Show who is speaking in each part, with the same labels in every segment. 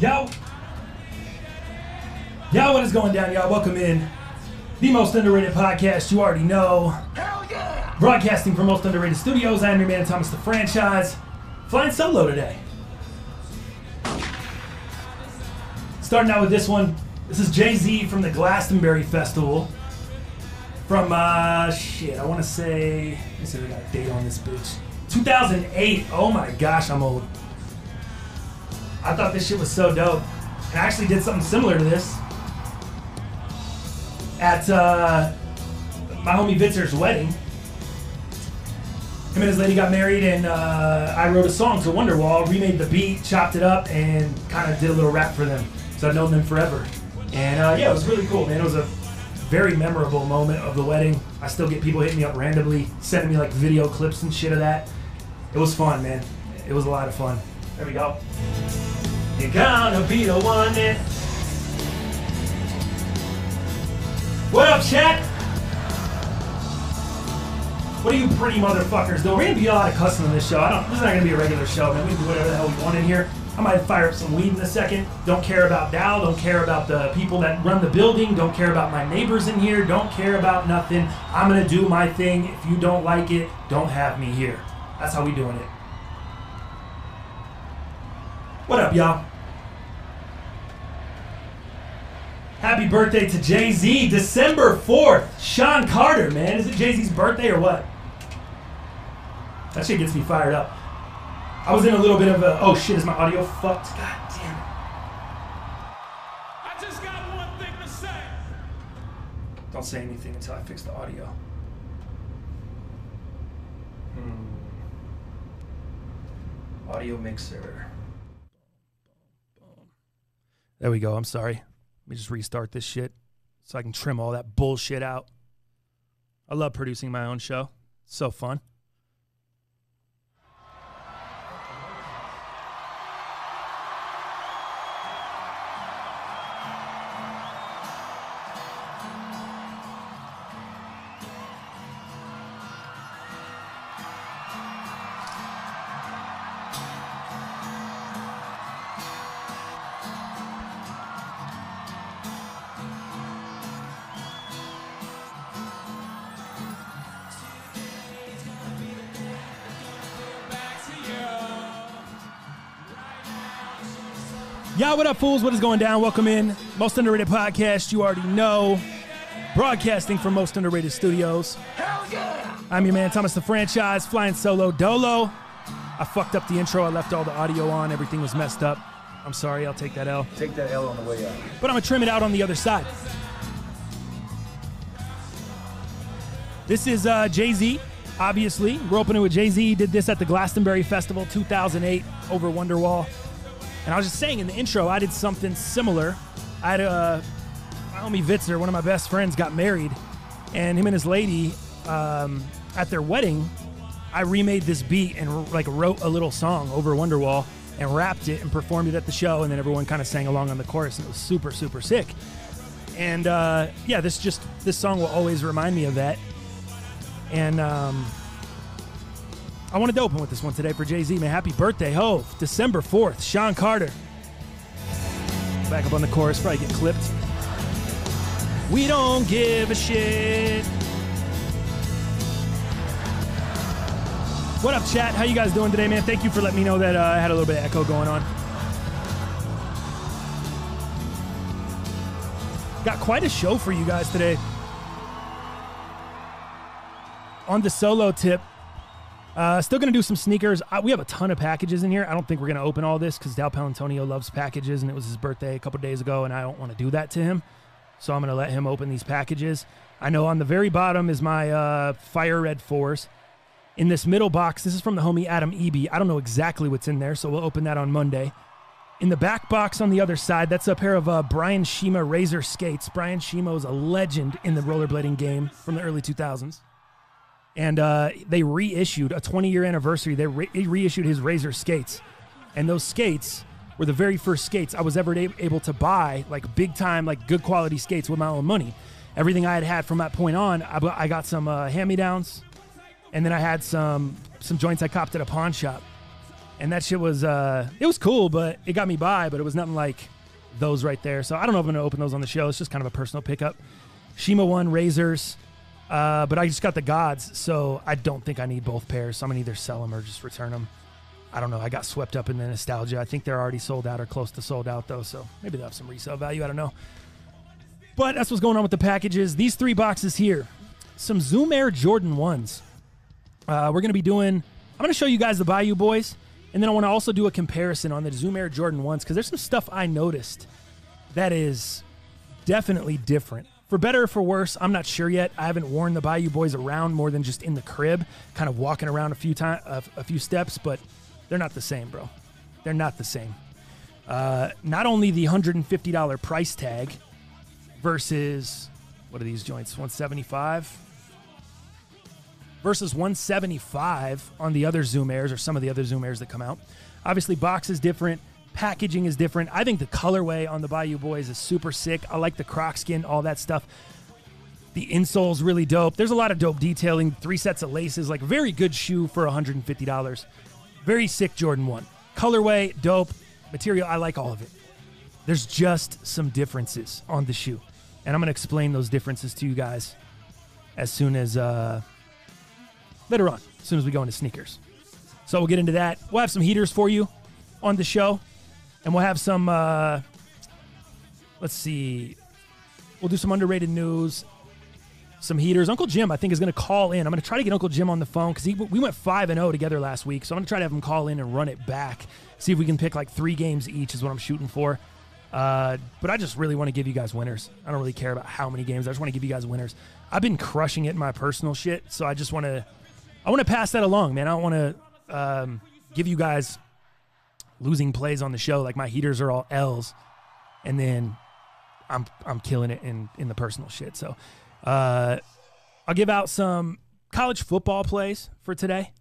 Speaker 1: Yo. Yo, what is going down, y'all? Welcome in. The most underrated podcast you already know.
Speaker 2: Hell yeah!
Speaker 1: Broadcasting from Most Underrated Studios. I am your man, Thomas Tha Franchise. Flying solo today. Starting out with this one. This is Jay Z from the Glastonbury Festival. From, uh, shit, I want to say, let me see if I got a date on this bitch. 2008. Oh my gosh, I'm old. I thought this shit was so dope. And I actually did something similar to this at uh, my homie Vitzer's wedding. Him and his lady got married, and uh, I wrote a song to Wonderwall, remade the beat, chopped it up, and kind of did a little rap for them. So I've known them forever. And uh, yeah, it was really cool, man. It was a very memorable moment of the wedding. I still get people hitting me up randomly, sending me like video clips and shit of that. It was fun, man. It was a lot of fun. There we go. You're gonna be the one that. What up, chat? What are you pretty motherfuckers doing? We're gonna be a lot of cussing in this show. I don't. This is not gonna be a regular show, man. We can do whatever the hell we want in here. I might fire up some weed in a second. Don't care about Dal. Don't care about the people that run the building. Don't care about my neighbors in here. Don't care about nothing. I'm gonna do my thing. If you don't like it, don't have me here. That's how we doing it. What up, y'all? Happy birthday to Jay Z, December 4th. Sean Carter, man. Is it Jay Z's birthday or what? That shit gets me fired up. I was in a little bit of a, oh shit, is my audio fucked? God damn it.
Speaker 3: I just got one thing to say.
Speaker 1: Don't say anything until I fix the audio. Hmm. Audio mixer. There we go. I'm sorry. Let me just restart this shit so I can trim all that bullshit out. I love producing my own show. It's so fun. What up, fools? What is going down? Welcome in. Most Underrated Podcast, you already know. Broadcasting from Most Underrated Studios.
Speaker 2: Hell yeah!
Speaker 1: I'm your man, Thomas Tha Franchise, flying solo dolo. I fucked up the intro. I left all the audio on. Everything was messed up. I'm sorry. I'll take that L.
Speaker 2: Take that L on the way out.
Speaker 1: But I'm going to trim it out on the other side. This is uh, Jay Z, obviously. We're opening with Jay Z. Did this at the Glastonbury Festival 2008 over Wonderwall. And I was just saying in the intro, I did something similar. I had a, my homie Vitzer, one of my best friends, got married. And him and his lady, um, at their wedding, I remade this beat and like wrote a little song over Wonderwall and rapped it and performed it at the show. And then everyone kind of sang along on the chorus. And it was super, super sick. And uh, yeah, this just, this song will always remind me of that. And um, I wanted to open with this one today for Jay Z. Man, happy birthday, Hove. December 4th, Sean Carter. Back up on the chorus, probably get clipped. We don't give a shit. What up, chat? How you guys doing today, man? Thank you for letting me know that uh, I had a little bit of echo going on. Got quite a show for you guys today. On the solo tip, uh, still gonna do some sneakers. I, we have a ton of packages in here. I don't think we're gonna open all this because Dal Paolantonio loves packages, and it was his birthday a couple days ago, and I don't want to do that to him. So I'm gonna let him open these packages. I know on the very bottom is my uh, Fire Red Force. In this middle box, this is from the homie Adam Eby. I don't know exactly what's in there, so we'll open that on Monday. In the back box on the other side, that's a pair of uh, Brian Shima Razor skates. Brian Shima is a legend in the rollerblading game from the early 2000s and uh, they reissued a 20 year anniversary. They re- reissued his Razor skates, and those skates were the very first skates I was ever able to buy, like big time, like good quality skates with my own money. Everything I had had from that point on, I, I got some uh, hand me downs, and then I had some some joints I copped at a pawn shop. and that shit was uh, it was cool, but it got me by. But it was nothing like those right there. So I don't know if I'm gonna open those on the show. It's just kind of a personal pickup. Shima one razors, uh, but I just got the gods, so I don't think I need both pairs. So I'm gonna either sell them or just return them. I don't know. I got swept up in the nostalgia. I think they're already sold out or close to sold out though, so maybe they'll have some resale value. I don't know. But that's what's going on with the packages. These three boxes here, some Zoom Air Jordan ones. Uh, we're gonna be doing. I'm gonna show you guys the Bayou Boys, and then I want to also do a comparison on the Zoom Air Jordan ones because there's some stuff I noticed that is definitely different. For better or for worse, I'm not sure yet. I haven't worn the Bayou Boys around more than just in the crib, kind of walking around a few times, a, a few steps, but they're not the same, bro. They're not the same. Uh, not only the $150 price tag versus what are these joints? 175 versus 175 on the other Zoom Airs or some of the other Zoom Airs that come out. Obviously, box is different, packaging is different. I think the colorway on the Bayou Boys is super sick. I like the croc skin, all that stuff. The insole's really dope. There's a lot of dope detailing. Three sets of laces, like very good shoe for $150. Very sick Jordan 1. Colorway, dope. Material, I like all of it. There's just some differences on the shoe. And I'm going to explain those differences to you guys as soon as uh, later on, as soon as we go into sneakers. So we'll get into that. We'll have some heaters for you on the show, and we'll have some. Uh, let's see, we'll do some underrated news, some heaters. Uncle Jim, I think, is going to call in. I'm going to try to get Uncle Jim on the phone because we went five and zero together last week. So I'm going to try to have him call in and run it back. See if we can pick like three games each is what I'm shooting for. Uh, but I just really want to give you guys winners. I don't really care about how many games. I just want to give you guys winners. I've been crushing it in my personal shit, so I just want to, I want to pass that along, man. I don't want to um, give you guys losing plays on the show. Like my heaters are all L's, and then I'm I'm killing it in in the personal shit. So uh, I'll give out some college football plays for today.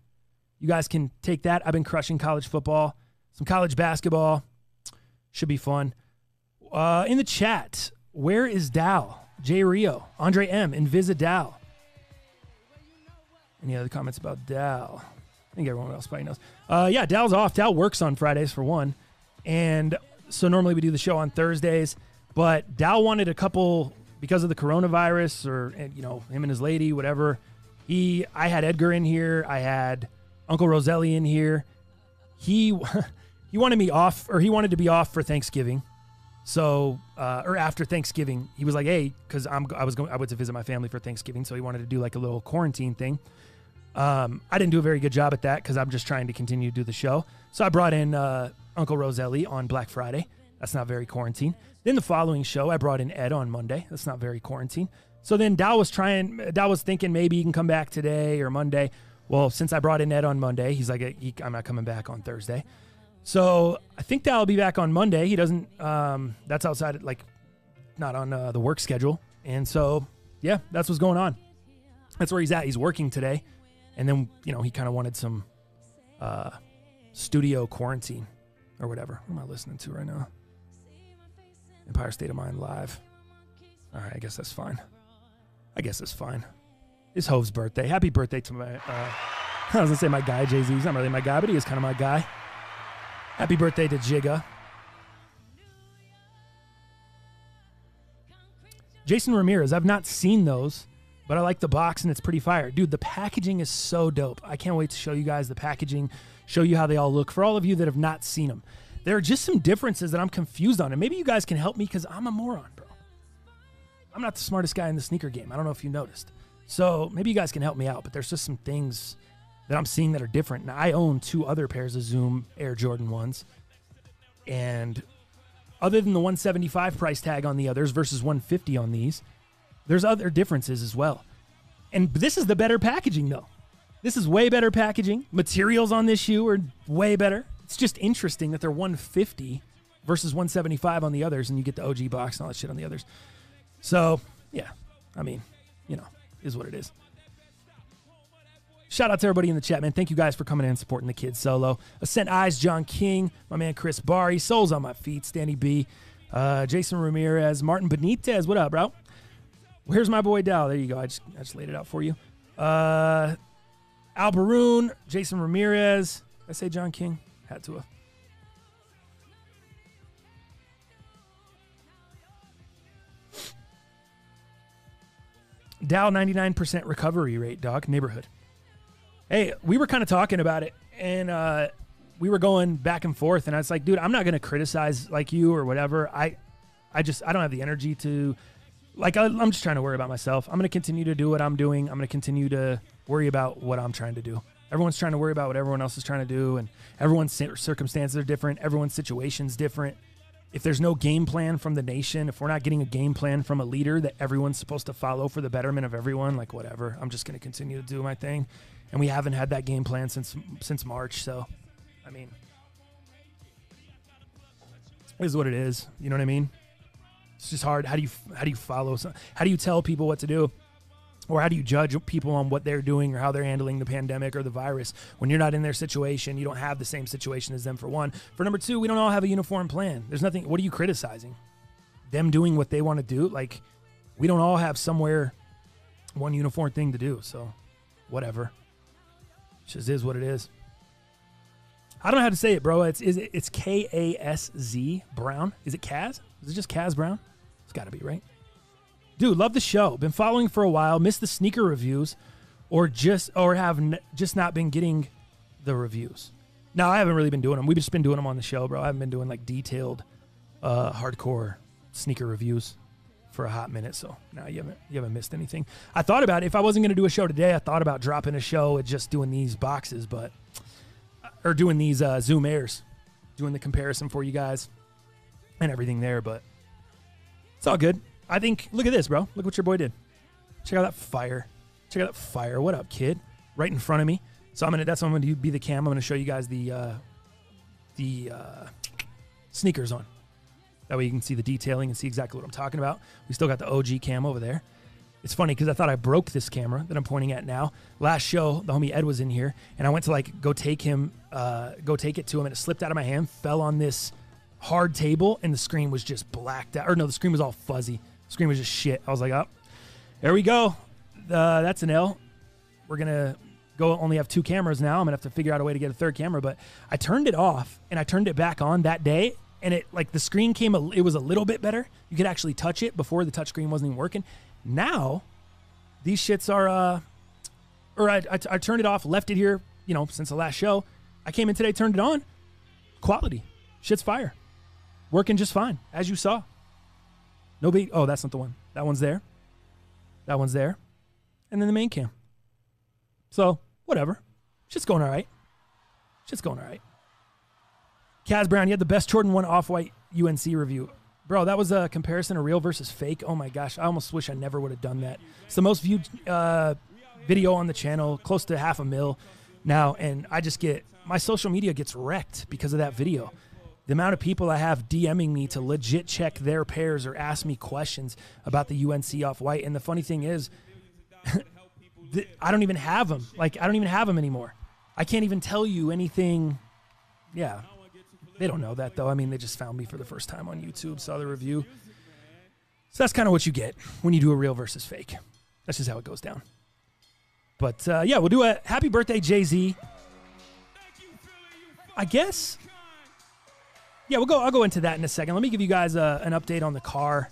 Speaker 1: You guys can take that. I've been crushing college football, some college basketball. Should be fun. Uh, in the chat, where is Dal? Jay Rio, Andre M, Invisa Dal. Any other comments about Dal? Think everyone else probably knows. Uh, yeah, Dal's off. Dal works on Fridays for one, and so normally we do the show on Thursdays. But Dal wanted a couple because of the coronavirus, or you know him and his lady, whatever. He, I had Edgar in here. I had Uncle Roselli in here. He, he wanted me off, or he wanted to be off for Thanksgiving. So, uh, or after Thanksgiving, he was like, "Hey, because I'm I was going I went to visit my family for Thanksgiving, so he wanted to do like a little quarantine thing." Um, I didn't do a very good job at that because I'm just trying to continue to do the show. So I brought in uh, Uncle Roselli on Black Friday. That's not very quarantine. Then the following show, I brought in Ed on Monday. That's not very quarantine. So then Dal was trying. Dal was thinking maybe he can come back today or Monday. Well, since I brought in Ed on Monday, he's like, I'm not coming back on Thursday. So I think Dal will be back on Monday. He doesn't. Um, that's outside, like, not on uh, the work schedule. And so, yeah, that's what's going on. That's where he's at. He's working today, and then you know he kind of wanted some uh, studio quarantine or whatever. What am I listening to right now? Empire State of Mind live. All right, I guess that's fine. I guess that's fine. It's Hove's birthday. Happy birthday to my. Uh, I was gonna say my guy Jay Z. He's not really my guy, but he is kind of my guy. Happy birthday to Jigga. Jason Ramirez. I've not seen those, but I like the box and it's pretty fire. Dude, the packaging is so dope. I can't wait to show you guys the packaging, show you how they all look. For all of you that have not seen them, there are just some differences that I'm confused on. And maybe you guys can help me because I'm a moron, bro. I'm not the smartest guy in the sneaker game. I don't know if you noticed. So maybe you guys can help me out, but there's just some things that I'm seeing that are different. And I own two other pairs of Zoom Air Jordan ones. And other than the 175 price tag on the others versus 150 on these, there's other differences as well. And this is the better packaging though. This is way better packaging. Materials on this shoe are way better. It's just interesting that they're 150 versus 175 on the others, and you get the OG box and all that shit on the others. So, yeah, I mean, you know, is what it is. Shout out to everybody in the chat, man. Thank you guys for coming in and supporting the kids solo. Ascent Eyes, John King, my man Chris Bari, Souls on My Feet, Stanny B, uh, Jason Ramirez, Martin Benitez. What up, bro? Here's my boy Dal. There you go. I just, I just laid it out for you. Uh, Al Baroon, Jason Ramirez. Did I say John King? Had to have. Dal 99% recovery rate, dog, neighborhood. Hey, we were kind of talking about it and uh, we were going back and forth and I was like, dude, I'm not going to criticize like you or whatever. I I just I don't have the energy to like I, I'm just trying to worry about myself. I'm going to continue to do what I'm doing. I'm going to continue to worry about what I'm trying to do. Everyone's trying to worry about what everyone else is trying to do and everyone's circumstances are different. Everyone's situation's different if there's no game plan from the nation, if we're not getting a game plan from a leader that everyone's supposed to follow for the betterment of everyone, like whatever, I'm just going to continue to do my thing. And we haven't had that game plan since since March, so I mean, is what it is. You know what I mean? It's just hard. How do you how do you follow? Some, how do you tell people what to do? or how do you judge people on what they're doing or how they're handling the pandemic or the virus when you're not in their situation you don't have the same situation as them for one for number two we don't all have a uniform plan there's nothing what are you criticizing them doing what they want to do like we don't all have somewhere one uniform thing to do so whatever it just is what it is I don't know how to say it, bro. It's is it, it's K A S Z Brown. Is it Kaz? Is it just Kaz Brown? It's got to be right. Dude, love the show. Been following for a while. Missed the sneaker reviews, or just or have n- just not been getting the reviews. No, I haven't really been doing them. We've just been doing them on the show, bro. I haven't been doing like detailed, uh, hardcore sneaker reviews for a hot minute. So now you haven't you haven't missed anything. I thought about it. If I wasn't going to do a show today, I thought about dropping a show and just doing these boxes, but or doing these uh, Zoom airs, doing the comparison for you guys and everything there. But it's all good. I think. Look at this, bro. Look what your boy did. Check out that fire. Check out that fire. What up, kid? Right in front of me. So I'm gonna. That's what I'm gonna be the cam. I'm gonna show you guys the uh, the uh, sneakers on. That way you can see the detailing and see exactly what I'm talking about. We still got the OG cam over there. It's funny because I thought I broke this camera that I'm pointing at now. Last show, the homie Ed was in here, and I went to like go take him, uh, go take it to him, and it slipped out of my hand, fell on this hard table, and the screen was just blacked out. Or no, the screen was all fuzzy. The screen was just shit. I was like, oh, there we go. Uh, that's an L. We're gonna go only have two cameras now. I'm gonna have to figure out a way to get a third camera. But I turned it off and I turned it back on that day, and it like the screen came. A, it was a little bit better. You could actually touch it before the touch screen wasn't even working. Now, these shits are. uh Or I, I, I turned it off, left it here. You know, since the last show, I came in today, turned it on. Quality, shit's fire, working just fine as you saw. No big. Oh, that's not the one. That one's there. That one's there, and then the main cam. So whatever, shit's going all right. Shit's going all right. Kaz Brown, you had the best Jordan One Off White UNC review, bro. That was a comparison of real versus fake. Oh my gosh, I almost wish I never would have done that. It's the most viewed uh, video on the channel, close to half a mil now, and I just get my social media gets wrecked because of that video the amount of people I have DMing me to legit check their pairs or ask me questions about the UNC off white. And the funny thing is, I don't even have them. Like, I don't even have them anymore. I can't even tell you anything. Yeah. They don't know that, though. I mean, they just found me for the first time on YouTube, saw the review. So that's kind of what you get when you do a real versus fake. That's just how it goes down. But uh, yeah, we'll do a happy birthday, Jay Z. I guess yeah, we'll go. I'll go into that in a second. Let me give you guys a, an update on the car.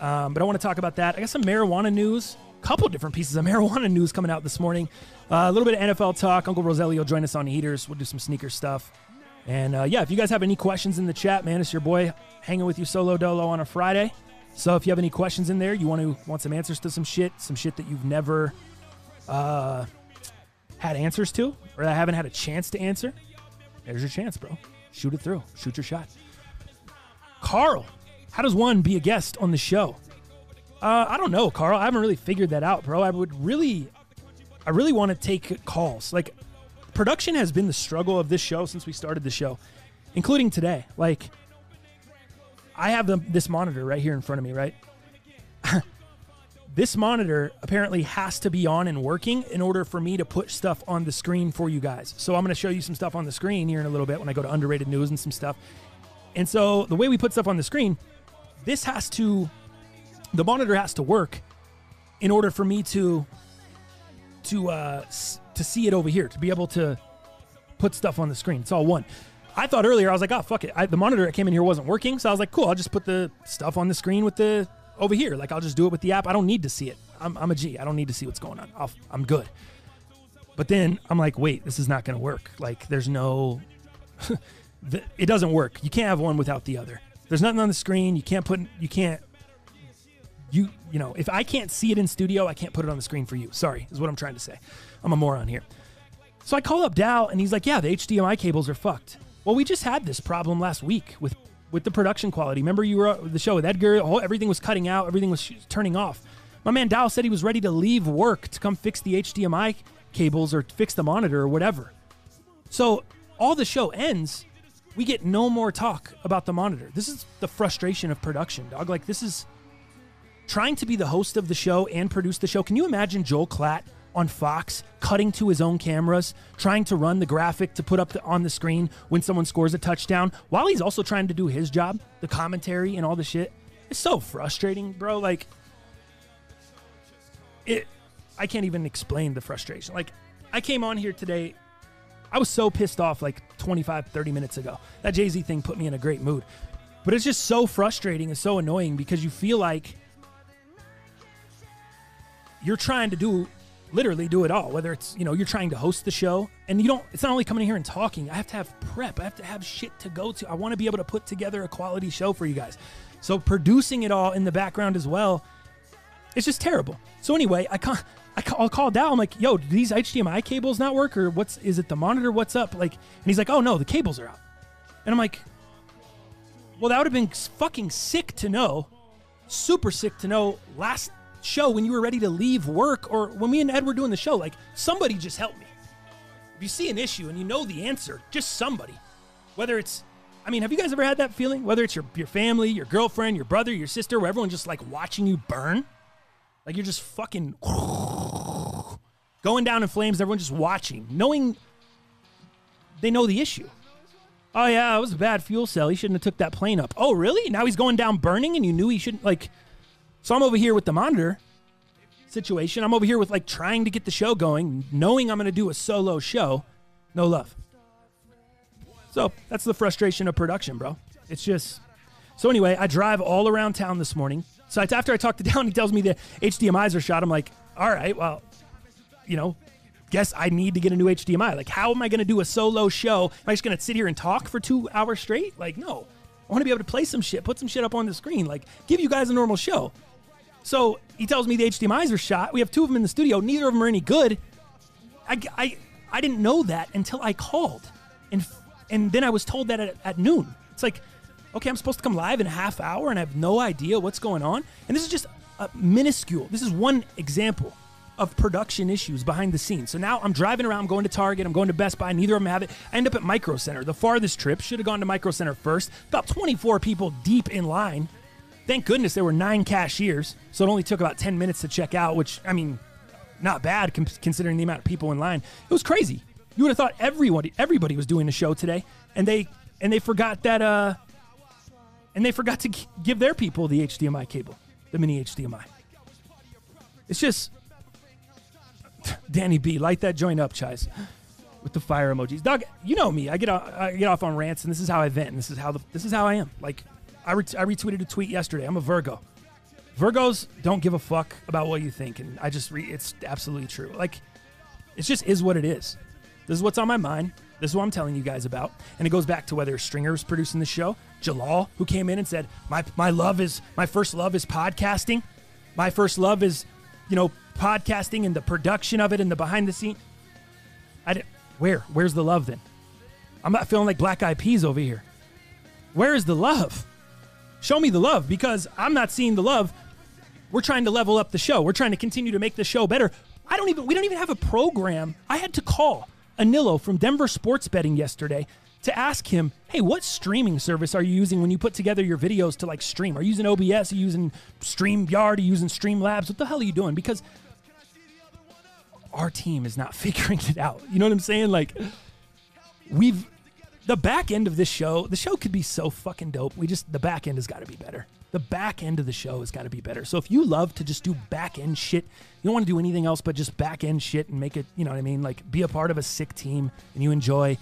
Speaker 1: Um, but I want to talk about that. I got some marijuana news. A couple different pieces of marijuana news coming out this morning. Uh, a little bit of NFL talk. Uncle Roselli will join us on Heaters. We'll do some sneaker stuff. And uh, yeah, if you guys have any questions in the chat, man, it's your boy hanging with you solo dolo on a Friday. So if you have any questions in there, you want to want some answers to some shit, some shit that you've never uh, had answers to, or that haven't had a chance to answer, there's your chance, bro. Shoot it through. Shoot your shot. Carl, how does one be a guest on the show? Uh, I don't know, Carl. I haven't really figured that out, bro. I would really, I really want to take calls. Like, production has been the struggle of this show since we started the show, including today. Like, I have the, this monitor right here in front of me, right? this monitor apparently has to be on and working in order for me to put stuff on the screen for you guys. So I'm going to show you some stuff on the screen here in a little bit when I go to underrated news and some stuff. And so the way we put stuff on the screen, this has to the monitor has to work in order for me to to uh to see it over here, to be able to put stuff on the screen. It's all one. I thought earlier I was like, oh fuck it. I, the monitor that came in here wasn't working, so I was like, cool. I'll just put the stuff on the screen with the over here. Like I'll just do it with the app. I don't need to see it. I'm, I'm a G. I don't need to see what's going on. I'll, I'm good. But then I'm like, wait, this is not going to work. Like there's no, it doesn't work. You can't have one without the other. There's nothing on the screen. You can't put. You can't. You you know if I can't see it in studio, I can't put it on the screen for you. Sorry, is what I'm trying to say. I'm a moron here. So I call up Dal and he's like, "Yeah, the HDMI cables are fucked." Well, we just had this problem last week with with the production quality. Remember you were the show with Edgar, everything was cutting out, everything was sh- turning off. My man Dal said he was ready to leave work to come fix the HDMI cables or fix the monitor or whatever. So all the show ends, we get no more talk about the monitor. This is the frustration of production, dog. Like this is trying to be the host of the show and produce the show. Can you imagine Joel Klatt on Fox cutting to his own cameras, trying to run the graphic to put up the, on the screen when someone scores a touchdown, while he's also trying to do his job, the commentary and all the shit? It's so frustrating, bro. Like it I can't even explain the frustration. Like I came on here today I was so pissed off like 25 30 minutes ago. That Jay-Z thing put me in a great mood. But it's just so frustrating and so annoying because you feel like you're trying to do literally do it all whether it's you know you're trying to host the show and you don't it's not only coming here and talking i have to have prep i have to have shit to go to i want to be able to put together a quality show for you guys so producing it all in the background as well it's just terrible so anyway i can't I call, I'll call Dal. I'm like, yo, do these HDMI cables not work, or what's is it the monitor? What's up? Like, and he's like, oh no, the cables are out. And I'm like, well, that would have been fucking sick to know, super sick to know last show when you were ready to leave work or when me and Ed were doing the show. Like, somebody just help me. If you see an issue and you know the answer, just somebody. Whether it's, I mean, have you guys ever had that feeling? Whether it's your, your family, your girlfriend, your brother, your sister, where everyone's just like watching you burn? Like you're just fucking going down in flames, everyone just watching, knowing they know the issue. Oh yeah, it was a bad fuel cell. He shouldn't have took that plane up. Oh really? Now he's going down burning, and you knew he shouldn't. Like, so I'm over here with the monitor situation. I'm over here with like trying to get the show going, knowing I'm going to do a solo show. No love. So that's the frustration of production, bro. It's just. So anyway, I drive all around town this morning. So after I talk to Dal, he tells me the HDMI's are shot. I'm like, all right, well, you know, guess I need to get a new HDMI. Like, how am I going to do a solo show? Am I just going to sit here and talk for two hours straight? Like, no. I want to be able to play some shit, put some shit up on the screen, like, give you guys a normal show. So he tells me the HDMI's are shot. We have two of them in the studio. Neither of them are any good. I, I, I didn't know that until I called. And, and then I was told that at, at noon. It's like, okay, I'm supposed to come live in a half hour and I have no idea what's going on. And this is just a minuscule. This is one example of production issues behind the scenes. So now I'm driving around, I'm going to Target, I'm going to Best Buy, neither of them have it. I end up at Micro Center. The farthest trip should have gone to Micro Center first. About 24 people deep in line. Thank goodness there were nine cashiers, so it only took about 10 minutes to check out, which, I mean, not bad considering the amount of people in line. It was crazy. You would have thought everybody everybody was doing the show today, and they and they forgot that uh and they forgot to give their people the HDMI cable, the mini HDMI. It's just Danny B, light that joint up, Chise, with the fire emojis. Doug, you know me. I get off, I get off on rants, and this is how I vent. And this is how the, this is how I am. Like, I, re- I retweeted a tweet yesterday. I'm a Virgo. Virgos don't give a fuck about what you think, and I just re- it's absolutely true. Like, it just is what it is. This is what's on my mind. This is what I'm telling you guys about. And it goes back to whether Stringer's producing the show, Jalal, who came in and said, My my love is my first love is podcasting. My first love is, you know, podcasting and the production of it and the behind the scene. I didn't, where? Where's the love then? I'm not feeling like black eyed peas over here. Where is the love? Show me the love because I'm not seeing the love. We're trying to level up the show. We're trying to continue to make the show better. I don't even we don't even have a program. I had to call Anillo from Denver Sports Betting yesterday to ask him, hey, what streaming service are you using when you put together your videos to like stream? Are you using OBS? Are you using StreamYard? Are you using Streamlabs? What the hell are you doing? Because our team is not figuring it out. You know what I'm saying? Like, we've the back end of this show, the show could be so fucking dope. We just the back end has got to be better. The back end of the show has got to be better. So if you love to just do back end shit, you don't want to do anything else but just back end shit and make it, you know what I mean? Like be a part of a sick team and you enjoy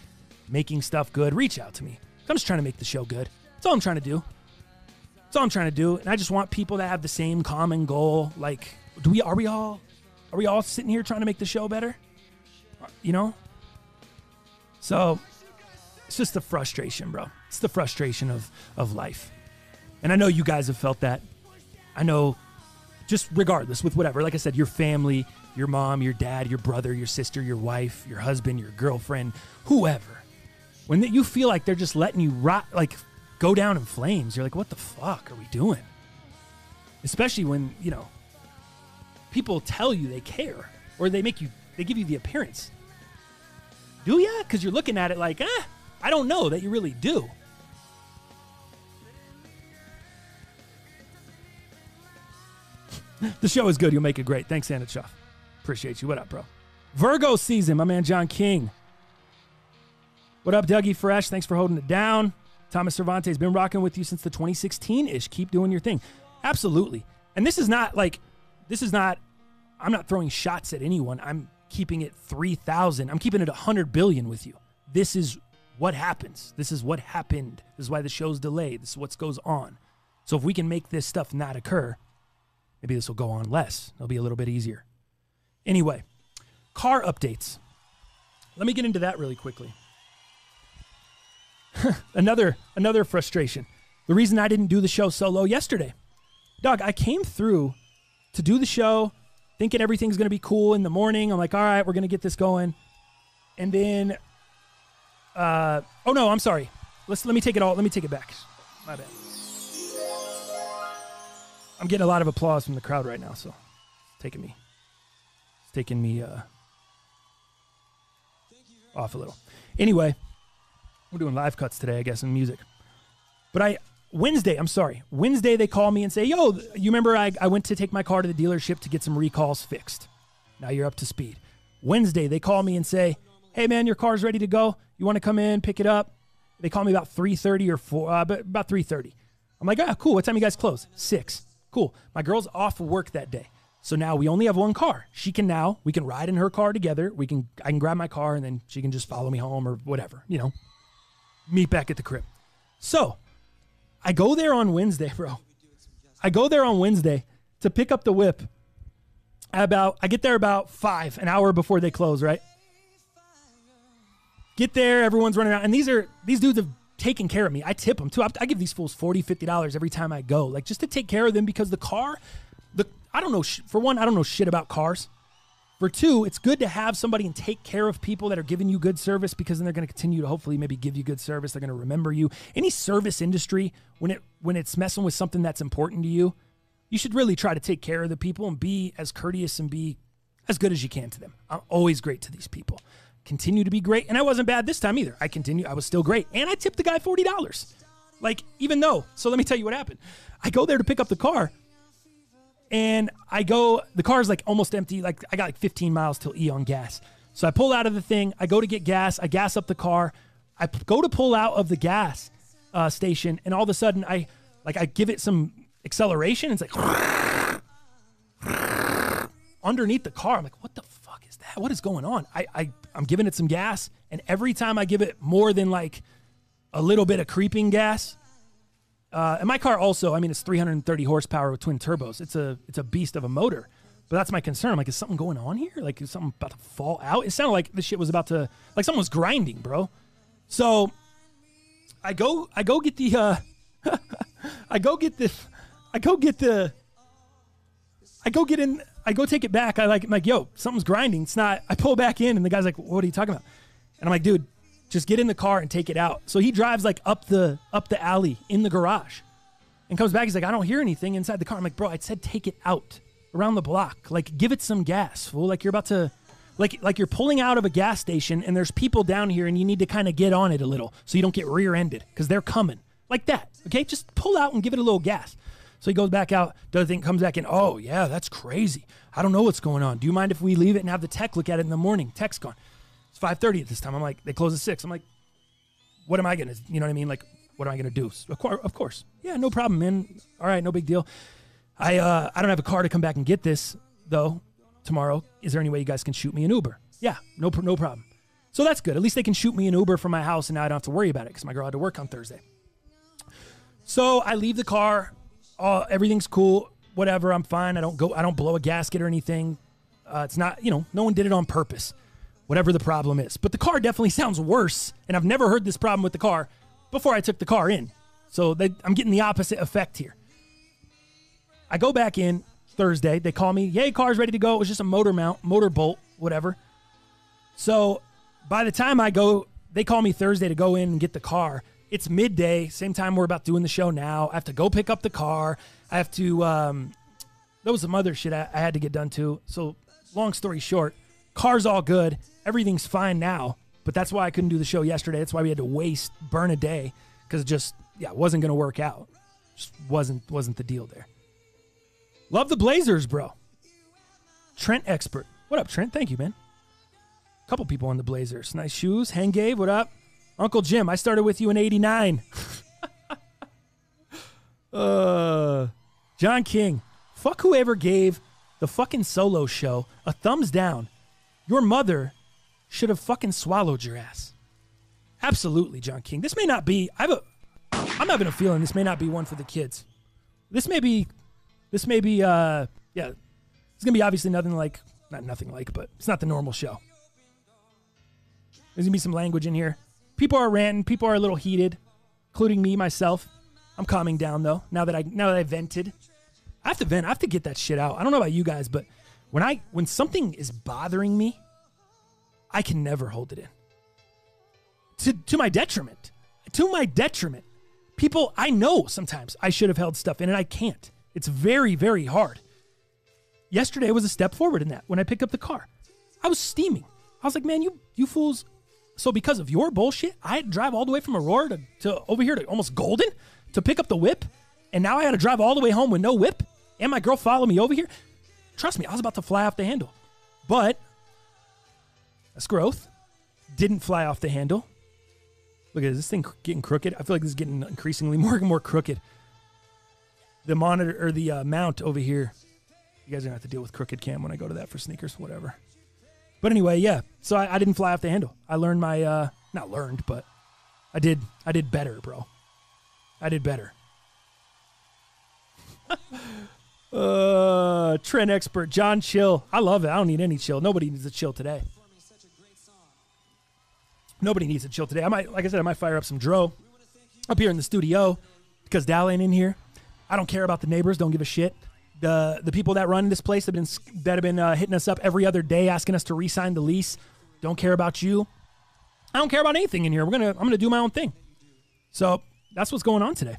Speaker 1: making stuff good, reach out to me. I'm just trying to make the show good. That's all I'm trying to do. That's all I'm trying to do. And I just want people that have the same common goal. Like, do we are we all are we all sitting here trying to make the show better? You know? So it's just the frustration, bro. It's the frustration of of life. And I know you guys have felt that. I know just regardless with whatever. Like I said, your family, your mom, your dad, your brother, your sister, your wife, your husband, your girlfriend, whoever. When you feel like they're just letting you rot, like go down in flames, you're like, what the fuck are we doing? Especially when, you know, people tell you they care or they make you, they give you the appearance. Do ya? Because you're looking at it like, eh, I don't know that you really do. the show is good. You'll make it great. Thanks, Santa Chuff. Appreciate you. What up, bro? Virgo season, my man John King. What up, Dougie Fresh? Thanks for holding it down. Thomas Cervantes been rocking with you since the 2016 ish. Keep doing your thing. Absolutely. And this is not like, this is not, I'm not throwing shots at anyone. I'm keeping it 3,000. I'm keeping it 100 billion with you. This is what happens. This is what happened. This is why the show's delayed. This is what goes on. So if we can make this stuff not occur, maybe this will go on less. It'll be a little bit easier. Anyway, car updates. Let me get into that really quickly. another another frustration. The reason I didn't do the show solo yesterday. Dog, I came through to do the show thinking everything's going to be cool in the morning. I'm like, "All right, we're going to get this going." And then uh oh no, I'm sorry. Let's let me take it all. Let me take it back. My bad. I'm getting a lot of applause from the crowd right now, so it's taking me it's taking me uh off a little. Anyway, we're doing live cuts today, I guess, in music. But I Wednesday, I'm sorry. Wednesday they call me and say, "Yo, you remember I, I went to take my car to the dealership to get some recalls fixed. Now you're up to speed." Wednesday they call me and say, "Hey man, your car's ready to go. You want to come in, pick it up?" They call me about 3:30 or 4 uh, about 3:30. I'm like, "Ah, cool. What time you guys close?" 6. Cool. My girl's off work that day. So now we only have one car. She can now, we can ride in her car together. We can I can grab my car and then she can just follow me home or whatever, you know. Meet back at the crib. So, I go there on Wednesday, bro. I go there on Wednesday to pick up the whip. About I get there about 5, an hour before they close, right? Get there, everyone's running around and these are these dudes have taken care of me. I tip them too. I, I give these fools 40, 50 dollars every time I go, like just to take care of them because the car the I don't know for one, I don't know shit about cars. For two, it's good to have somebody and take care of people that are giving you good service because then they're going to continue to hopefully maybe give you good service. They're going to remember you. Any service industry when it when it's messing with something that's important to you, you should really try to take care of the people and be as courteous and be as good as you can to them. I'm always great to these people. Continue to be great, and I wasn't bad this time either. I continue. I was still great, and I tipped the guy forty dollars. Like even though, so let me tell you what happened. I go there to pick up the car and I go, the car's like almost empty. Like I got like 15 miles till E on gas. So I pull out of the thing. I go to get gas. I gas up the car. I p- go to pull out of the gas uh, station, and all of a sudden, I like I give it some acceleration. It's like underneath the car. I'm like, what the? What is going on? I, I I'm giving it some gas, and every time I give it more than like a little bit of creeping gas, uh, and my car also, I mean, it's 330 horsepower with twin turbos. It's a it's a beast of a motor. But that's my concern. I'm like, is something going on here? Like, is something about to fall out? It sounded like this shit was about to, like, someone was grinding, bro. So, I go, I go get the, uh, I go get the, I go get the, I go get in, I go take it back. I like, I'm like, yo, something's grinding. It's not. I pull back in, and the guy's like, what are you talking about? And I'm like, dude, just get in the car and take it out. So he drives like up the up the alley in the garage and comes back. He's like, I don't hear anything inside the car. I'm like, bro, I said take it out around the block. Like, give it some gas, fool. Like you're about to like like you're pulling out of a gas station and there's people down here and you need to kind of get on it a little so you don't get rear-ended because they're coming. Like that. Okay? Just pull out and give it a little gas. So he goes back out, does thing, comes back in. Oh, yeah, that's crazy. I don't know what's going on. Do you mind if we leave it and have the tech look at it in the morning? Tech's gone. It's 5:30 at this time. I'm like, they close at six. I'm like, what am I gonna? You know what I mean? Like, what am I gonna do? Of course. Yeah, no problem, man. All right, no big deal. I uh, I don't have a car to come back and get this though tomorrow. Is there any way you guys can shoot me an Uber? Yeah, no, no problem. So that's good. At least they can shoot me an Uber from my house and now I don't have to worry about it because my girl had to work on Thursday. So I leave the car. Uh, everything's cool. Whatever. I'm fine. I don't go. I don't blow a gasket or anything. Uh, it's not. You know, no one did it on purpose. Whatever the problem is. But the car definitely sounds worse. And I've never heard this problem with the car before I took the car in. So they, I'm getting the opposite effect here. I go back in Thursday. They call me. Yay, car's ready to go. It was just a motor mount, motor bolt, whatever. So by the time I go, they call me Thursday to go in and get the car. It's midday, same time we're about doing the show now. I have to go pick up the car. I have to. Um, there was some other shit I, I had to get done too. So, long story short, car's all good. Everything's fine now. But that's why I couldn't do the show yesterday. That's why we had to waste, burn a day, because just yeah, it wasn't gonna work out. Just wasn't wasn't the deal there. Love the Blazers, bro. Trent expert. What up, Trent? Thank you, man. Couple people on the Blazers. Nice shoes. Hengave, what up? Uncle Jim, I started with you in 89. uh, John King. Fuck whoever gave the fucking solo show a thumbs down. Your mother should have fucking swallowed your ass. Absolutely, John King. This may not be. I have a. I'm having a feeling this may not be one for the kids. This may be. This may be. Uh, yeah. It's gonna be obviously nothing like. Not nothing like, but it's not the normal show. There's gonna be some language in here. People are ranting. People are a little heated, including me myself. I'm calming down though. Now that I now that I vented, I have to vent. I have to get that shit out. I don't know about you guys, but when I when something is bothering me, I can never hold it in. To to my detriment. To my detriment. People I know sometimes I should have held stuff in and I can't. It's very very hard. Yesterday was a step forward in that when I picked up the car. I was steaming. I was like, man, you you fools. So because of your bullshit, I had to drive all the way from Aurora to, to over here to almost Golden to pick up the whip. And now I had to drive all the way home with no whip. And my girl followed me over here. Trust me, I was about to fly off the handle. But that's growth. Didn't fly off the handle. Look at this thing getting crooked. I feel like this is getting increasingly more and more crooked. The monitor or the uh, mount over here. You guys are gonna have to deal with crooked cam when I go to that for sneakers, whatever. But anyway, yeah. So I, I didn't fly off the handle. I learned my uh not learned, but I did I did better, bro. I did better. uh trend expert John Chill. I love it. I don't need any chill. Nobody needs a chill today. Nobody needs a chill today. I might like I said, I might fire up some dro up here in the studio because Dal ain't in here. I don't care about the neighbors, don't give a shit the the people that run this place have been that have been uh, hitting us up every other day asking us to re-sign the lease. Don't care about you. I don't care about anything in here. We're gonna I'm gonna do my own thing. So that's what's going on today.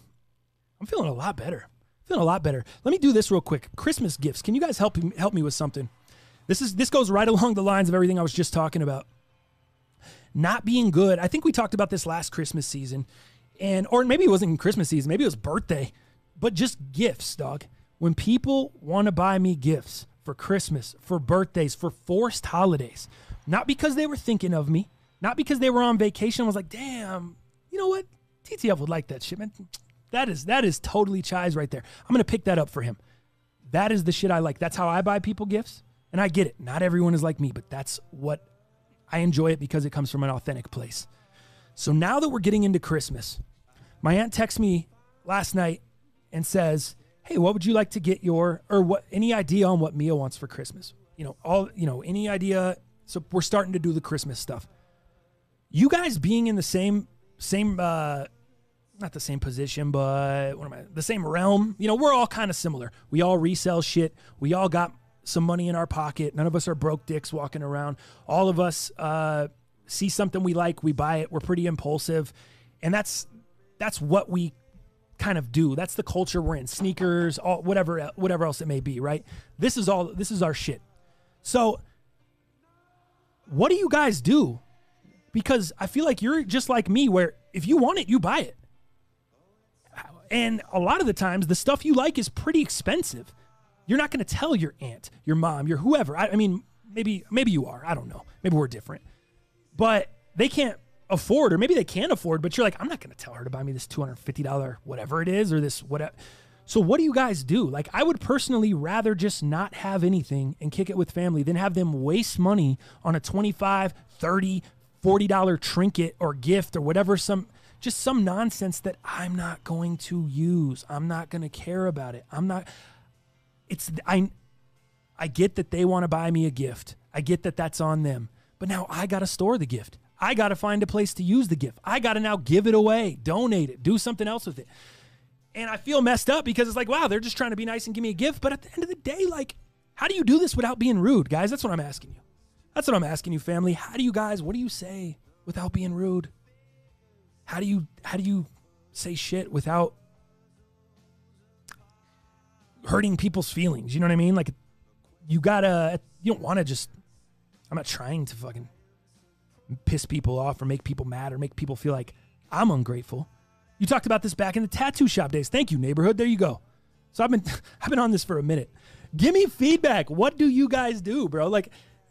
Speaker 1: I'm feeling a lot better. Feeling a lot better. Let me do this real quick. Christmas gifts. Can you guys help me help me with something? This is this goes right along the lines of everything I was just talking about. Not being good. I think we talked about this last Christmas season, and or maybe it wasn't Christmas season. Maybe it was birthday, but just gifts, dog when people want to buy me gifts for Christmas, for birthdays, for forced holidays, not because they were thinking of me, not because they were on vacation, I was like, damn, you know what? TTF would like that shit, man. That is that is totally chies right there. I'm gonna pick that up for him. That is the shit I like. That's how I buy people gifts. And I get it. Not everyone is like me, but that's what I enjoy it because it comes from an authentic place. So now that we're getting into Christmas, my aunt texts me last night and says, hey, what would you like to get your or what any idea on what Mia wants for Christmas? You know, all you know, any idea? So we're starting to do the Christmas stuff. You guys being in the same same uh not the same position, but what am I? The same realm. You know, we're all kind of similar. We all resell shit. We all got some money in our pocket. None of us are broke dicks walking around. All of us uh, see something we like, we buy it. We're pretty impulsive, and that's that's what we kind of do. That's the culture we're in. Sneakers, all, whatever whatever else it may be, right? This is all this is our shit. So what do you guys do? Because I feel like you're just like me where if you want it, you buy it. And a lot of the times the stuff you like is pretty expensive. You're not going to tell your aunt, your mom, your whoever. I, I mean, maybe maybe you are. I don't know. Maybe we're different. But they can't afford, or maybe they can afford, but you're like, I'm not going to tell her to buy me this $250 whatever it is, or this whatever. So what do you guys do? Like, I would personally rather just not have anything and kick it with family than have them waste money on a 25, 30, $40 trinket or gift or whatever some just some nonsense that I'm not going to use. I'm not going to care about it. I'm not it's I I get that they want to buy me a gift. I get that that's on them. But now I got to store the gift. I got to find a place to use the gift. I got to now give it away, donate it, do something else with it. And I feel messed up because it's like, wow, they're just trying to be nice and give me a gift. But at the end of the day, like, how do you do this without being rude, guys? That's what I'm asking you. That's what I'm asking you, family. How do you guys, what do you say without being rude? How do you how do you say shit without hurting people's feelings? You know what I mean? Like you gotta you don't want to just I'm not trying to fucking piss people off or make people mad or make people feel like I'm ungrateful. You talked about this back in the tattoo shop days. Thank you, neighborhood. There you go. So I've been I've been on this for a minute. Give me feedback. What do you guys do, bro? Like,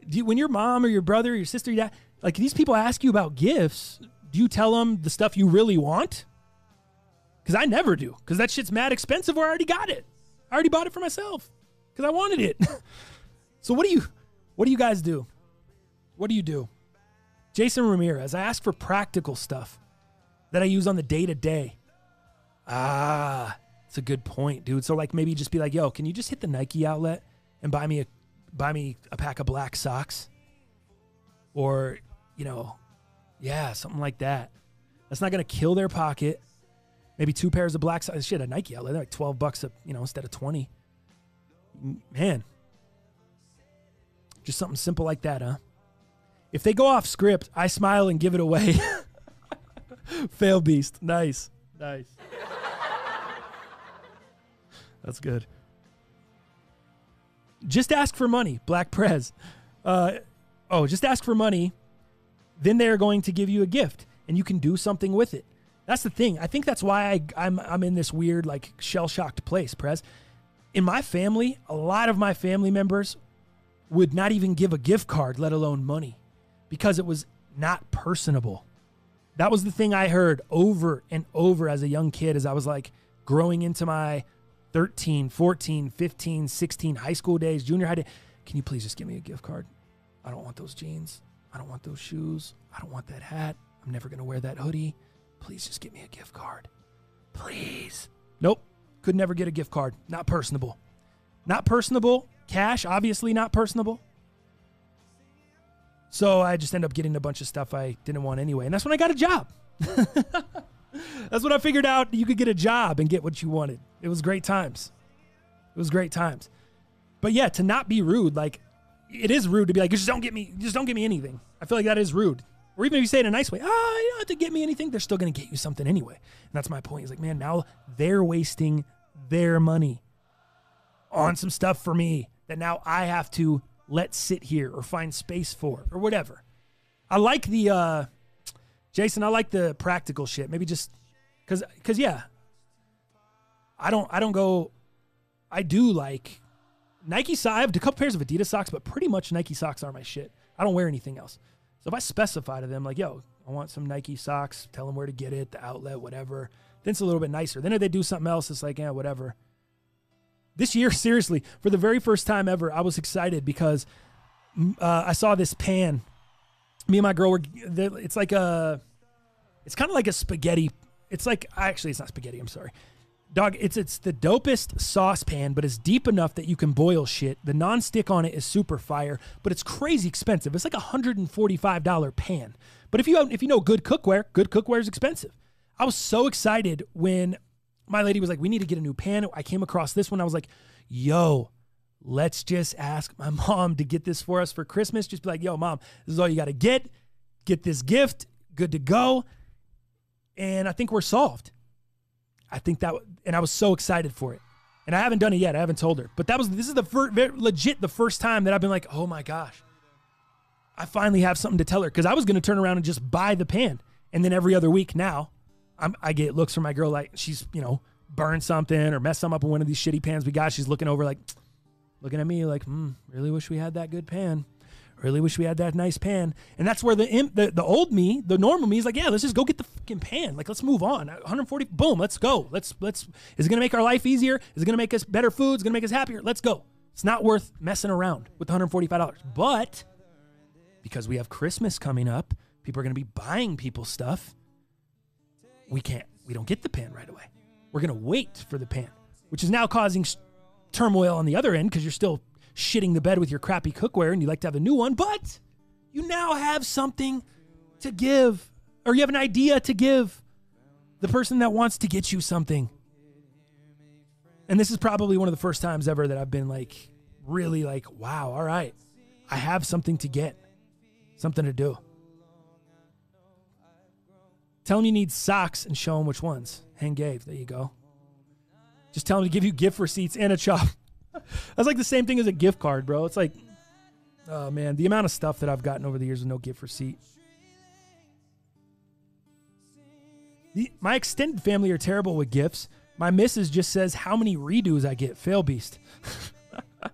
Speaker 1: do you, when your mom or your brother or your sister, your dad, like these people ask you about gifts, do you tell them the stuff you really want? Because I never do. Because that shit's mad expensive, or I already got it. I already bought it for myself because I wanted it. so what do you, what do you guys do? What do you do? Jason Ramirez, I ask for practical stuff that I use on the day to day. Ah, it's a good point, dude. So like maybe just be like, yo, can you just hit the Nike outlet and buy me a buy me a pack of black socks? Or, you know, yeah, something like that. That's not gonna kill their pocket. Maybe two pairs of black socks. Shit, a Nike outlet, they're like twelve bucks a, you know, instead of twenty. Man. Just something simple like that, huh? If they go off script, I smile and give it away. Fail beast. Nice. Nice. That's good. Just ask for money, Black Prez. Uh, oh, just ask for money. Then they're going to give you a gift, and you can do something with it. That's the thing. I think that's why I, I'm I'm in this weird like shell shocked place, Prez. In my family, a lot of my family members would not even give a gift card, let alone money, because it was not personable. That was the thing I heard over and over as a young kid as I was like growing into my 13, 14, 15, 16 high school days, junior high day. Can you please just give me a gift card? I don't want those jeans. I don't want those shoes. I don't want that hat. I'm never going to wear that hoodie. Please just give me a gift card. Please. Nope. Could never get a gift card. Not personable. Not personable. Cash, obviously not personable. So I just end up getting a bunch of stuff I didn't want anyway. And that's when I got a job. that's when I figured out you could get a job and get what you wanted. It was great times. It was great times. But yeah, to not be rude, like it is rude to be like, just don't get me, just don't get me anything. I feel like that is rude. Or even if you say it in a nice way, ah, oh, you don't have to get me anything, they're still gonna get you something anyway. And that's my point. He's like, man, now they're wasting their money on some stuff for me that now I have to let sit here or find space for or whatever. I like the uh Jason, I like the practical shit. Maybe just cuz cuz yeah. I don't I don't go I do like Nike socks. I have a couple pairs of Adidas socks, but pretty much Nike socks are my shit. I don't wear anything else. So if I specify to them like, "Yo, I want some Nike socks," tell them where to get it, the outlet, whatever. Then it's a little bit nicer. Then if they do something else, it's like, yeah, whatever. This year, seriously, for the very first time ever, I was excited because uh, I saw this pan. Me and my girl were. It's like a. It's kind of like a spaghetti. It's like actually, it's not spaghetti. I'm sorry. Dog, it's it's the dopest saucepan, but it's deep enough that you can boil shit. The non-stick on it is super fire, but it's crazy expensive. It's like a hundred and forty-five dollar pan. But if you if you know good cookware, good cookware is expensive. I was so excited when my lady was like, "We need to get a new pan." I came across this one. I was like, "Yo, let's just ask my mom to get this for us for Christmas. Just be like, yo, mom, this is all you got to get. Get this gift. Good to go." And I think we're solved. I think that, and I was so excited for it. And I haven't done it yet. I haven't told her. But that was this is the first, legit the first time that I've been like, oh my gosh, I finally have something to tell her because I was going to turn around and just buy the pan, and then every other week now, I'm, I get looks from my girl like she's you know burned something or messed something up in one of these shitty pans we got. She's looking over like, looking at me like, hmm, really wish we had that good pan. Really wish we had that nice pan. And that's where the, the the old me, the normal me, is like, yeah, let's just go get the fucking pan. Like, let's move on. 140, boom, let's go. Let's let's. Is it gonna make our life easier? Is it gonna make us better food? Is it gonna make us happier? Let's go. It's not worth messing around with 145 dollars. But because we have Christmas coming up, People are to be buying people stuff. We can't, we don't get the pan right away. We're going to wait for the pan, which is now causing turmoil on the other end because you're still shitting the bed with your crappy cookware and you'd like to have a new one, but you now have something to give, or you have an idea to give the person that wants to get you something. And this is probably one of the first times ever that I've been like, really like, wow, all right, I have something to get, something to do. Tell him you need socks and show him which ones. Hang gave. There you go. Just tell him to give you gift receipts and a chop. That's like the same thing as a gift card, bro. It's like, oh man, the amount of stuff that I've gotten over the years with no gift receipt. The, my extended family are terrible with gifts. My missus just says how many redos I get. Fail beast.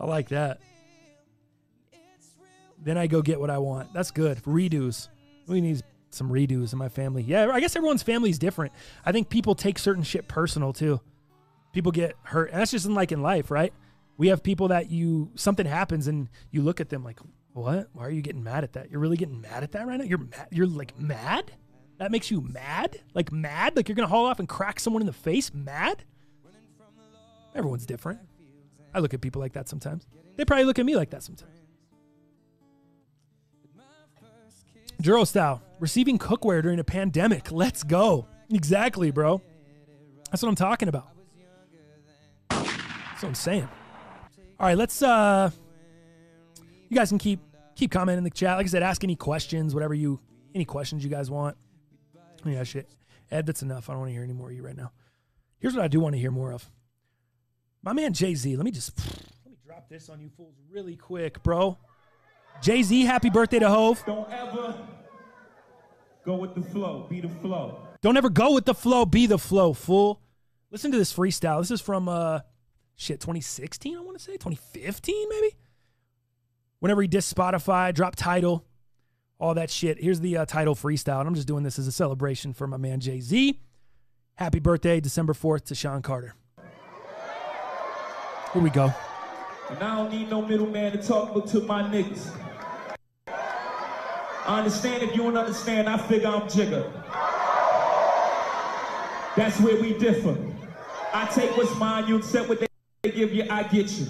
Speaker 1: I like that. Then I go get what I want. That's good. Redos. We need some redos in my family. Yeah, I guess everyone's family is different. I think people take certain shit personal too. People get hurt. And that's just in like in life, right? We have people that you something happens and you look at them like, "What? Why are you getting mad at that? You're really getting mad at that right now? You're mad? You're like mad? That makes you mad? Like mad? Like you're going to haul off and crack someone in the face? Mad? Everyone's different. I look at people like that sometimes. They probably look at me like that sometimes. Juro style, receiving cookware during a pandemic. Let's go. Exactly, bro. That's what I'm talking about. That's what I'm saying. All right, let's uh you guys can keep keep commenting in the chat. Like I said, ask any questions, whatever you any questions you guys want. Yeah, shit. Ed, that's enough. I don't want to hear any more of you right now. Here's what I do want to hear more of. My man Jay Z. Let me just let me drop this on you fools really quick, bro. Jay Z, happy birthday to Hove.
Speaker 4: Don't ever go with the flow. Be the flow.
Speaker 1: Don't ever go with the flow, be the flow, fool. Listen to this freestyle. This is from uh shit 2016, I want to say 2015 maybe. Whenever he dissed Spotify, dropped Tidal, all that shit. Here's the uh, Tidal freestyle. And I'm just doing this as a celebration for my man Jay Z. Happy birthday, December 4th to Sean Carter. Here we go.
Speaker 4: And I don't need no middleman to talk to my niggas. I understand if you don't understand, I figure I'm Jigga. That's where we differ. I take what's mine, you accept what they give you, I get you.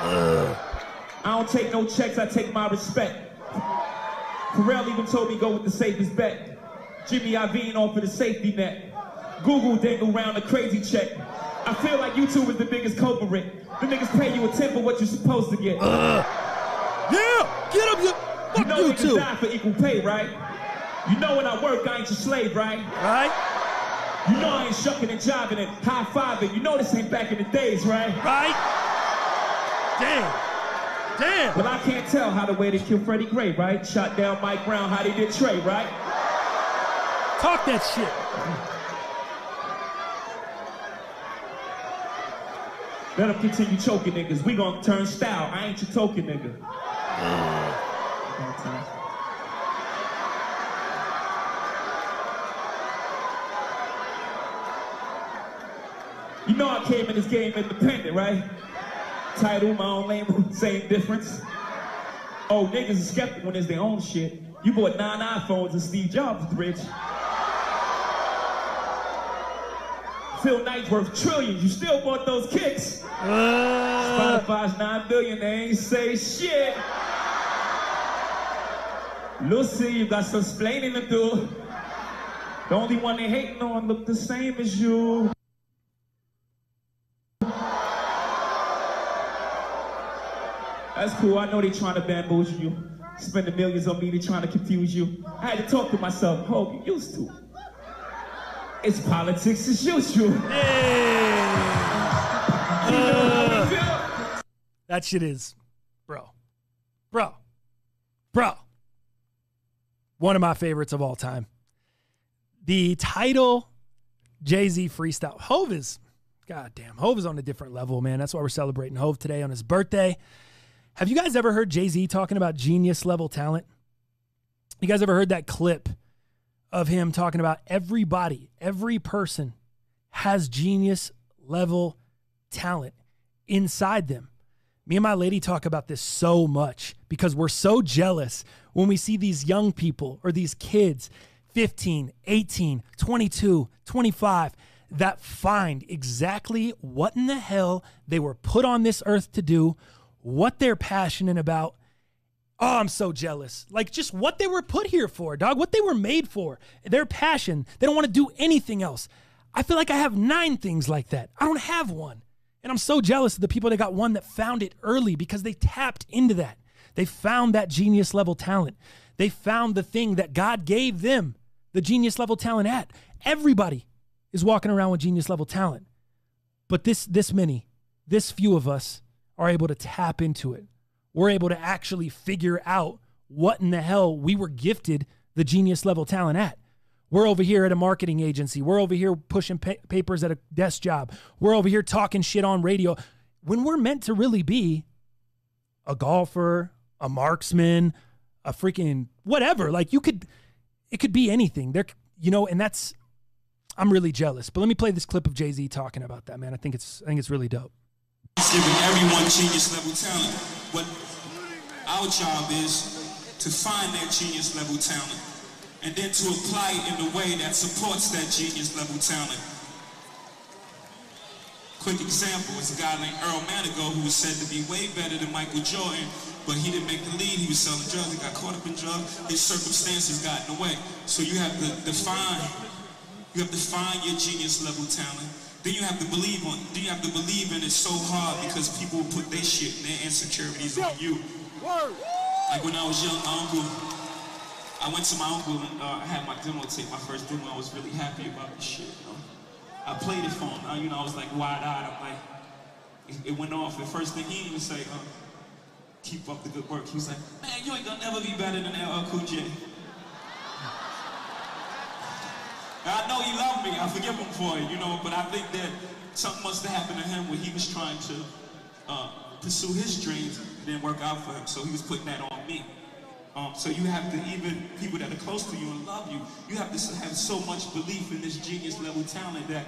Speaker 4: I don't take no checks, I take my respect. Pharrell even told me go with the safest bet. Jimmy Iovine offered a safety net. Google dangle round a crazy check. I feel like YouTube is the biggest culprit. The niggas pay you a tip of what you're supposed to get.
Speaker 1: Uh, yeah, get up, you.
Speaker 4: you
Speaker 1: Fuck
Speaker 4: know
Speaker 1: you,
Speaker 4: niggas die for equal pay, right? You know when I work, I ain't your slave, right?
Speaker 1: Right?
Speaker 4: You know I ain't shucking and jiving and high fiving. You know this ain't back in the days, right?
Speaker 1: Right? Damn. Damn.
Speaker 4: Well, I can't tell how the way they killed Freddie Gray, right? Shot down Mike Brown, how they did Trey, right?
Speaker 1: Talk that shit.
Speaker 4: Let them continue choking niggas. We gonna turn style. I ain't your token nigga. You know I came in this game independent, right? Tidal, my own label, same difference. Oh, niggas are skeptical when it's their own shit. You bought nine iPhones and Steve Jobs was rich. Phil Knight's worth trillions. You still bought those kicks.
Speaker 1: Uh,
Speaker 4: Spotify's nine billion. They ain't say shit. Lucy, you got some explaining to do. The only one they hating on look the same as you. That's cool. I know they trying to bamboozle you. Spending millions on me, they trying to confuse you. I had to talk to myself. Hope you used to. It's politics as usual.
Speaker 1: that shit is, bro, bro, bro. One of my favorites of all time. The Tidal Jay Z freestyle. Hove is, goddamn, Hove is on a different level, man. That's why we're celebrating Hove today on his birthday. Have you guys ever heard Jay Z talking about genius level talent? You guys ever heard that clip of him talking about everybody, every person has genius level talent inside them, Me and my lady talk about this so much because we're so jealous when we see these young people or these kids 15, 18, 22, 25 that find exactly what in the hell they were put on this earth to do, what they're passionate about. Oh, I'm so jealous. Like just what they were put here for, dog, what they were made for, their passion. They don't want to do anything else. I feel like I have nine things like that. I don't have one. And I'm so jealous of the people that got one that found it early because they tapped into that. They found that genius level talent. They found the thing that God gave them the genius level talent at. Everybody is walking around with genius level talent. But this this many, this few of us are able to tap into it. We're able to actually figure out what in the hell we were gifted the genius level talent at. We're over here at a marketing agency. We're over here pushing pa- papers at a desk job. We're over here talking shit on radio. When we're meant to really be a golfer, a marksman, a freaking whatever. Like you could, it could be anything. There, you know, and that's. I'm really jealous. But let me play this clip of Jay Z talking about that, man. I think it's, I think it's really dope.
Speaker 4: He's giving everyone genius level talent. What our job is to find that genius level talent and then to apply it in a way that supports that genius level talent. Quick example is a guy named Earl Manigault who was said to be way better than Michael Jordan, but he didn't make the lead. He was selling drugs. He got caught up in drugs. His circumstances got in the way. So you have to define, you have to find your genius level talent. Then you have to believe on. Then you have to believe in it so hard because people will put their shit and their insecurities on you. Like when I was young, my uncle, I went to my uncle and uh, I had my demo tape, my first demo. I was really happy about the shit. You know? I played it for him. Uh, you know, I was like wide-eyed. I'm like, it, it went off. The first thing he even say, uh, keep up the good work. He was like, man, you ain't gonna never be better than LL Cool J. I know he loved me. I forgive him for it, you know, but I think that something must have happened to him where he was trying to uh, pursue his dreams didn't work out for him. So he was putting that on me. Um, so you have to, even people that are close to you and love you, you have to have so much belief in this genius level talent that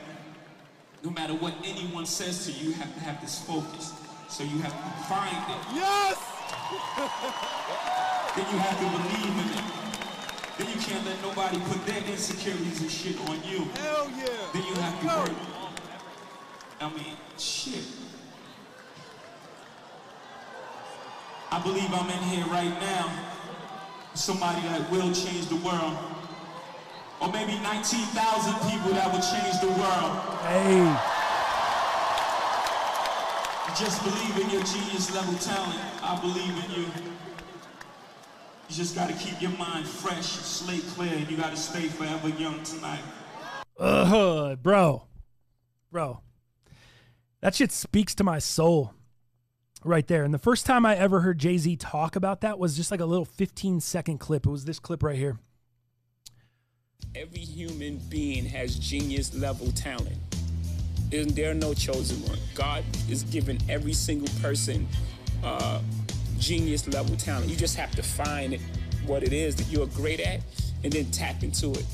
Speaker 4: no matter what anyone says to you, you have to have this focus. So you have to find it.
Speaker 5: Yes!
Speaker 4: Then you have to believe in it. Then you can't let nobody put their insecurities and shit on you.
Speaker 5: Hell yeah!
Speaker 4: Then you have to work. I mean, shit. I believe I'm in here right now. Somebody that will change the world. Or maybe 19,000 people that will change the world.
Speaker 1: Hey,
Speaker 4: Just believe in your genius level talent. I believe in you. You just gotta keep your mind fresh, slate clear, and you gotta stay forever young tonight.
Speaker 1: Uh huh, bro, bro, that shit speaks to my soul right there. And the first time I ever heard Jay Z talk about that was just like a little 15 second clip. It was this clip right here.
Speaker 6: Every human being has genius level talent. And there no chosen one. God is giving every single person uh, genius level talent. You just have to find what it is that you're great at and then tap into it.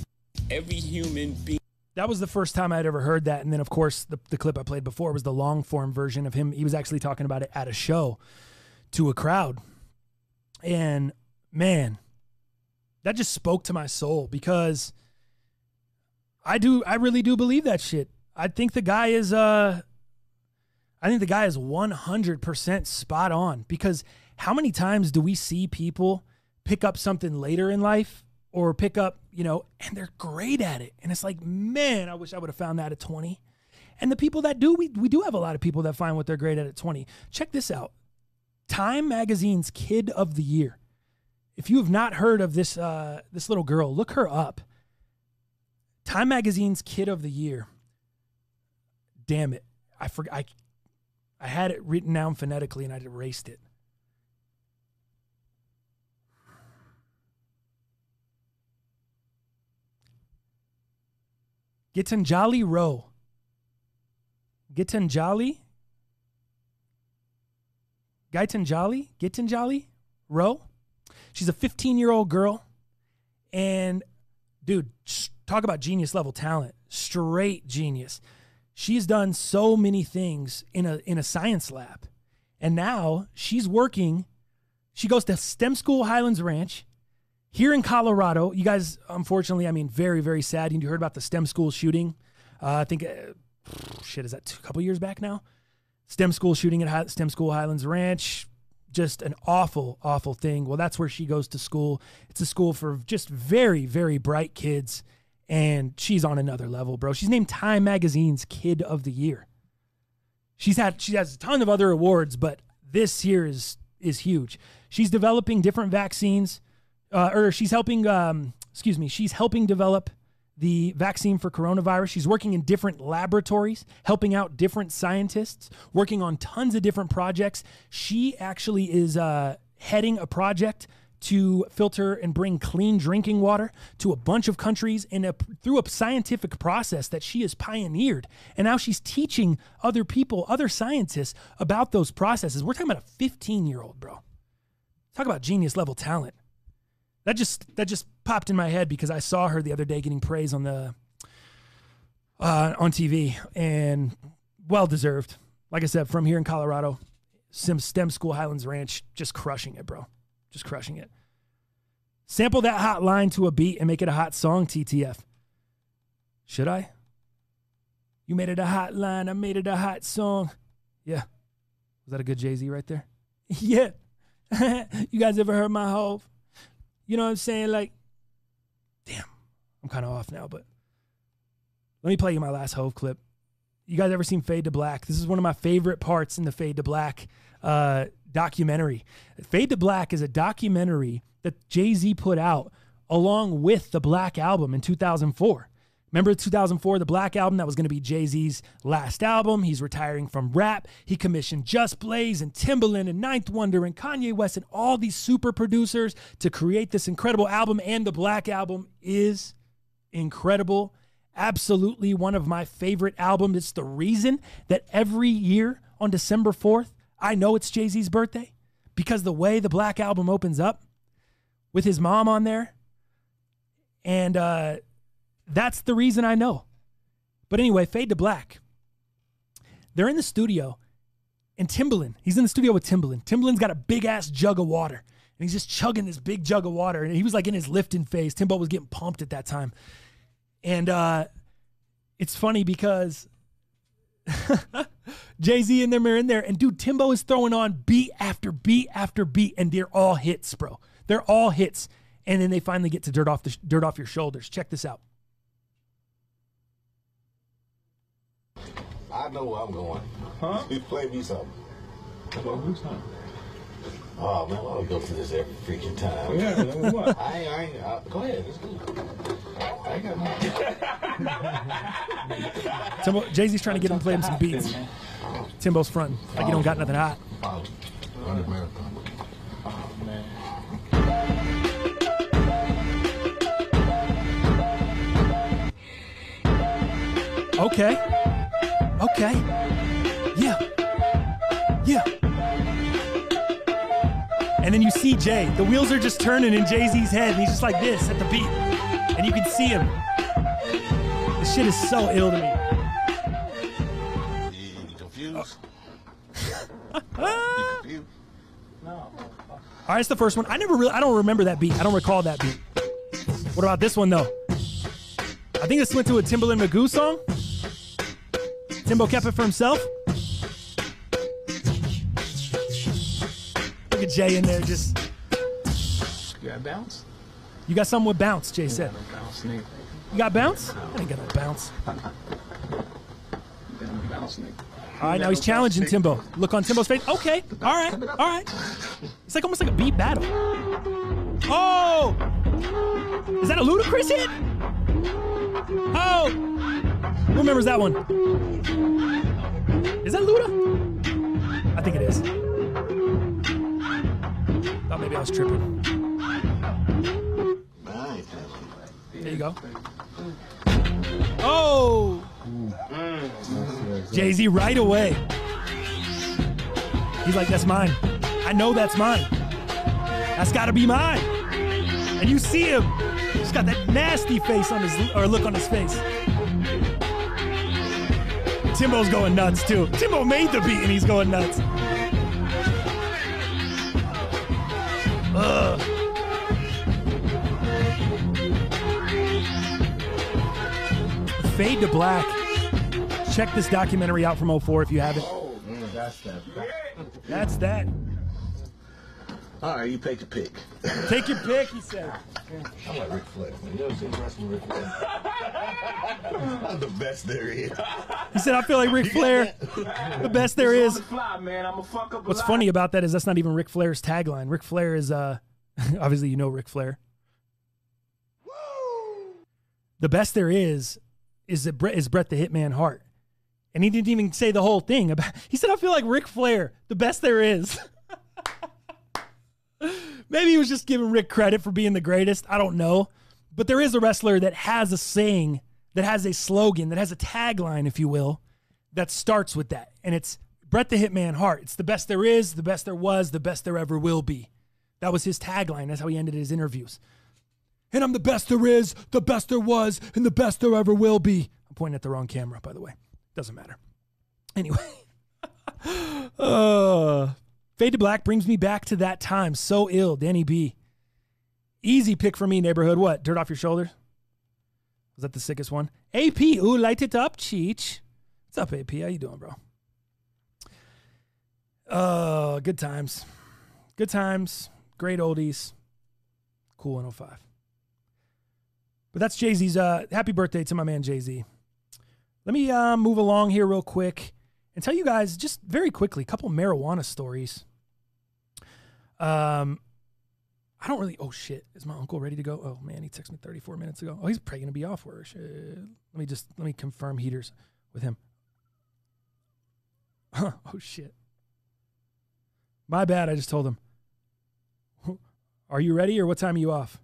Speaker 6: Every human being.
Speaker 1: That was the first time I'd ever heard that. And then, of course, the, the clip I played before was the long form version of him. He was actually talking about it at a show to a crowd. And man, that just spoke to my soul because I do, I really do believe that shit. I think the guy is, uh, I think the guy is 100% spot on because how many times do we see people pick up something later in life or pick up, you know, and they're great at it. And it's like, man, I wish I would have found that at 20. And the people that do, we, we do have a lot of people that find what they're great at at 20. Check this out Time Magazine's Kid of the Year. If you have not heard of this, uh, this little girl, look her up. Time Magazine's Kid of the Year. Damn it. I forgot. I, I had it written down phonetically and I erased it. Gitanjali Rao. Gitanjali? Gitanjali? Gitanjali Rao? She's a 15 year old girl. And dude, talk about genius level talent. Straight genius. She's done so many things in a in a science lab. And now she's working. She goes to STEM School Highlands Ranch here in Colorado. You guys, unfortunately, I mean, very, very sad. You heard about the STEM school shooting. Uh, I think, uh, shit, is that a couple years back now? STEM school shooting at STEM School Highlands Ranch. Just an awful, awful thing. Well, that's where she goes to school. It's a school for just very, very bright kids. And she's on another level, bro. She's named Time Magazine's Kid of the Year. She's had she has a ton of other awards, but this here is is huge. She's developing different vaccines, uh, or she's helping. Um, excuse me, she's helping develop the vaccine for coronavirus. She's working in different laboratories, helping out different scientists, working on tons of different projects. She actually is uh, heading a project to filter and bring clean drinking water to a bunch of countries in a, through a scientific process that she has pioneered. And now she's teaching other people, other scientists about those processes. We're talking about a 15 year old, bro. Talk about genius level talent. That just that just popped in my head because I saw her the other day getting praise on the uh, on TV and well deserved. Like I said, from here in Colorado, Sim STEM School Highlands Ranch, just crushing it, bro. Just crushing it. Sample that hot line to a beat and make it a hot song, TTF. Should I? You made it a hot line, I made it a hot song. Yeah. Was that a good Jay Z right there? yeah. you guys ever heard my Hove? You know what I'm saying? Like, damn, I'm kind of off now, but let me play you my last Hove clip. You guys ever seen Fade to Black? This is one of my favorite parts in the Fade to Black uh, documentary. Fade to Black is a documentary that Jay Z put out along with the Black Album in 2004. Remember 2004, the Black Album? That was going to be Jay Z's last album. He's retiring from rap. He commissioned Just Blaze and Timbaland and Ninth Wonder and Kanye West and all these super producers to create this incredible album. And the Black Album is incredible. Absolutely one of my favorite albums. It's the reason that every year on December 4th, I know it's Jay Z's birthday because the way the Black Album opens up with his mom on there and, uh, that's the reason I know. But anyway, fade to black. They're in the studio, and Timbaland, he's in the studio with Timbaland. Timbaland's got a big ass jug of water, and he's just chugging this big jug of water. And he was like in his lifting phase. Timbo was getting pumped at that time. And uh, it's funny because Jay Z and them are in there, and dude, Timbo is throwing on beat after beat after beat, and they're all hits, bro. They're all hits. And then they finally get to dirt off the dirt off your shoulders. Check this out.
Speaker 5: I know where I'm going.
Speaker 3: Huh?
Speaker 5: You play me something.
Speaker 3: Well, who's not?
Speaker 5: Oh man, why do we go through this every freaking time?
Speaker 3: Yeah, what?
Speaker 5: I ain't, I ain't, uh, go ahead, let's do it. I ain't got nothing.
Speaker 1: Timbo, Jay Z's trying to get him to play him some beats. Timbo's fronting like you don't got nothing hot.
Speaker 5: Follow. Run the marathon.
Speaker 1: Okay. Okay. Yeah. Yeah. And then you see Jay. The wheels are just turning in Jay Z's head, and he's just like this at the beat. And you can see him. This shit is so ill to me.
Speaker 5: You confused? You confused?
Speaker 1: All right, it's the first one. I never really, I don't remember that beat. I don't recall that beat. What about this one though? I think this went to a Timbaland Magoo song. Timbo kept it for himself. Look at Jay in there, just.
Speaker 3: You got bounce?
Speaker 1: You got something with bounce, Jay said.
Speaker 3: Bounce, nigga.
Speaker 1: You got bounce? I ain't got no bounce.
Speaker 3: Damn bounce, nigga.
Speaker 1: All right, now he's challenging Timbo. Look on Timbo's face. Okay, all right, all right. It's like almost like a beat battle. Oh! Is that a Ludacris hit? Oh! Who remembers that one? Is that Luda? I think it is. Thought maybe I was tripping. There you go. Oh! Jay Z right away. He's like, that's mine. I know that's mine. That's gotta be mine. And you see him. He's got that nasty face on his, or look on his face. Timbo's going nuts too. Timbo made the beat and he's going nuts. Ugh. Fade to Black. Check this documentary out from 04 if you haven't.
Speaker 2: Oh, man, that's that.
Speaker 1: That's that.
Speaker 5: All right, you take your pick.
Speaker 1: Take your pick, he said.
Speaker 5: I like Ric Flair. Man. You ever seen wrestling Ric Flair? I'm the best there is.
Speaker 1: He said, I feel like Ric Flair. The best there is.
Speaker 3: Fly, man. I'm a fuck up.
Speaker 1: What's funny about that is that's not even Ric Flair's tagline. Ric Flair is, uh, obviously, you know Ric Flair. The best there is is that Brett is Brett the Hitman Hart, and he didn't even say the whole thing about. He said, "I feel like Ric Flair, the best there is." Maybe he was just giving Ric credit for being the greatest. I don't know, but there is a wrestler that has a saying, that has a slogan, that has a tagline, if you will, that starts with that, and it's Brett the Hitman Hart. It's the best there is, the best there was, the best there ever will be. That was his tagline. That's how he ended his interviews and I'm the best there is, the best there was, and the best there ever will be. I'm pointing at the wrong camera, by the way. Doesn't matter. Anyway, uh, Fade to Black brings me back to that time. So ill, Danny B. Easy pick for me, neighborhood. What? Dirt off your shoulders? Was that the sickest one? AP, ooh, light it up, Cheech. What's up, AP? How you doing, bro? Uh, good times. Good times. Great oldies. Cool 105. But that's Jay Z's. Uh, happy birthday to my man Jay Z. Let me uh, move along here real quick and tell you guys just very quickly a couple marijuana stories. Um, I don't really. Oh shit! Is my uncle ready to go? Oh man, he texted me 34 minutes ago. Oh, he's probably gonna be off work. Shit. Let me just let me confirm heaters with him. oh shit. My bad. I just told him. Are you ready or what time are you off?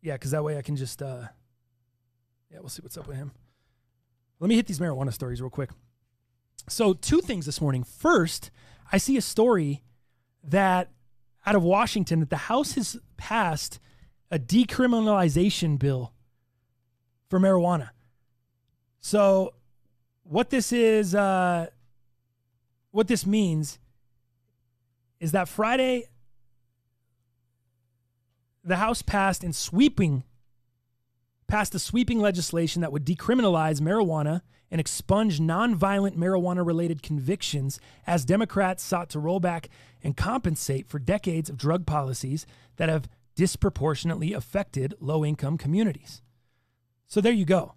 Speaker 1: Yeah, because that way I can just, uh, yeah, we'll see what's up with him. Let me hit these marijuana stories real quick. So, two things this morning. First, I see a story that out of Washington that the House has passed a decriminalization bill for marijuana. So, what this is, uh, what this means is that Friday the House passed in sweeping passed a sweeping legislation that would decriminalize marijuana and expunge nonviolent marijuana related convictions as Democrats sought to roll back and compensate for decades of drug policies that have disproportionately affected low income communities. So there you go.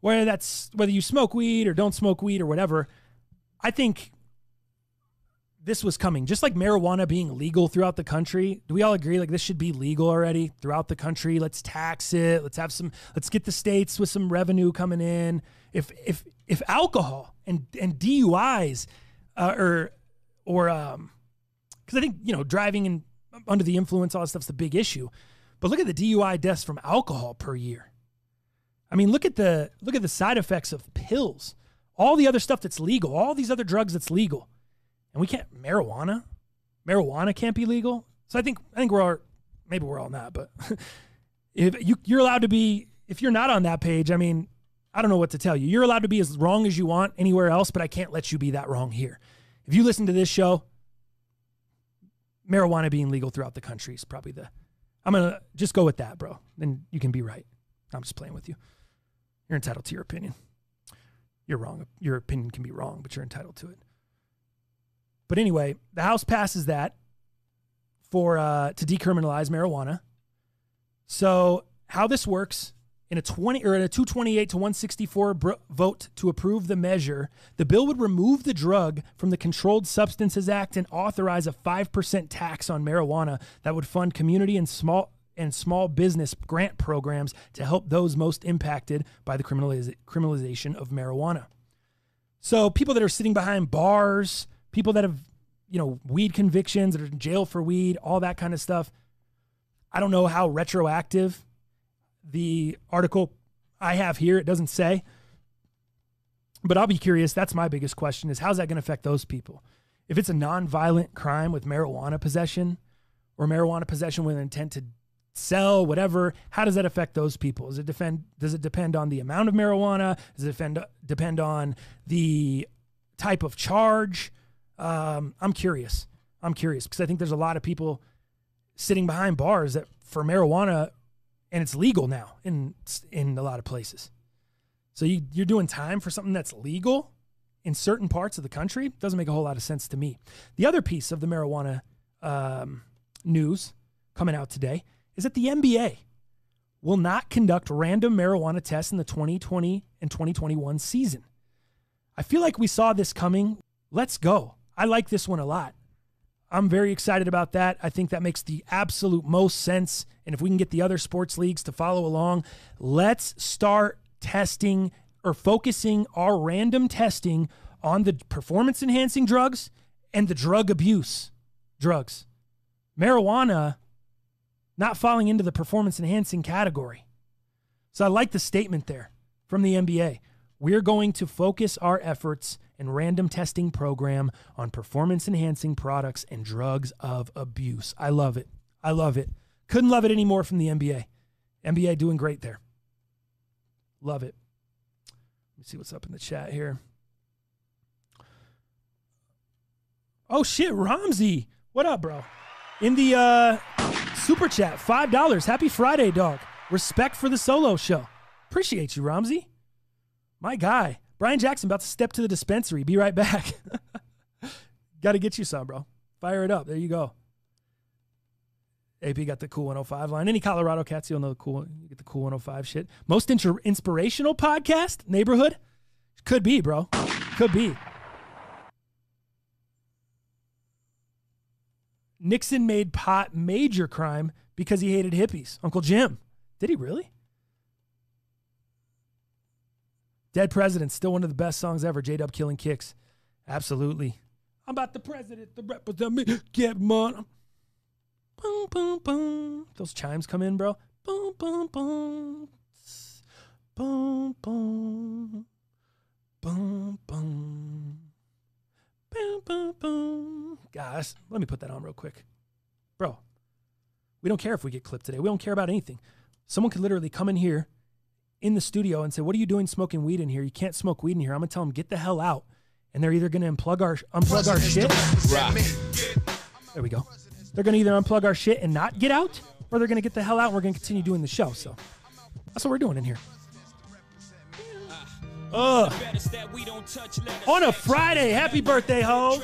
Speaker 1: Whether that's whether you smoke weed or don't smoke weed or whatever, I think this was coming. Just like marijuana being legal throughout the country, do we all agree like this should be legal already throughout the country? Let's tax it. Let's have some. Let's get the states with some revenue coming in. If if if alcohol and and DUIs, uh, or or um, because I think you know driving and under the influence, all that stuff's the big issue. But look at the DUI deaths from alcohol per year. I mean, look at the look at the side effects of pills, all the other stuff that's legal, all these other drugs that's legal and we can't marijuana. Marijuana can't be legal. So I think I think we're all maybe we're all not, but if you you're allowed to be if you're not on that page, I mean, I don't know what to tell you. You're allowed to be as wrong as you want anywhere else, but I can't let you be that wrong here. If you listen to this show, marijuana being legal throughout the country is probably the I'm gonna just go with that, bro. Then you can be right. I'm just playing with you. You're entitled to your opinion. You're wrong. Your opinion can be wrong, but you're entitled to it. But anyway, the House passes that for uh, to decriminalize marijuana. So how this works in a 20 or in a 228 to 164 br- vote to approve the measure, the bill would remove the drug from the Controlled Substances Act and authorize a 5% tax on marijuana that would fund community and small and small business grant programs to help those most impacted by the criminaliz- criminalization of marijuana. So people that are sitting behind bars, people that have, you know, weed convictions that are in jail for weed, all that kind of stuff. I don't know how retroactive the article I have here, it doesn't say. But I'll be curious. That's my biggest question is how's that going to affect those people? If it's a nonviolent crime with marijuana possession or marijuana possession with intent to sell, whatever, how does that affect those people? Does it defend does it depend on the amount of marijuana? Does it depend depend on the type of charge? Um, I'm curious. I'm curious because I think there's a lot of people sitting behind bars that for marijuana, and it's legal now in in a lot of places. So you, you're doing time for something that's legal in certain parts of the country doesn't make a whole lot of sense to me. The other piece of the marijuana um, news coming out today is that the NBA will not conduct random marijuana tests in the 2020 and 2021 season. I feel like we saw this coming. Let's go. I like this one a lot. I'm very excited about that. I think that makes the absolute most sense. And if we can get the other sports leagues to follow along, let's start testing or focusing our random testing on the performance enhancing drugs and the drug abuse drugs. Marijuana not falling into the performance enhancing category. So I like the statement there from the NBA. We're going to focus our efforts and random testing program on performance enhancing products and drugs of abuse. I love it. I love it. Couldn't love it anymore from the NBA. NBA doing great there. Love it. Let me see what's up in the chat here. Oh shit, Ramsey. What up, bro? In the uh super chat, five dollars. Happy Friday, dog. Respect for the solo show. Appreciate you, Ramsey. My guy. Brian Jackson about to step to the dispensary. Be right back. Got to get you some, bro. Fire it up. There you go. AP got the cool 105 line. Any Colorado cats, you'll know the cool. You get the cool 105 shit. Most inter- inspirational podcast, neighborhood. Could be, bro. Could be. Nixon made pot major crime because he hated hippies. Uncle Jim. Did he really? Dead President, still one of the best songs ever. J Dub killing kicks. Absolutely. I'm about the president to represent me. Get money. Boom, boom, boom. Those chimes come in, bro. Boom, boom, boom. Boom, boom. Boom, boom. Boom, boom, boom. Guys, let me put that on real quick. Bro, we don't care if we get clipped today. We don't care about anything. Someone could literally come in here in the studio and say, What are you doing smoking weed in here? You can't smoke weed in here. I'm going to tell them, Get the hell out. And they're either going to unplug our, unplug our shit. There we go. They're going to either unplug our shit and not get out, or they're going to get the hell out and we're going to continue doing the show. So that's what we're doing in here. Ugh. On a Friday. Happy birthday, ho.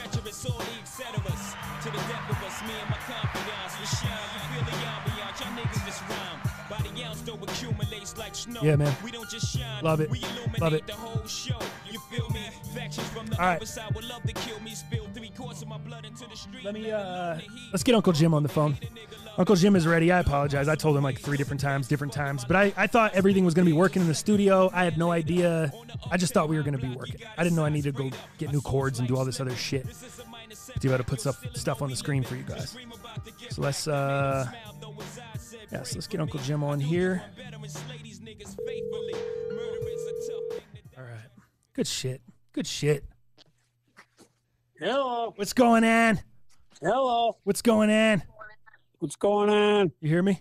Speaker 1: Yeah, man. we don't just Love it. we Love it. All right. Let me uh let's get Uncle Jim on the phone. Uncle Jim is ready. I apologize. I told him like three different times, different times. But I, I thought everything was gonna be working in the studio. I had no idea. I just thought we were gonna be working. I didn't know I needed to go get new cords and do all this other shit. Do how to put stuff stuff on the screen for you guys. So let's uh yeah, so let's get Uncle Jim on here. All right. Good shit. Good shit.
Speaker 7: Hello.
Speaker 1: What's going on?
Speaker 7: Hello.
Speaker 1: What's going on?
Speaker 7: What's going on?
Speaker 1: You hear me?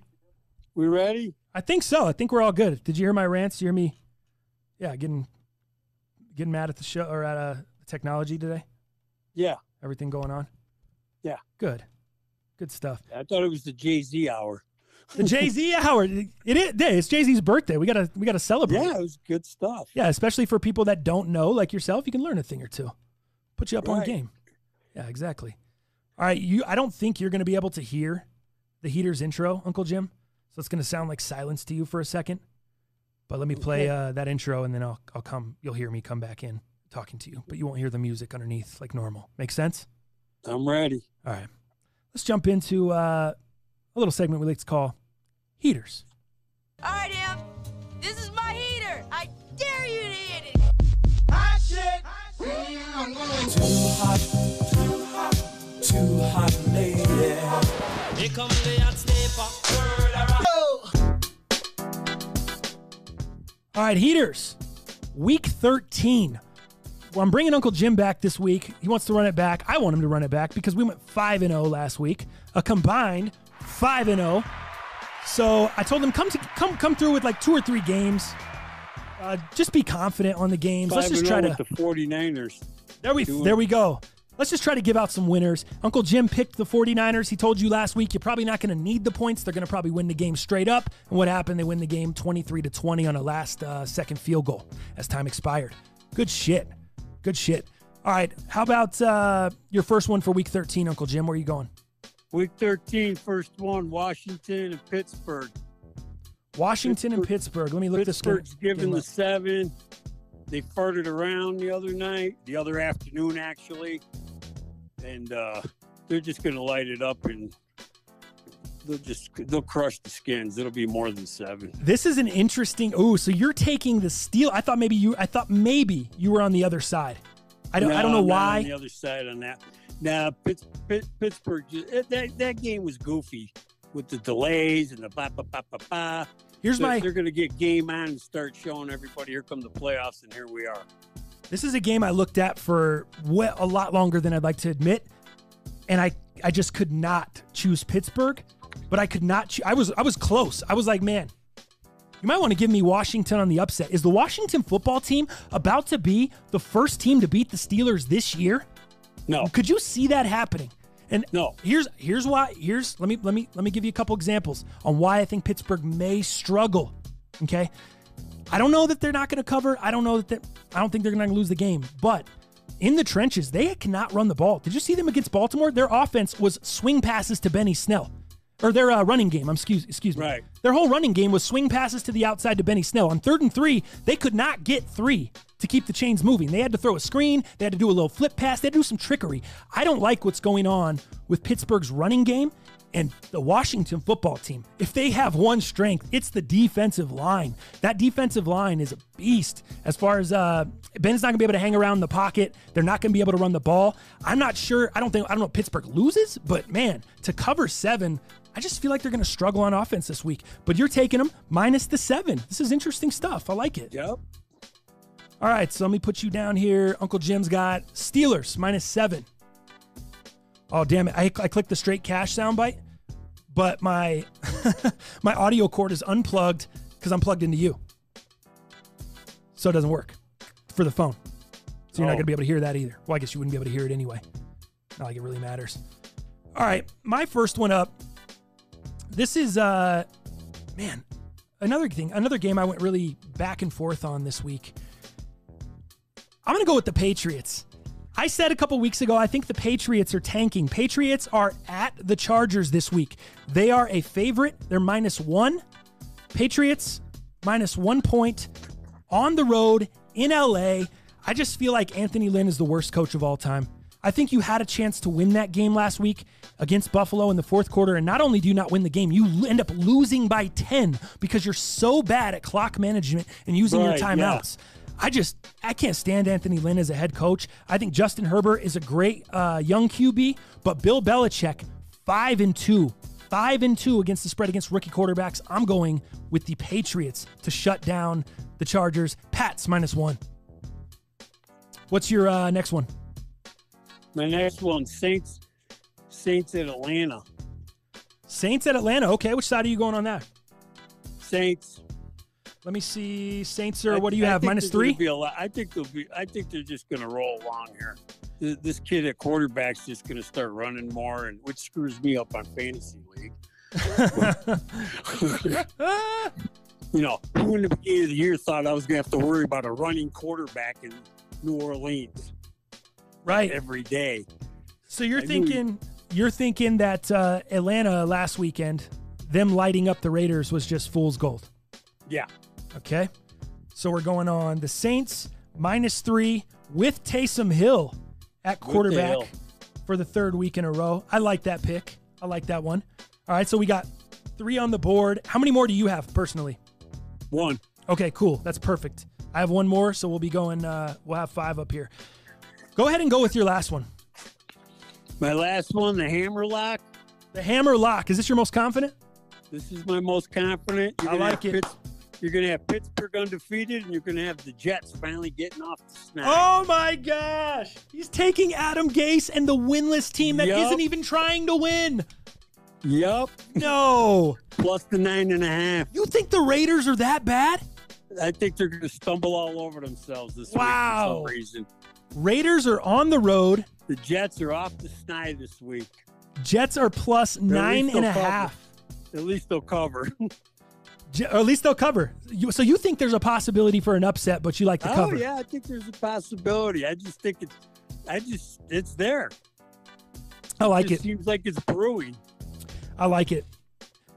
Speaker 7: We ready?
Speaker 1: I think so. I think we're all good. Did you hear my rants? You hear me? Yeah, getting getting mad at the show or at uh, technology today.
Speaker 7: Yeah.
Speaker 1: Everything going on.
Speaker 7: Yeah.
Speaker 1: Good. Good stuff.
Speaker 7: I thought it was the Jay Z hour.
Speaker 1: The Jay Z hour. It is. Day. It's Jay Z's birthday. We gotta we gotta celebrate.
Speaker 7: Yeah, it was good stuff.
Speaker 1: Yeah, especially for people that don't know, like yourself, you can learn a thing or two. Put you up on game. Yeah, exactly. All right, you. I don't think you're going to be able to hear the heaters intro, Uncle Jim. So it's going to sound like silence to you for a second. But let me play uh, that intro, and then I'll I'll come. You'll hear me come back in talking to you, but you won't hear the music underneath like normal. Make sense?
Speaker 7: I'm ready.
Speaker 1: All right. Let's jump into uh, a little segment we like to call heaters.
Speaker 8: All right, Em. This is my heater. I dare you to hit it.
Speaker 9: Too hot, lady. Here come the hot stepper.
Speaker 1: All right, heaters. Week 13. Well, I'm bringing Uncle Jim back this week. He wants to run it back. I want him to run it back because we went 5 and 0 last week, a combined 5 and 0. So I told them come to come come through with like two or three games. Uh, just be confident on the games. Let's just try
Speaker 7: oh
Speaker 1: to
Speaker 7: the 49ers.
Speaker 1: there we there we go. Let's just try to give out some winners. Uncle Jim picked the 49ers. He told you last week you're probably not going to need the points. They're going to probably win the game straight up. And what happened? They win the game 23 to 20 on a last uh, second field goal as time expired. Good shit. Good shit. All right. How about uh, your first one for week 13, Uncle Jim? Where are you going?
Speaker 7: Week 13, first one, Washington and Pittsburgh.
Speaker 1: Washington and Pittsburgh. Let me look this.
Speaker 7: Pittsburgh's given the seven. They farted around the other night, the other afternoon, actually. And uh, they're just going to light it up and they'll just they'll crush the skins. It'll be more than seven.
Speaker 1: This is an interesting. Oh, so you're taking the steel. I thought maybe you. I thought maybe you were on the other side. I don't. I don't know
Speaker 7: I'm
Speaker 1: why.
Speaker 7: On the other side on that. Now, Pitts, Pitt, Pittsburgh, eh, that, that game was goofy with the delays and the blah, blah, blah, blah, blah.
Speaker 1: Here's
Speaker 7: They're-
Speaker 1: my-
Speaker 7: They're going to get game on and start showing everybody, here come the playoffs, and here we are.
Speaker 1: This is a game I looked at for we- a lot longer than I'd like to admit, and I I just could not choose Pittsburgh, but I could not. Choo- I was I was close. I was like, man, you might want to give me Washington on the upset. Is the Washington football team about to be the first team to beat the Steelers this year?
Speaker 7: No.
Speaker 1: Could you see that happening? And
Speaker 7: no.
Speaker 1: Here's here's why. Here's let me let me let me give you a couple examples on why I think Pittsburgh may struggle. Okay. I don't know that they're not going to cover. I don't know that they- I don't think they're going to lose the game. But in the trenches, they cannot run the ball. Did you see them against Baltimore? Their offense was swing passes to Benny Snell, or their uh, running game. I'm excuse excuse me.
Speaker 7: Right.
Speaker 1: Their whole running game was swing passes to the outside to Benny Snell. On third and three, they could not get three to keep the chains moving. They had to throw a screen. They had to do a little flip pass. They had to do some trickery. I don't like what's going on with Pittsburgh's running game and the Washington football team. If they have one strength, it's the defensive line. That defensive line is a beast. As far as uh, Ben's not gonna be able to hang around the pocket, they're not gonna be able to run the ball. I'm not sure. I don't think. I don't know. if Pittsburgh loses, but man, to cover seven. I just feel like they're going to struggle on offense this week. But you're taking them minus the seven. This is interesting stuff. I like it.
Speaker 7: Yep.
Speaker 1: All right, so let me put you down here. Uncle Jim's got Steelers minus seven. Oh damn it! I, I clicked the straight cash soundbite, but my my audio cord is unplugged because I'm plugged into you, so it doesn't work for the phone. So you're not
Speaker 7: Oh.
Speaker 1: going to be able to hear that either. Well, I guess you wouldn't be able to hear it anyway. Not like it really matters. All right, my first one up. This is uh, man, another thing, another game I went really back and forth on this week. I'm going to go with the Patriots. I said a couple weeks ago, I think the Patriots are tanking. Patriots are at the Chargers this week. They are a favorite. They're minus one. Patriots minus one point on the road in LA. I just feel like Anthony Lynn is the worst coach of all time. I think you had a chance to win that game last week against Buffalo in the fourth quarter. And not only do you not win the game, you end up losing by 10 because you're so bad at clock management and using
Speaker 7: Right,
Speaker 1: your
Speaker 7: yeah.
Speaker 1: timeouts. I just I can't stand Anthony Lynn as a head coach. I think Justin Herbert is a great uh, young QB, but Bill Belichick five and two, five and two against the spread against rookie quarterbacks. I'm going with the Patriots to shut down the Chargers. Pats minus one. What's your uh, next one?
Speaker 7: My next one, Saints, Saints at Atlanta.
Speaker 1: Saints at Atlanta. Okay, which side are you going on that?
Speaker 7: Saints.
Speaker 1: Let me see. Saints are
Speaker 7: I-
Speaker 1: what do you
Speaker 7: I
Speaker 1: have? Minus three.
Speaker 7: Be a lot, I think they'll be. I think they're just going to roll along here. This kid at quarterback's just going to start running more, and which screws me up on fantasy league. you know, who in the beginning of the year thought I was going to have to worry about a running quarterback in New Orleans
Speaker 1: Right.
Speaker 7: every day?
Speaker 1: So you're
Speaker 7: I
Speaker 1: thinking you're thinking that uh, Atlanta last weekend, them lighting up the Raiders was just fool's gold.
Speaker 7: Yeah.
Speaker 1: Okay. So we're going on the Saints minus three with Taysom Hill at quarterback
Speaker 7: Hill.
Speaker 1: for the third week in a row. I like that pick. I like that one. All right. So we got three on the board. How many more do you have personally?
Speaker 7: One.
Speaker 1: Okay, cool. That's perfect. I have one more, so we'll be going. Uh, we'll have five up here. Go ahead and go with your last one.
Speaker 7: My last one, the Hammer Lock.
Speaker 1: The Hammer Lock. Is this your most confident?
Speaker 7: This is my most confident. You're
Speaker 1: I like it.
Speaker 7: Pitts- you're going to have Pittsburgh undefeated, and you're going to have the Jets finally getting off the snap.
Speaker 1: Oh my gosh. He's taking Adam Gase and the winless team that
Speaker 7: Yup.
Speaker 1: not even trying to win.
Speaker 7: Yup.
Speaker 1: No.
Speaker 7: Plus the nine and a half.
Speaker 1: You think the Raiders are that bad?
Speaker 7: I think they're going to stumble all over themselves this
Speaker 1: Wow.
Speaker 7: week for some reason.
Speaker 1: Raiders are on the road
Speaker 7: The Jets are off the snide this week.
Speaker 1: Jets are plus
Speaker 7: Or at least
Speaker 1: nine and a
Speaker 7: cover.
Speaker 1: half.
Speaker 7: At least they'll cover.
Speaker 1: Or at least they'll cover. You, so you think there's a possibility for an upset, but you like the
Speaker 7: oh
Speaker 1: cover.
Speaker 7: Oh yeah, I think there's a possibility. I just think it's, I just it's there.
Speaker 1: I like
Speaker 7: just
Speaker 1: it.
Speaker 7: Seems like it's brewing.
Speaker 1: I like it.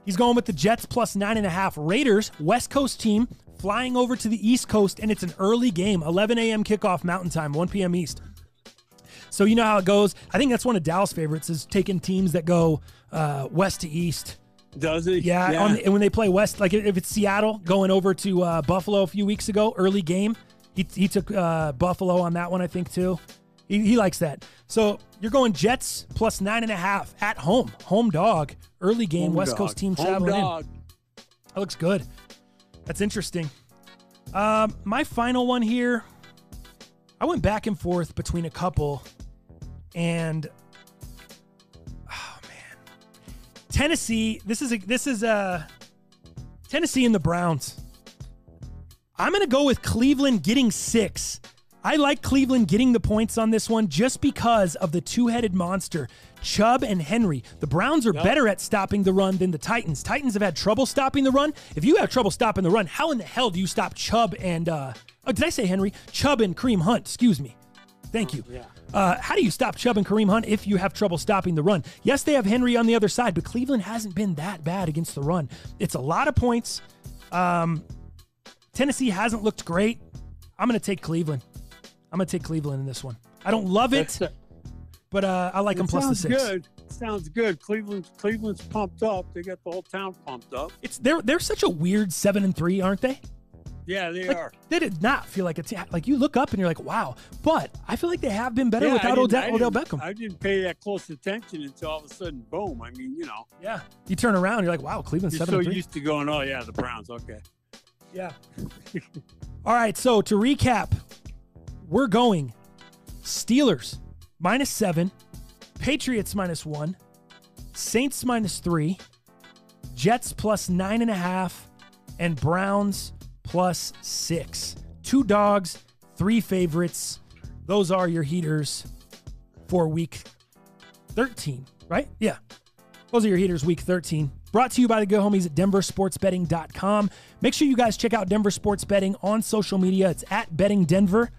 Speaker 1: He's going with the Jets plus nine and a half. Raiders, West Coast team, flying over to the East Coast, and it's an early game, 11 a.m. kickoff Mountain Time, 1 p.m. East. So you know how it goes. I think that's one of Dal's favorites is taking teams that go uh, west to east.
Speaker 7: Does it?
Speaker 1: Yeah, On the, and when they play west, like if it's Seattle going over to uh, Buffalo a few weeks ago, early game, he, he took uh, Buffalo on that one, I think too. He, he likes that. So you're going Jets plus nine and a half at home, home dog, early game,
Speaker 7: Home
Speaker 1: West
Speaker 7: dog.
Speaker 1: Coast team
Speaker 7: Home
Speaker 1: traveling in. That looks good. That's interesting. Um, my final one here, I went back and forth between a couple, and oh man, Tennessee. This is a this is a Tennessee and the Browns. I'm gonna go with Cleveland getting six. I like Cleveland getting the points on this one just because of the two-headed monster, Chubb and Henry. The Browns are better at stopping the run than the Titans. Titans have had trouble stopping the run. If you have trouble stopping the run, how in the hell do you stop Chubb and uh oh, did I say Henry? Chubb and Kareem Hunt, excuse me. Thank you. Uh, how do you stop Chubb and Kareem Hunt if you have trouble stopping the run? Yes, they have Henry on the other side, but Cleveland hasn't been that bad against the run. It's a lot of points. Um, Tennessee hasn't looked great. I'm going to take Cleveland. I'm going to take Cleveland in this one. I don't love it, but uh, I like
Speaker 7: it
Speaker 1: them plus the
Speaker 7: sounds
Speaker 1: six.
Speaker 7: good. Sounds good. Cleveland's Cleveland's pumped up. They got the whole town pumped up.
Speaker 1: It's they're they're such a weird seven and three, aren't they?
Speaker 7: Yeah, they
Speaker 1: Like,
Speaker 7: are.
Speaker 1: They did not feel like a t- like you look up and you're like, wow. But I feel like they have been better
Speaker 7: Yeah,
Speaker 1: without Odell, Odell Beckham.
Speaker 7: I didn't pay that close attention until all of a sudden, boom. I mean, you know,
Speaker 1: yeah, you turn around, you're like, wow, Cleveland
Speaker 7: you're
Speaker 1: seven
Speaker 7: so
Speaker 1: and three.
Speaker 7: used to going, oh yeah, the Browns. Okay.
Speaker 1: Yeah. All right. So to recap, we're going Steelers minus seven, Patriots minus one, Saints minus three, Jets plus nine and a half, and Browns plus six. Two dogs, three favorites. Those are your heaters for week 13, right? Yeah. Those are your heaters week 13. Brought to you by the good homies at denversportsbetting.com. Make sure you guys check out Denver Sports Betting on social media. It's at Betting Denver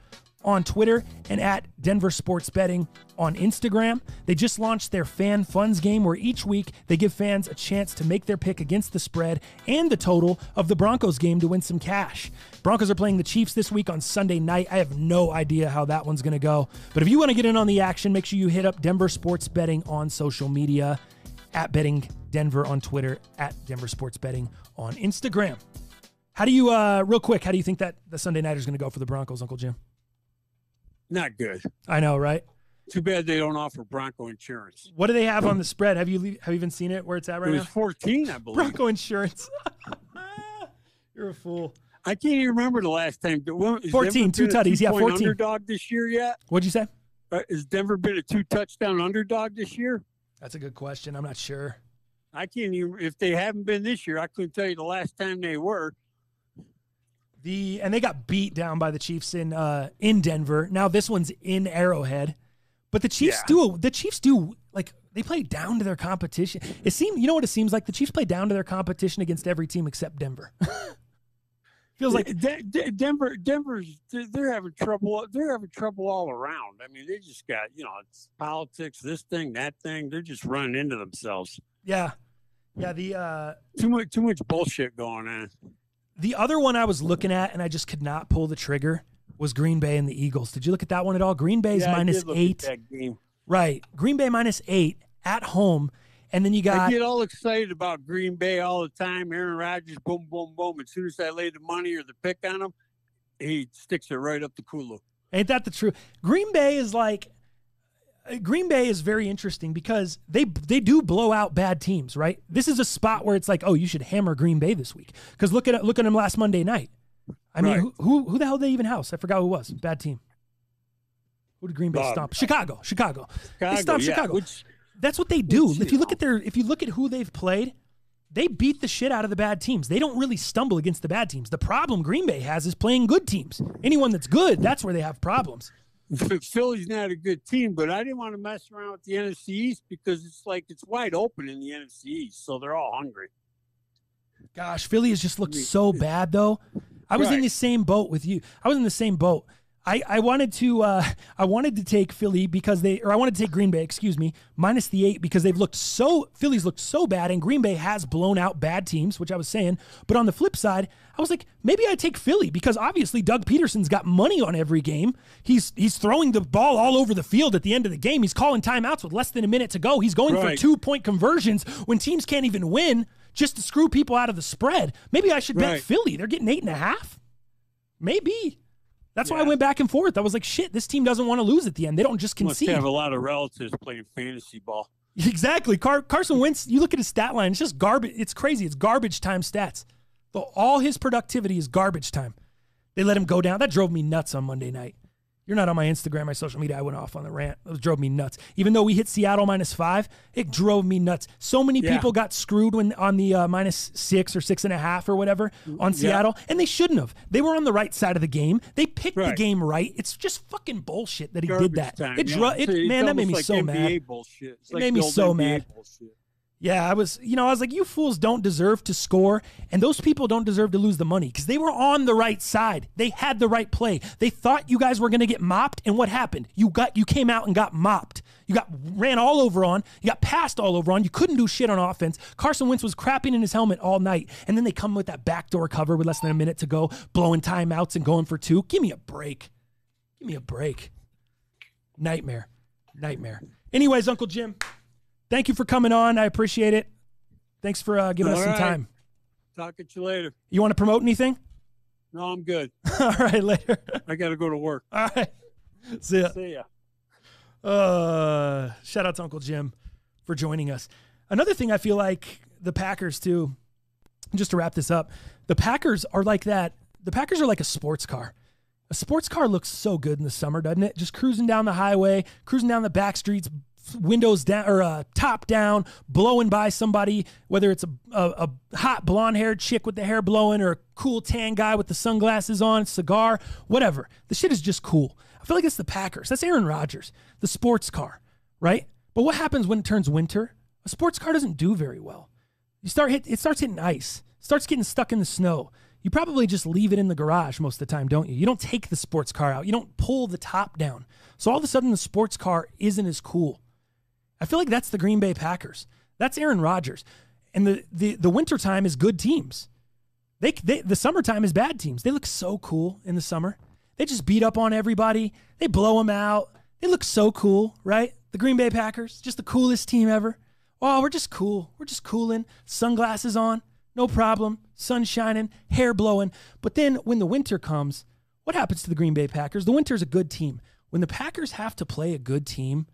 Speaker 1: on Twitter and at Denver Sports Betting on Instagram. They just launched their Fan Funds game where each week they give fans a chance to make their pick against the spread and the total of the Broncos game to win some cash. Broncos are playing the Chiefs this week on Sunday night. I have no idea how that one's going to go. But if you want to get in on the action, make sure you hit up Denver Sports Betting on social media at Betting Denver on Twitter, at Denver Sports Betting on Instagram. How do you, uh, real quick, how do you think that the Sunday night is going to go for the Broncos, Uncle Jim?
Speaker 7: Not good.
Speaker 1: I know, right?
Speaker 7: Too bad they don't offer Bronco insurance.
Speaker 1: What do they have on the spread? Have you have you even seen it where it's at right
Speaker 7: it was
Speaker 1: now?
Speaker 7: 14, I believe.
Speaker 1: Bronco insurance. You're a fool.
Speaker 7: I can't even remember the last time. Has
Speaker 1: 14, two tutties. Yeah,
Speaker 7: two-point
Speaker 1: 14.
Speaker 7: Underdog this year yet?
Speaker 1: What'd you say?
Speaker 7: Uh, has Denver been a two touchdown underdog this year?
Speaker 1: That's a good question. I'm not sure.
Speaker 7: I can't even. If they haven't been this year, I couldn't tell you the last time they were.
Speaker 1: The and they got beat down by the Chiefs in uh in Denver. Now this one's in Arrowhead. But the Chiefs
Speaker 7: Yeah.
Speaker 1: do the Chiefs do like they play down to their competition. It seems you know what it seems like? The Chiefs play down to their competition against every team except Denver. Feels like
Speaker 7: De- De- Denver. Denver's they're- having trouble. They're having trouble all around. I mean, they just got you know it's politics, this thing, that thing. They're just running into themselves.
Speaker 1: yeah. Yeah, the uh
Speaker 7: Too much. Too much bullshit going on.
Speaker 1: The other one I was looking at and I just could not pull the trigger was Green Bay and the Eagles. Did you look at that one at all? Green Bay's
Speaker 7: Yeah, I did look at
Speaker 1: eight. Right. Green Bay minus eight at home. And then you got.
Speaker 7: I get all excited about Green Bay all the time. Aaron Rodgers, boom, boom, boom. As soon as I lay the money or the pick on him, he sticks it right up the Kulu.
Speaker 1: ain't that the truth? Green Bay is like Green Bay is very interesting because they they do blow out bad teams, right? This is a spot where it's like, oh, you should hammer Green Bay this week because look at look at them last Monday night. I mean,
Speaker 7: Right.
Speaker 1: who, who who the hell did they even house? I forgot who it was. Bad team. Who did Green Bay
Speaker 7: Uh,
Speaker 1: stomp? Chicago. Chicago. they
Speaker 7: Chicago,
Speaker 1: stomped
Speaker 7: yeah,
Speaker 1: Chicago.
Speaker 7: which-
Speaker 1: That's what they do. if
Speaker 7: you
Speaker 1: look at their if you look at who they've played, they beat the shit out of the bad teams. They don't really stumble against the bad teams. The problem Green Bay has is playing good teams. Anyone that's good, that's where they have problems.
Speaker 7: Philly's not a good team, but I didn't want to mess around with the NFC East because it's like it's wide open in the NFC East, so they're all hungry.
Speaker 1: Gosh, Philly has just looked so bad though. I was in the same boat with you. I was in the same boat. I, I wanted to uh, I wanted to take Philly because they or I wanted to take Green Bay, excuse me, minus the eight because they've looked so Philly's looked so bad and Green Bay has blown out bad teams, which I was saying. But on the flip side, I was like, maybe I take Philly because obviously Doug Pederson's got money on every game. He's he's throwing the ball all over the field at the end of the game. He's calling timeouts with less than a minute to go. He's going
Speaker 7: Right.
Speaker 1: for two point conversions when teams can't even win just to screw people out of the spread. Maybe I should bet Philly. They're getting eight and a half. Maybe. That's why I went back and forth. I was like, shit, this team doesn't want to lose at the end. They don't just concede.
Speaker 7: Must have a lot of relatives playing fantasy ball.
Speaker 1: Exactly. Car- Carson Wentz, you look at his stat line, it's just garbage. It's crazy. It's garbage time stats. The, all his productivity is garbage time. They let him go down. That drove me nuts on Monday night. You're not on my Instagram, my social media. I went off on the rant. It drove me nuts. Even though we hit Seattle minus five, it drove me nuts. So many
Speaker 7: Yeah.
Speaker 1: people got screwed when on the uh, minus six or six and a half or whatever on
Speaker 7: Yeah.
Speaker 1: Seattle, and they shouldn't have. They were on the right side of the game. They picked the game right. It's just fucking bullshit that he
Speaker 7: Garbage
Speaker 1: did that.
Speaker 7: time.
Speaker 1: it
Speaker 7: yeah.
Speaker 1: it, man, that made me
Speaker 7: like
Speaker 1: so
Speaker 7: NBA
Speaker 1: mad.
Speaker 7: Bullshit. It's
Speaker 1: It
Speaker 7: like
Speaker 1: made me so
Speaker 7: NBA
Speaker 1: mad.
Speaker 7: Bullshit.
Speaker 1: Yeah, I was, you know, I was like, you fools don't deserve to score, and those people don't deserve to lose the money because they were on the right side. They had the right play. They thought you guys were going to get mopped, and what happened? You got, you came out and got mopped. You got ran all over on. You got passed all over on. You couldn't do shit on offense. Carson Wentz was crapping in his helmet all night, and then they come with that backdoor cover with less than a minute to go, blowing timeouts and going for two. Give me a break. Give me a break. Nightmare, nightmare. Anyways, Uncle Jim, thank you for coming on. I appreciate it. Thanks for uh, giving us
Speaker 7: All
Speaker 1: some
Speaker 7: right.
Speaker 1: time.
Speaker 7: Talk at you later.
Speaker 1: You want to promote anything?
Speaker 7: No, I'm good.
Speaker 1: All right, later.
Speaker 7: I got to go to work.
Speaker 1: All right. See ya.
Speaker 7: See ya.
Speaker 1: Uh, shout out to Uncle Jim for joining us. Another thing I feel like the Packers too, just to wrap this up, the Packers are like that. The Packers are like a sports car. A sports car looks so good in the summer, doesn't it? Just cruising down the highway, cruising down the back streets, windows down or uh, top down, blowing by somebody, whether it's a, a, a hot blonde haired chick with the hair blowing or a cool tan guy with the sunglasses on, cigar, whatever. The shit is just cool. I feel like it's the Packers. That's Aaron Rodgers, the sports car, right? But what happens when it turns winter? A sports car doesn't do very well. You start hit it starts hitting ice, starts getting stuck in the snow. You probably just leave it in the garage most of the time, don't you? You don't take the sports car out. You don't pull the top down. So all of a sudden the sports car isn't as cool. I feel like that's the Green Bay Packers. That's Aaron Rodgers. And the the the wintertime is good teams. They, they the summertime is bad teams. They look so cool in the summer. They just beat up on everybody. They blow them out. They look so cool, right? The Green Bay Packers, just the coolest team ever. Oh, we're just cool. We're just cooling. Sunglasses on, no problem. Sun shining, hair blowing. But then when the winter comes, what happens to the Green Bay Packers? The winter's a good team. When the Packers have to play a good team,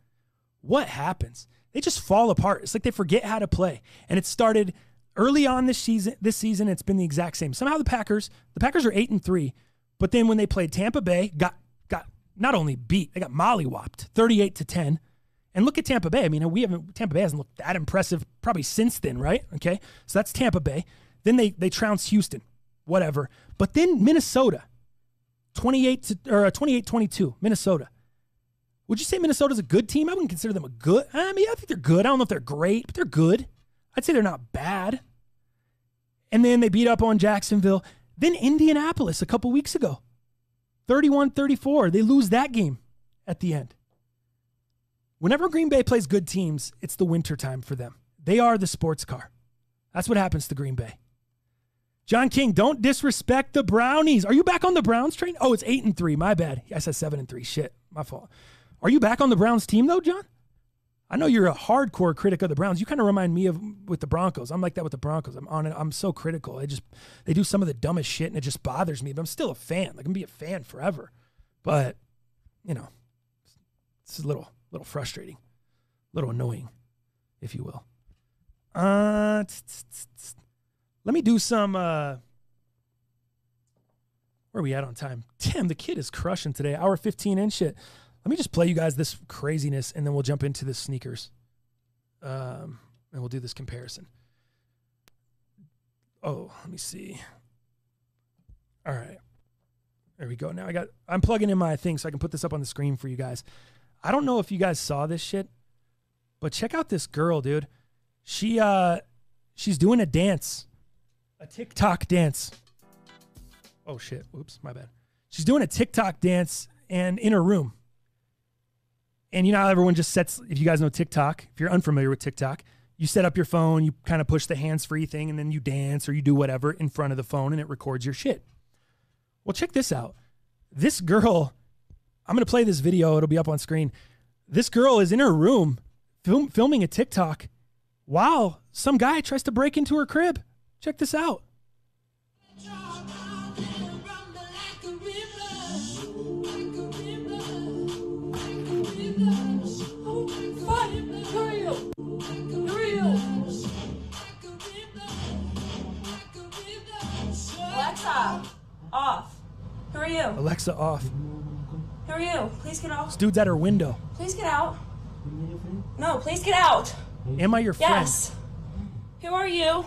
Speaker 1: what happens? They just fall apart. It's like they forget how to play. And it started early on this season. This season, it's been the exact same. Somehow the Packers, the Packers are eight and three, but then when they played Tampa Bay, got got not only beat, they got mollywopped, thirty-eight to ten. And look at Tampa Bay. I mean, we haven't Tampa Bay hasn't looked that impressive probably since then, right? Okay, so that's Tampa Bay. Then they they trounce Houston, whatever. But then Minnesota, twenty-eight to or uh, 28-22, Minnesota. Would you say Minnesota's a good team? I wouldn't consider them a good. I mean, I think they're good. I don't know if they're great, but they're good. I'd say they're not bad. And then they beat up on Jacksonville. Then Indianapolis a couple weeks ago. 31-34. They lose that game at the end. Whenever Green Bay plays good teams, it's the winter time for them. They are the sports car. That's what happens to Green Bay. John King, don't disrespect the Brownies. Are you back on the Browns train? Oh, it's eight and three. My bad. I said seven and three. Shit, my fault. Are you back on the Browns team though, John? I know you're a hardcore critic of the Browns. You kind of remind me of with the Broncos. I'm like that with the Broncos. I'm on it. I'm so critical. I just they do some of the dumbest shit and it just bothers me. But I'm still a fan. Like I'm gonna be a fan forever. But you know, it's a little little frustrating, a little annoying, if you will. Uh, let me do some. uh Where are we at on time? Damn, the kid is crushing today. Hour 15 in shit. Let me just play you guys this craziness and then we'll jump into the sneakers. Um, and we'll do this comparison. Oh, let me see. All right. There we go. Now I got I'm plugging in my thing so I can put this up on the screen for you guys. I don't know if you guys saw this shit, but check out this girl, dude. She uh she's doing a dance. A TikTok dance. Oh shit. Oops, my bad. She's doing a TikTok dance and in her room. And you know how everyone just sets if you guys know TikTok, if you're unfamiliar with TikTok, you set up your phone, you kind of push the hands-free thing and then you dance or you do whatever in front of the phone and it records your shit. Well, check this out. This girl, I'm going to play this video. It'll be up on screen. This girl is in her room film, filming a TikTok while some guy tries to break into her crib. Check this out.
Speaker 10: Off. Who are you?
Speaker 1: Alexa off.
Speaker 10: Who are you? Please get off.
Speaker 1: This dude's at her window.
Speaker 10: Please get out. No, please get out.
Speaker 1: Am I your friend?
Speaker 10: Yes. Who are you?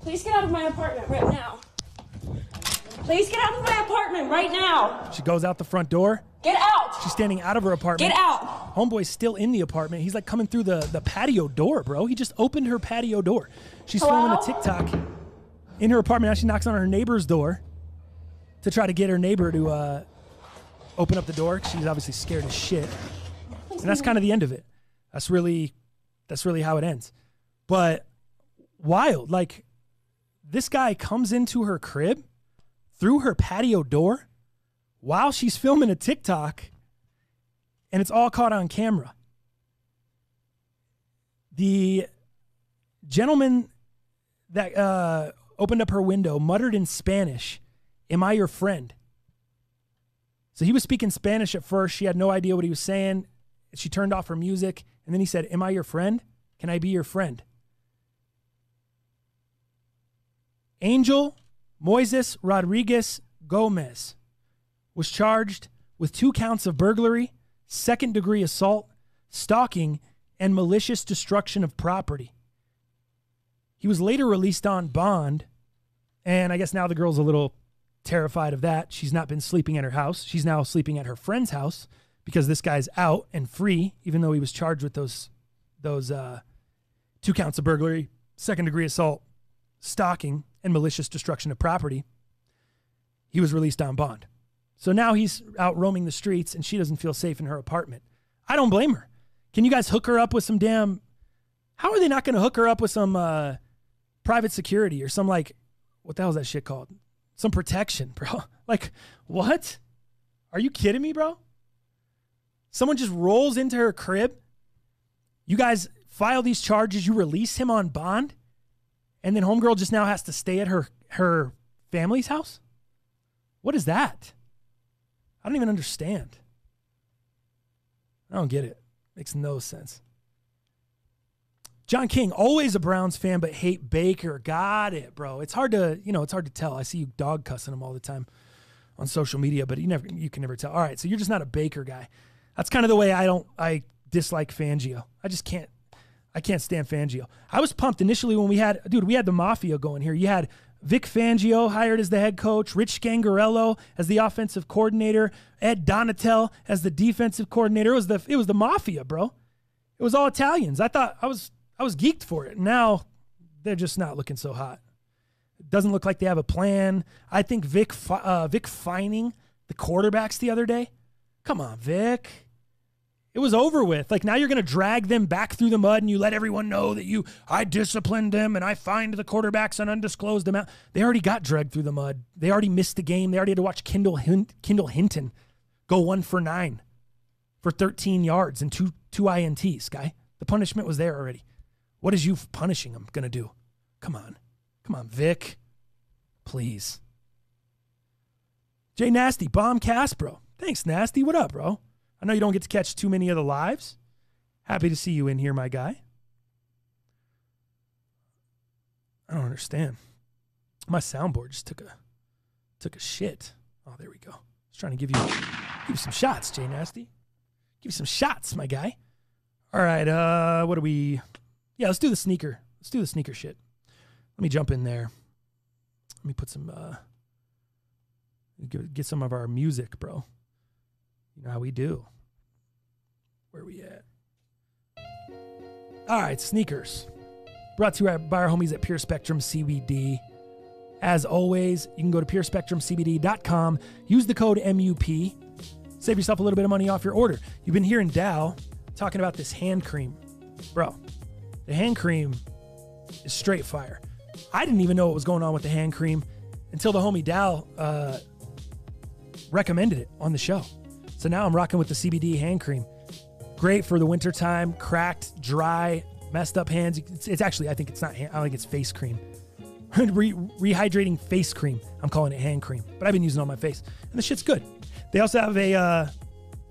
Speaker 10: Please get out of my apartment right now. Please get out of my apartment right now.
Speaker 1: She goes out the front door.
Speaker 10: Get out.
Speaker 1: She's standing out of her apartment.
Speaker 10: Get out.
Speaker 1: Homeboy's still in the apartment. He's like coming through the, the patio door, bro. He just opened her patio door. She's filming a TikTok in her apartment. Now she knocks on her neighbor's door to try to get her neighbor to uh, open up the door. She's obviously scared as shit. And that's kind of the end of it. That's really that's really how it ends. But wild. Like this guy comes into her crib through her patio door while she's filming a TikTok and it's all caught on camera. The gentleman that uh, opened up her window muttered in Spanish, Am I your friend? So he was speaking Spanish at first. She had no idea what he was saying. She turned off her music. And then he said, Am I your friend? Can I be your friend? Angel Moises Rodriguez Gomez was charged with two counts of burglary, second degree assault, stalking, and malicious destruction of property. He was later released on bond, and I guess now the girl's a little terrified of that. She's not been sleeping at her house. She's now sleeping at her friend's house because this guy's out and free, even though he was charged with those those uh, two counts of burglary, second degree assault, stalking, and malicious destruction of property. He was released on bond. So now he's out roaming the streets and she doesn't feel safe in her apartment. I don't blame her. Can you guys hook her up with some damn How are they not going to hook her up with some uh private security or some like what the hell is that shit called? Some protection, bro. Like what? Are you kidding me, bro? Someone just rolls into her crib. You guys file these charges, you release him on bond, and then homegirl just now has to stay at her her family's house? What is that? I don't even understand. I don't get it. Makes no sense. John King, always a Browns fan, but hate Baker. Got it, bro. It's hard to, you know, it's hard to tell. I see you dog cussing him all the time on social media, but you never, you can never tell. All right, so you're just not a Baker guy. That's kind of the way I don't, I dislike Fangio. I just can't, I can't stand Fangio. I was pumped initially when we had, dude, we had the mafia going here. You had Vic Fangio hired as the head coach, Rich Scangarello as the offensive coordinator, Ed Donatell as the defensive coordinator. It was the, it was the mafia, bro. It was all Italians. I thought I was, I was geeked for it. Now they're just not looking so hot. Doesn't look like they have a plan. I think Vic, uh, Vic fining the quarterbacks the other day. Come on, Vic. It was over with. Like now you're going to drag them back through the mud and you let everyone know that you, I disciplined them and I fined the quarterbacks an undisclosed amount. They already got dragged through the mud. They already missed the game. They already had to watch Kendall, Hin- Kendall Hinton go one for nine for 13 yards and two, two INTs, guy. The punishment was there already. What is you punishing him going to do? Come on. Come on, Vic. Please. Jay Nasty, bomb cast, bro. Thanks, Nasty. What up, bro? I know you don't get to catch too many of the lives. Happy to see you in here, my guy. I don't understand. My soundboard just took a took a shit. Oh, there we go. I was trying to give you give you some shots, Jay Nasty. Give you some shots, my guy. All right, uh, what do we Yeah, let's do the sneaker. Let's do the sneaker shit. Let me jump in there. Let me put some uh Get some of our music, bro. You know how we do. Where we at? All right, sneakers. Brought to you by our homies at Pure Spectrum CBD. As always, you can go to purespectrumcbd.com, use the code MUP, save yourself a little bit of money off your order. You've been hearing Dal talking about this hand cream. Bro, the hand cream is straight fire. I didn't even know what was going on with the hand cream until the homie Dal uh, recommended it on the show. So now I'm rocking with the CBD hand cream. Great for the wintertime, cracked, dry, messed up hands. It's, it's actually, I think it's not, hand, I think it's face cream. Re- rehydrating face cream. I'm calling it hand cream, but I've been using it on my face, and the shit's good. They also have a uh,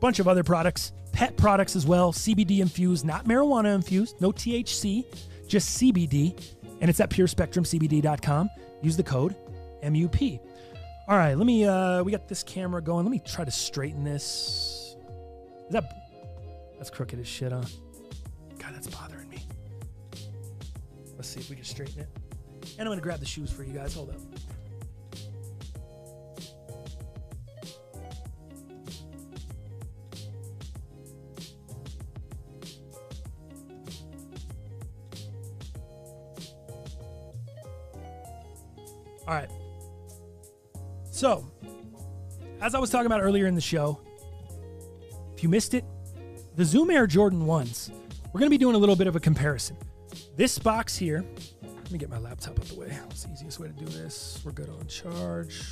Speaker 1: bunch of other products, pet products as well, CBD infused, not marijuana infused, no THC, just CBD, and it's at purespectrumcbd.com. Use the code MUP. All right, let me. Uh, we got this camera going. Let me try to straighten this. Is that that's crooked as shit, huh? God, that's bothering me. Let's see if we can straighten it. And I'm gonna grab the shoes for you guys. Hold up. All right. So, as I was talking about earlier in the show, if you missed it, the Zoom Air Jordan 1s, we're going to be doing a little bit of a comparison. This box here, let me get my laptop out the way. It's the easiest way to do this. We're good on charge.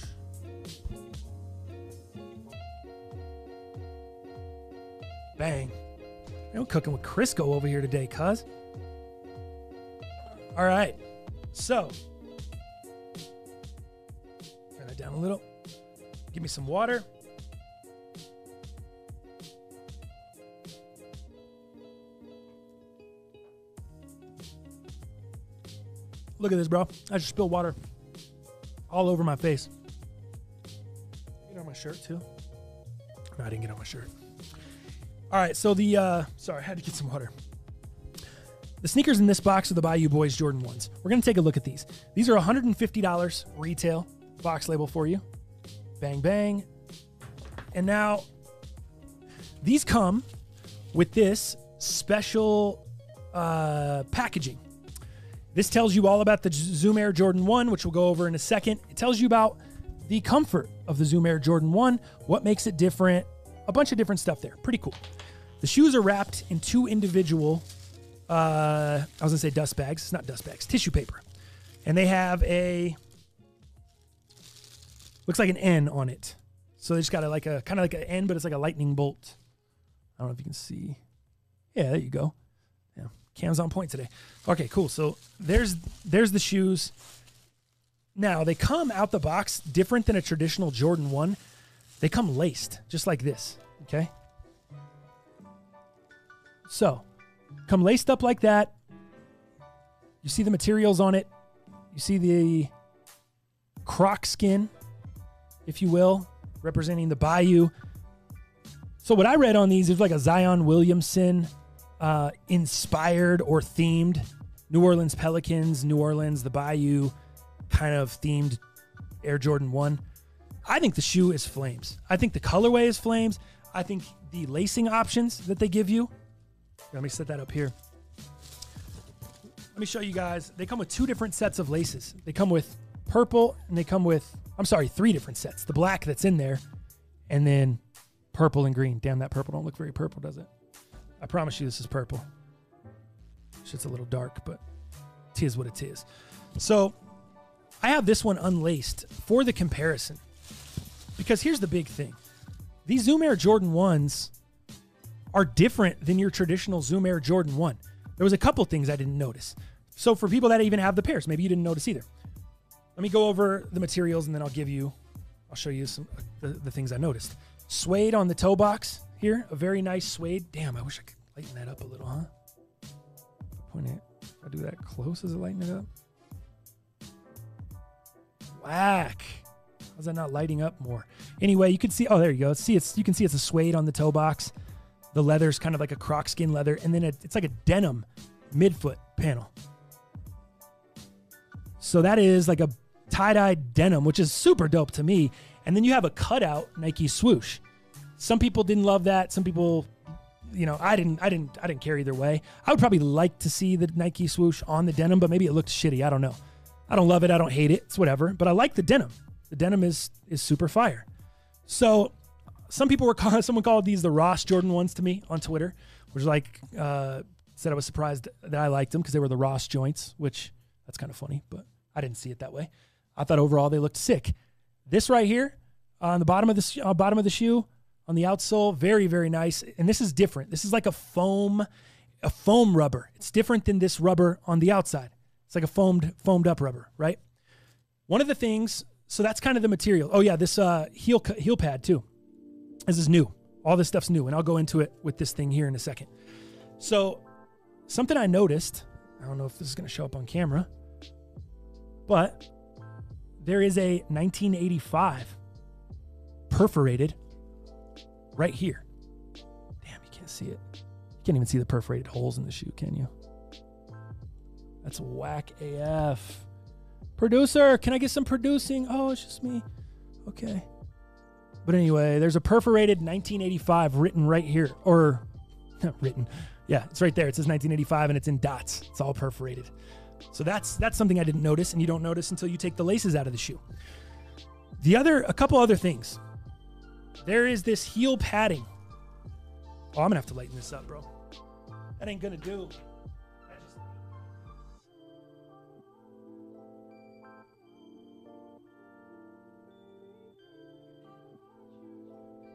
Speaker 1: Bang. I'm cooking with Crisco over here today, cuz. All right. So, that down a little. Give me some water. Look at this, bro. I just spilled water all over my face. Get on my shirt too. No, I didn't get on my shirt. All right, so the uh sorry, I had to get some water. The sneakers in this box are the Bayou Boys Jordan 1s. We're to take a look at these. These are $150 retail box label for you. Bang bang. And now these come with this special uh, packaging. This tells you all about the Zoom Air Jordan 1, which we'll go over in a second. It tells you about the comfort of the Zoom Air Jordan 1, what makes it different, a bunch of different stuff there. Pretty cool. The shoes are wrapped in two individual, uh, I was gonna say dust bags. It's not dust bags, tissue paper. And they have a, looks like an N on it. So they just got a, like a, kind of like an N, but it's like a lightning bolt. I don't know if you can see. Yeah, there you go. Yeah, Cam's on point today. Okay, cool. So there's there's the shoes. Now they come out the box different than a traditional Jordan one. They come laced, just like this. Okay. So, come laced up like that. You see the materials on it. You see the croc skin, if you will, representing the Bayou. So what I read on these is like a Zion Williamson uh, inspired or themed New Orleans Pelicans, New Orleans, the Bayou kind of themed Air Jordan 1. I think the shoe is flames. I think the colorway is flames. I think the lacing options that they give you. Let me set that up here. Let me show you guys. They come with two different sets of laces. They come with purple and they come with, I'm sorry, three different sets. The black that's in there and then purple and green. Damn, that purple don't look very purple, does it? I promise you this is purple. Shit's a little dark, but it is what it is. So I have this one unlaced for the comparison. Because here's the big thing. These Zoom Air Jordan 1s are different than your traditional Zoom Air Jordan 1. There was a couple things I didn't notice. So for people that even have the pairs, maybe you didn't notice either. Let me go over the materials and then I'll give you, I'll show you some the, the things I noticed. Suede on the toe box here, a very nice suede. Damn, I wish I could lighten that up a little, huh? Point it. I do that close, is it lighten it up? Whack. How's that not lighting up more? Anyway, you can see. Oh, there you go. See, it's you can see it's a suede on the toe box. The leather's kind of like a croc skin leather, and then it, it's like a denim midfoot panel. So that is like a tie dye denim, which is super dope to me. And then you have a cutout Nike swoosh. Some people didn't love that. Some people, you know, I didn't, I didn't, I didn't care either way. I would probably like to see the Nike swoosh on the denim, but maybe it looked shitty. I don't know. I don't love it. I don't hate it. It's whatever. But I like the denim. The denim is is super fire. So some people were calling, someone called these the Ross Jordan ones to me on Twitter, which like uh, said I was surprised that I liked them because they were the Ross joints, which that's kind of funny, but I didn't see it that way. I thought overall they looked sick. This right here on the bottom of the uh, bottom of the shoe on the outsole, very very nice. And this is different. This is like a foam, a foam rubber. It's different than this rubber on the outside. It's like a foamed foamed up rubber, right? One of the things. So that's kind of the material. Oh yeah, this uh, heel heel pad too. This is new. All this stuff's new, and I'll go into it with this thing here in a second. So something I noticed. I don't know if this is going to show up on camera, but there is a 1985 perforated right here. Damn, you can't see it. You can't even see the perforated holes in the shoe, can you? That's whack AF. Producer, can I get some producing? Oh, it's just me. Okay. But anyway, there's a perforated 1985 written right here. Or, not written. Yeah, it's right there. It says 1985 and it's in dots. It's all perforated. So that's that's something I didn't notice, and you don't notice until you take the laces out of the shoe. The other, a couple other things. There is this heel padding. Oh, I'm gonna have to lighten this up, bro. That ain't gonna do.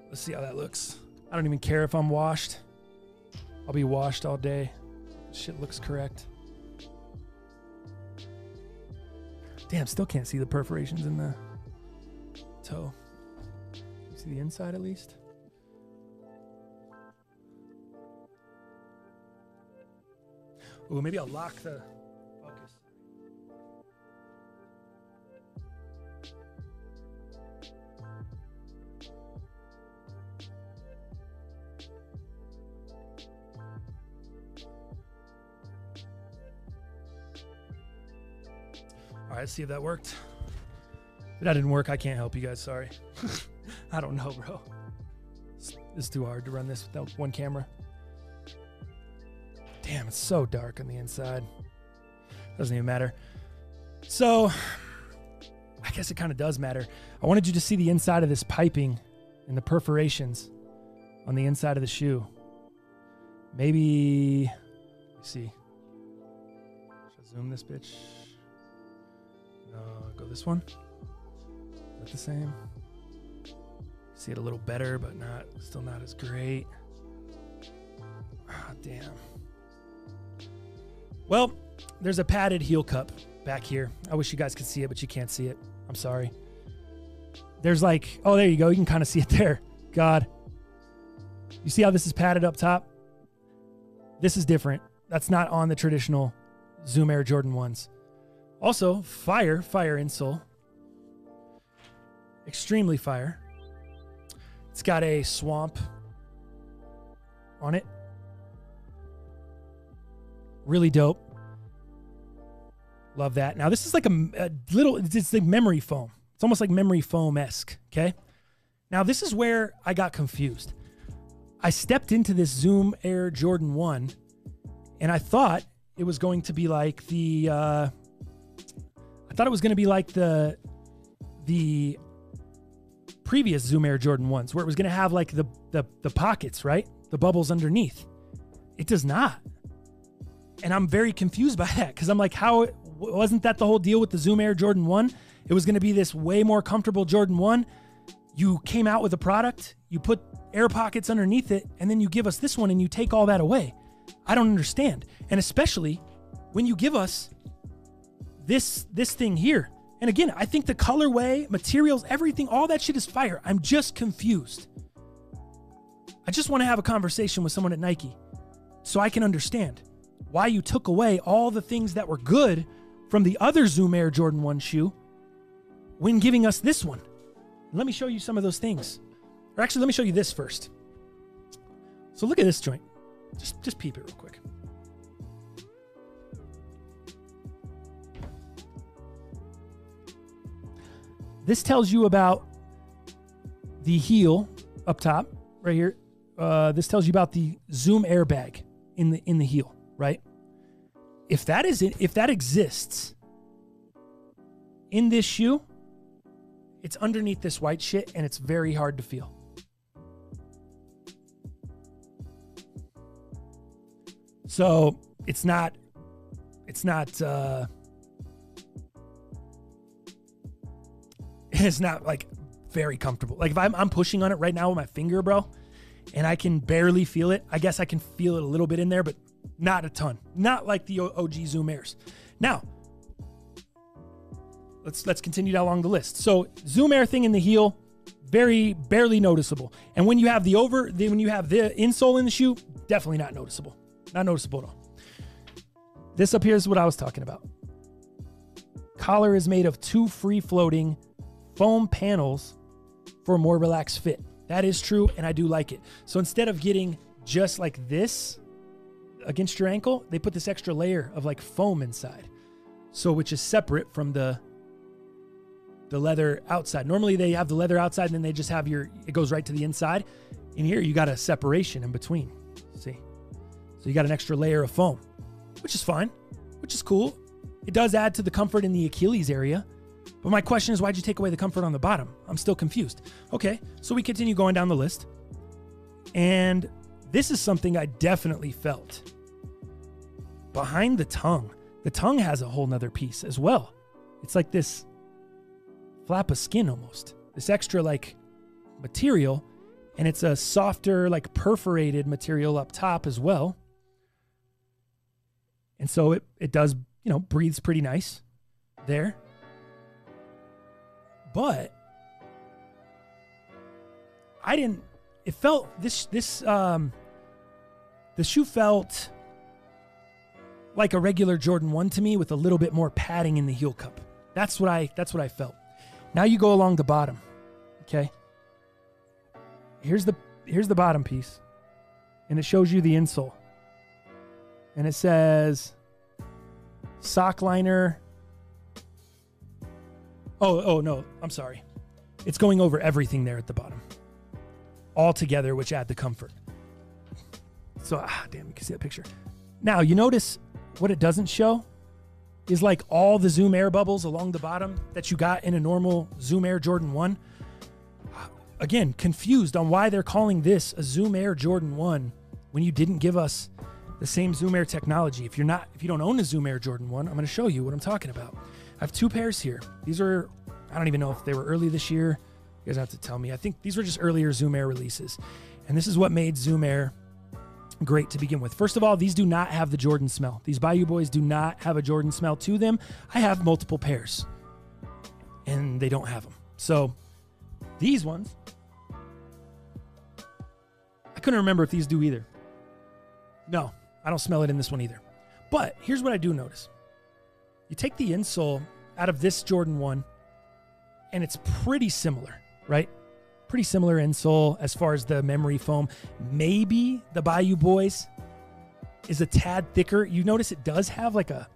Speaker 1: Let's see how that looks. I don't even care if I'm washed. I'll be washed all day. Shit looks correct. Damn, still can't see the perforations in the toe. See the inside at least? Ooh, maybe I'll lock the All right, see if that worked. If that didn't work, I can't help you guys. Sorry. I don't know, bro. It's, it's too hard to run this without one camera. Damn, it's so dark on the inside. Doesn't even matter. So, I guess it kind of does matter. I wanted you to see the inside of this piping and the perforations on the inside of the shoe. Maybe, let's see. Should I zoom this bitch? No, go this one. That the same? See it a little better, but not still not as great. Ah, damn. Well, there's a padded heel cup back here. I wish you guys could see it, but you can't see it. I'm sorry. There's like, oh, there you go. You can kind of see it there. God. You see how this is padded up top? This is different. That's not on the traditional Zoom Air Jordan 1s. Also, fire, fire insole. Extremely fire. It's got a swamp on it. Really dope. Love that. Now, this is like a, a little, it's like memory foam. It's almost like memory foam esque. Okay. Now, this is where I got confused. I stepped into this Zoom Air Jordan 1 and I thought it was going to be like the, uh, I thought it was going to be like the, the previous Zoom Air Jordan 1s where it was going to have like the, the, the pockets, right? The bubbles underneath. It does not. And I'm very confused by that because I'm like, how wasn't that the whole deal with the Zoom Air Jordan 1? It was going to be this way more comfortable Jordan 1. You came out with a product, you put air pockets underneath it, and then you give us this one and you take all that away. I don't understand. And especially when you give us this this thing here. And again, I think the colorway, materials, everything, all that shit is fire. I'm just confused. I just want to have a conversation with someone at Nike so I can understand why you took away all the things that were good from the other Zoom Air Jordan 1 shoe when giving us this one. Let me show you some of those things. Or actually, let me show you this first. So look at this joint. Just just peep it real quick. This tells you about the heel up top, right here. Uh, this tells you about the Zoom airbag in the in the heel, right? If that is it, if that exists in this shoe, it's underneath this white shit and it's very hard to feel. So it's not, it's not, uh, it's not like very comfortable. Like if I'm, I'm pushing on it right now with my finger, bro, and I can barely feel it. I guess I can feel it a little bit in there, but not a ton. Not like the OG Zoom Airs. Now, let's let's continue down along the list. So Zoom Air thing in the heel, very barely noticeable. And when you have the over, the, when you have the insole in the shoe, definitely not noticeable. Not noticeable at all. This up here is what I was talking about. Collar is made of two free floating foam panels for a more relaxed fit. That is true, and I do like it. So instead of getting just like this against your ankle, they put this extra layer of like foam inside. So which is separate from the the leather outside. Normally they have the leather outside and then they just have your it goes right to the inside. In here you got a separation in between. See? So you got an extra layer of foam, which is fine, which is cool. It does add to the comfort in the Achilles area. But my question is, why'd you take away the comfort on the bottom? I'm still confused. Okay, so we continue going down the list. And this is something I definitely felt. Behind the tongue, the tongue has a whole nother piece as well. It's like this flap of skin almost, this extra like material. And it's a softer, like perforated material up top as well. And so it, it does, you know, breathes pretty nice there. But I didn't it felt this this um the shoe felt like a regular Jordan 1 to me with a little bit more padding in the heel cup. That's what I that's what I felt. Now you go along the bottom. Okay? Here's the here's the bottom piece. And it shows you the insole. And it says sock liner. Oh, oh no, I'm sorry. It's going over everything there at the bottom. All together, which add the comfort. So, ah, damn, you can see that picture. Now, you notice what it doesn't show is like all the Zoom Air bubbles along the bottom that you got in a normal Zoom Air Jordan 1. Again, confused on why they're calling this a Zoom Air Jordan 1 when you didn't give us the same Zoom Air technology. If you're not if you don't own a Zoom Air Jordan 1, I'm going to show you what I'm talking about. I have two pairs here. These are I don't even know if they were early this year. You guys have to tell me. I think these were just earlier Zoom Air releases. And this is what made Zoom Air great to begin with. First of all, these do not have the Jordan smell. These Bayou Boys do not have a Jordan smell to them. I have multiple pairs and they don't have them. So these ones, I couldn't remember if these do either. No, I don't smell it in this one either. But here's what I do notice you take the insole out of this Jordan 1, and it's pretty similar, right? Pretty similar insole as far as the memory foam. Maybe the Bayou Boys is a tad thicker. You notice it does have like a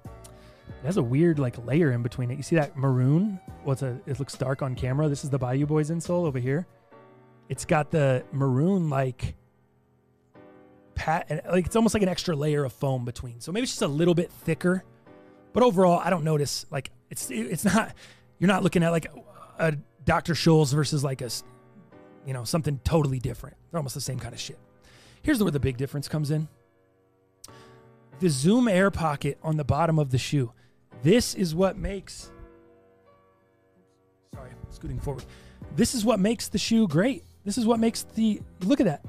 Speaker 1: it has a weird like layer in between it. You see that maroon? What's a it looks dark on camera. This is the Bayou Boys insole over here. It's got the maroon like pat like it's almost like an extra layer of foam between. So maybe it's just a little bit thicker. But overall, I don't notice like it's it's not you're not looking at like a Dr. Scholl's versus like a you know something totally different. They're almost the same kind of shit. Here's where the big difference comes in. The Zoom Air pocket on the bottom of the shoe. This is what makes Sorry, scooting forward. This is what makes the shoe great. This is what makes the look at that.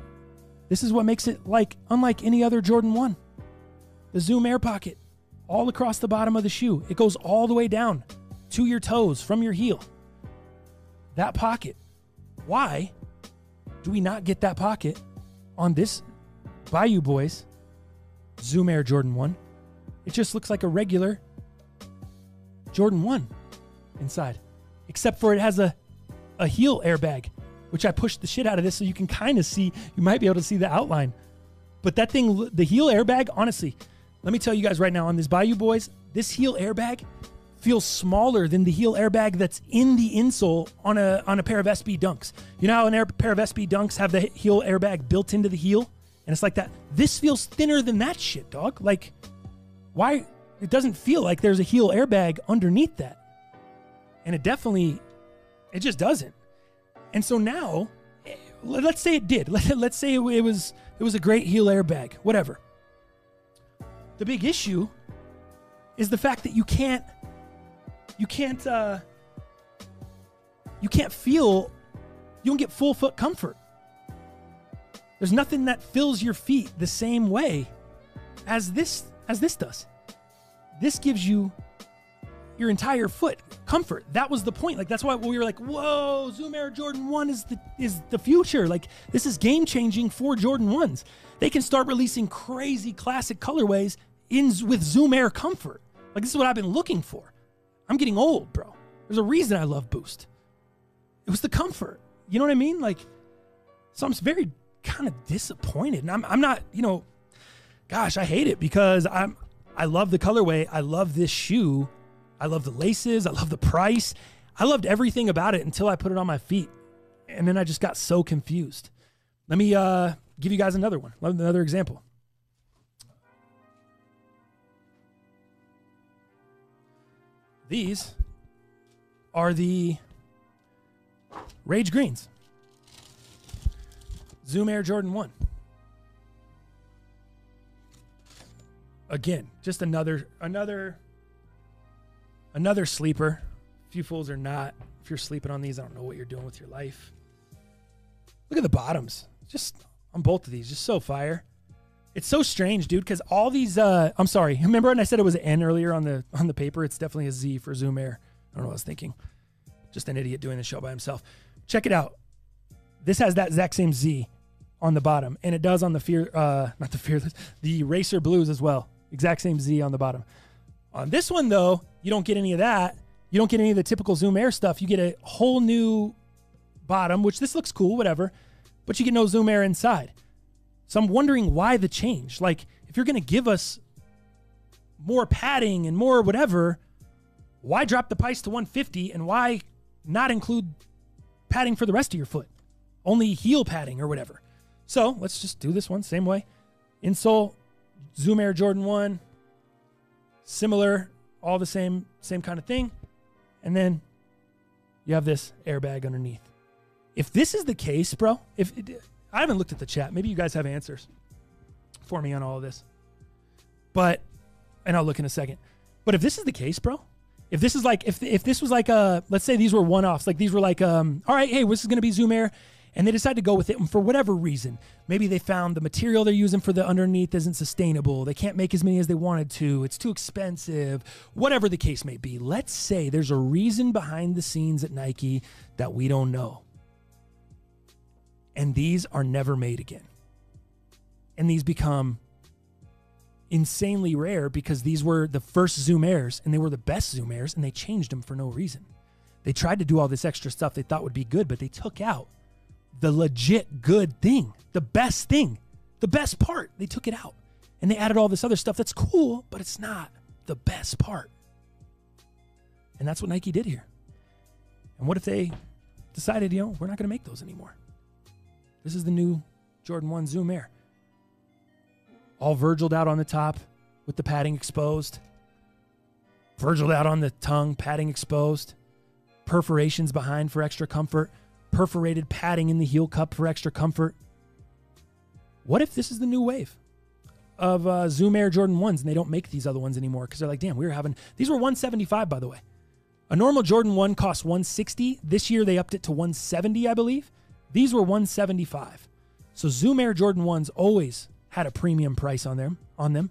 Speaker 1: This is what makes it like unlike any other Jordan 1. The Zoom Air pocket all across the bottom of the shoe. It goes all the way down to your toes from your heel. That pocket. Why do we not get that pocket on this Bayou Boys Zoom Air Jordan 1? It just looks like a regular Jordan 1 inside, except for it has a, a heel airbag, which I pushed the shit out of this so you can kind of see, you might be able to see the outline. But that thing, the heel airbag, honestly, let me tell you guys right now on this Bayou Boys, this heel airbag feels smaller than the heel airbag that's in the insole on a on a pair of SB Dunks. You know how an air, pair of SB Dunks have the heel airbag built into the heel, and it's like that. This feels thinner than that shit, dog. Like, why? It doesn't feel like there's a heel airbag underneath that, and it definitely, it just doesn't. And so now, eh, let- let's say it did. Let's say it was it was a great heel airbag, whatever. The big issue is the fact that you can't you can't uh you can't feel you don't get full foot comfort. There's nothing that fills your feet the same way as this as this does. This gives you your entire foot comfort. That was the point. Like that's why we were like, "Whoa, Zoom Air Jordan 1 is the is the future." Like this is game-changing for Jordan 1s. They can start releasing crazy classic colorways in with Zoom Air comfort. Like this is what I've been looking for. I'm getting old, bro. There's a reason I love Boost. It was the comfort. You know what I mean? Like so I'm very kind of disappointed. And I'm I'm not, you know, gosh, I hate it because I'm I love the colorway. I love this shoe. I love the laces. I love the price. I loved everything about it until I put it on my feet. And then I just got so confused. Let me uh, give you guys another one, another example. These are the Rage Greens. Zoom Air Jordan 1. Again, just another another another sleeper. If you fools are not. If you're sleeping on these, I don't know what you're doing with your life. Look at the bottoms. Just on both of these, just so fire. It's so strange, dude, because all these uh I'm sorry. Remember when I said it was an N earlier on the on the paper? It's definitely a Z for Zoom Air. I don't know what I was thinking. Just an idiot doing the show by himself. Check it out. This has that exact same Z on the bottom, and it does on the fear uh not the fearless, the racer blues as well. Exact same Z on the bottom. On this one though, you don't get any of that. You don't get any of the typical Zoom Air stuff. You get a whole new bottom, which this looks cool, whatever, but you get no Zoom Air inside. So I'm wondering why the change. Like, if you're going to give us more padding and more whatever, why drop the price to 150 and why not include padding for the rest of your foot? Only heel padding or whatever. So let's just do this one same way. Insole, Zoom Air Jordan 1, similar, all the same, same kind of thing. And then you have this airbag underneath. If this is the case, bro, if I haven't looked at the chat, maybe you guys have answers for me on all of this. But and I'll look in a second. But if this is the case, bro, if this is like if if this was like a let's say these were one-offs, like these were like um all right, hey, this is going to be Zoom Air and they decide to go with it and for whatever reason. Maybe they found the material they're using for the underneath isn't sustainable. They can't make as many as they wanted to. It's too expensive. Whatever the case may be. Let's say there's a reason behind the scenes at Nike that we don't know. And these are never made again. And these become insanely rare because these were the first Zoom Airs and they were the best Zoom Airs and they changed them for no reason. They tried to do all this extra stuff they thought would be good, but they took out the legit good thing, the best thing, the best part. They took it out and they added all this other stuff that's cool, but it's not the best part. And that's what Nike did here. And what if they decided, you know, we're not going to make those anymore? This is the new Jordan 1 Zoom Air. All Virgiled out on the top with the padding exposed. Virgiled out on the tongue, padding exposed. Perforations behind for extra comfort. Perforated padding in the heel cup for extra comfort. What if this is the new wave of uh, Zoom Air Jordan 1s and they don't make these other ones anymore because they're like, damn, we were having, these were 175 by the way. A normal Jordan 1 cost 160. This year they upped it to 170, I believe. These were 175. So Zoom Air Jordan 1s always had a premium price on them on them.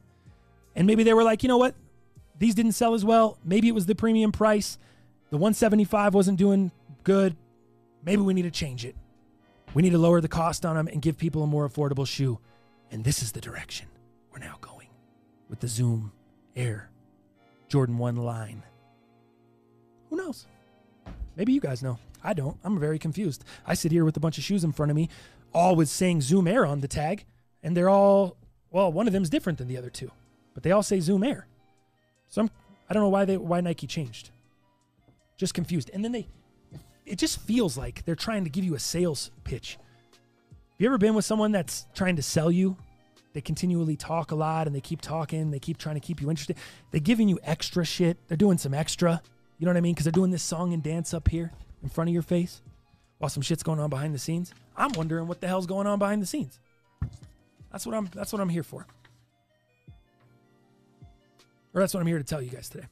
Speaker 1: And maybe they were like, you know what? These didn't sell as well. Maybe it was the premium price. The 175 wasn't doing good. Maybe we need to change it. We need to lower the cost on them and give people a more affordable shoe. And this is the direction we're now going with the Zoom Air Jordan 1 line. Who knows? Maybe you guys know. I don't. I'm very confused. I sit here with a bunch of shoes in front of me, all with saying Zoom Air on the tag, and they're all, well, one of them's different than the other two, but they all say Zoom Air. So I'm, I don't know why they why Nike changed. Just confused. And then they it just feels like they're trying to give you a sales pitch. Have you ever been with someone that's trying to sell you? They continually talk a lot and they keep talking, they keep trying to keep you interested. They're giving you extra shit. They're doing some extra. You know what I mean? Because they're doing this song and dance up here in front of your face while some shit's going on behind the scenes. I'm wondering what the hell's going on behind the scenes. That's what I'm that's what I'm here for. Or that's what I'm here to tell you guys today.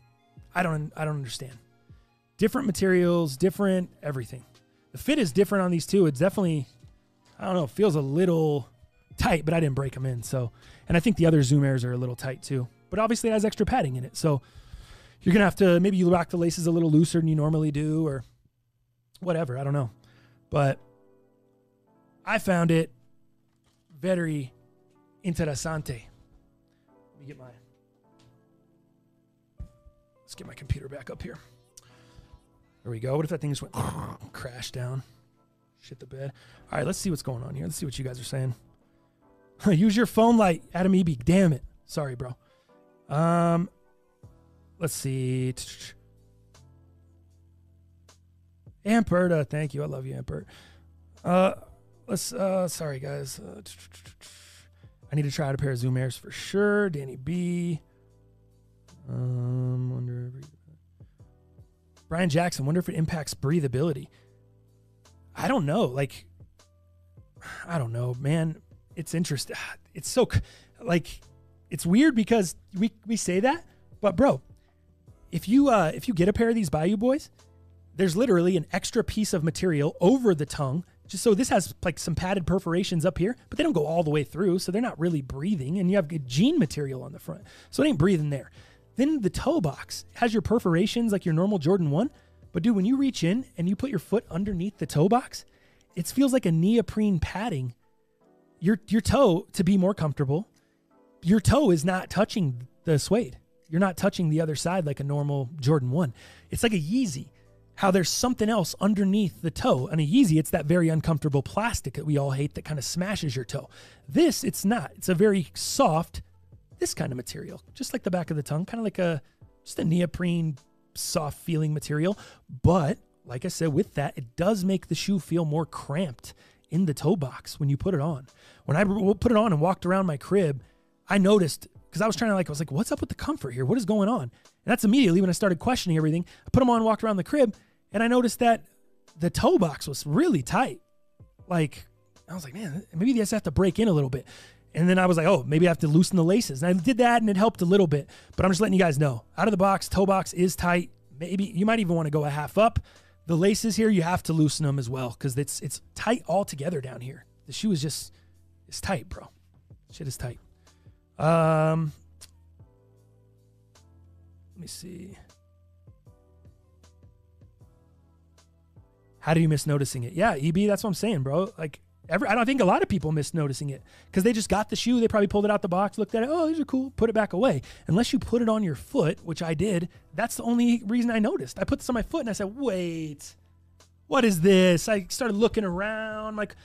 Speaker 1: I don't I don't understand. Different materials, different everything. The fit is different on these two. It's definitely I don't know, feels a little tight, but I didn't break them in. So, and I think the other Zoom Airs are a little tight too. But obviously it has extra padding in it. So, you're going to have to maybe you rock the laces a little looser than you normally do or whatever, I don't know. But I found it very interessante. Let me get my Let's get my computer back up here. There we go. What if that thing just went crash down? Shit the bed. All right, let's see what's going on here. Let's see what you guys are saying. Use your phone light, Adam Eby. Damn it. Sorry, bro. Um, let's see. Amperta, thank you. I love you, Ampert. Uh, let's. Uh, sorry guys. Uh, I need to try out a pair of Zoom Airs for sure. Danny B. Um, wonder. Brian Jackson. Wonder if it impacts breathability. I don't know. Like, I don't know, man. It's interesting. It's so like it's weird because we we say that, but bro, if you uh if you get a pair of these Bayou Boys, there's literally an extra piece of material over the tongue. Just so this has like some padded perforations up here, but they don't go all the way through, so they're not really breathing. And you have good jean material on the front, so it ain't breathing there. Then the toe box has your perforations like your normal Jordan 1. But dude, when you reach in and you put your foot underneath the toe box, it feels like a neoprene padding. Your your toe to be more comfortable, your toe is not touching the suede. You're not touching the other side like a normal Jordan 1. It's like a Yeezy. How there's something else underneath the toe. And a Yeezy, it's that very uncomfortable plastic that we all hate that kind of smashes your toe. This, it's not. It's a very soft, this kind of material, just like the back of the tongue, kind of like a just a neoprene soft feeling material. But like I said, with that, it does make the shoe feel more cramped in the toe box when you put it on. When I put it on and walked around my crib, I noticed because I was trying to like, I was like, what's up with the comfort here? What is going on? And that's immediately when I started questioning everything. I put them on, walked around the crib, and I noticed that the toe box was really tight. Like, I was like, man, maybe they just have to break in a little bit. And then I was like, oh, maybe I have to loosen the laces. And I did that and it helped a little bit. But I'm just letting you guys know out of the box, toe box is tight. Maybe you might even want to go a half up. The laces here, you have to loosen them as well because it's it's tight all together down here. The shoe is just it's tight, bro. Shit is tight. Um, let me see. How do you miss noticing it? Yeah, EB, that's what I'm saying, bro. Like every, I don't think a lot of people miss noticing it because they just got the shoe, they probably pulled it out the box, looked at it, oh, these are cool, put it back away. Unless you put it on your foot, which I did, that's the only reason I noticed. I put this on my foot and I said, wait, what is this? I started looking around, like,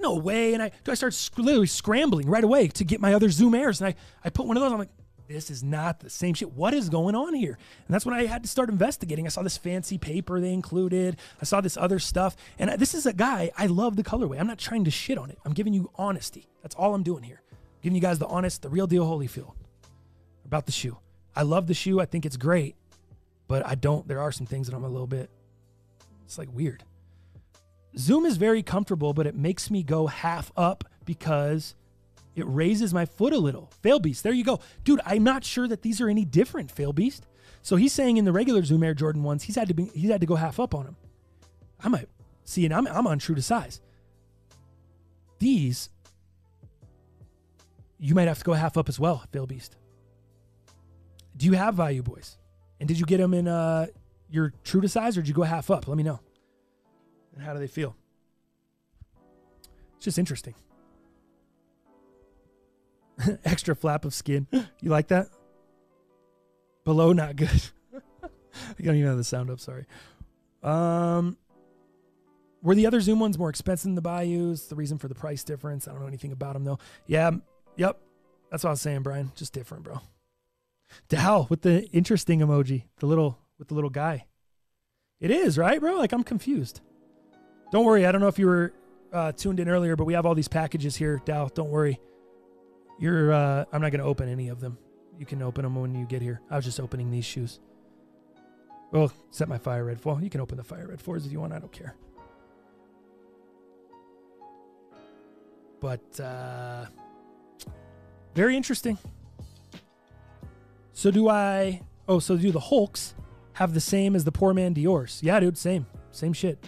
Speaker 1: no way. And I, do I started literally scrambling right away to get my other Zoom Airs. And I, I put one of those, I'm like, this is not the same shit. What is going on here? And that's when I had to start investigating. I saw this fancy paper they included. I saw this other stuff. And this is a guy, I love the colorway. I'm not trying to shit on it. I'm giving you honesty. That's all I'm doing here. I'm giving you guys the honest, the real deal Holyfield about the shoe. I love the shoe. I think it's great. But I don't, there are some things that I'm a little bit, it's like weird. Zoom is very comfortable, but it makes me go half up because it raises my foot a little. Fail Beast, there you go. Dude, I'm not sure that these are any different, Fail Beast. So he's saying in the regular Zoom Air Jordan ones, he's had to be he's had to go half up on him. I might see, and I'm I'm on true to size. These, you might have to go half up as well, Fail Beast. Do you have Bayou Boys? And did you get them in uh your true to size or did you go half up? Let me know. And how do they feel? It's just interesting. Extra flap of skin. You like that? Below, not good. I don't even have the sound up. Sorry. Um, were the other Zoom ones more expensive than the Bayous? The reason for the price difference? I don't know anything about them though. Yeah. Yep. That's what I was saying, Brian. Just different, bro. Dal with the interesting emoji, the little with the little guy. It is right, bro. Like I'm confused. Don't worry. I don't know if you were uh, tuned in earlier, but we have all these packages here, Dal. Don't worry. You're. Uh, I'm not going to open any of them. You can open them when you get here. I was just opening these shoes. Well, set my fire red four. You can open the fire red fours if you want. I don't care. But uh, very interesting. So do I? Oh, so do the Hulks have the same as the poor man Dior's? Yeah, dude, same, same shit.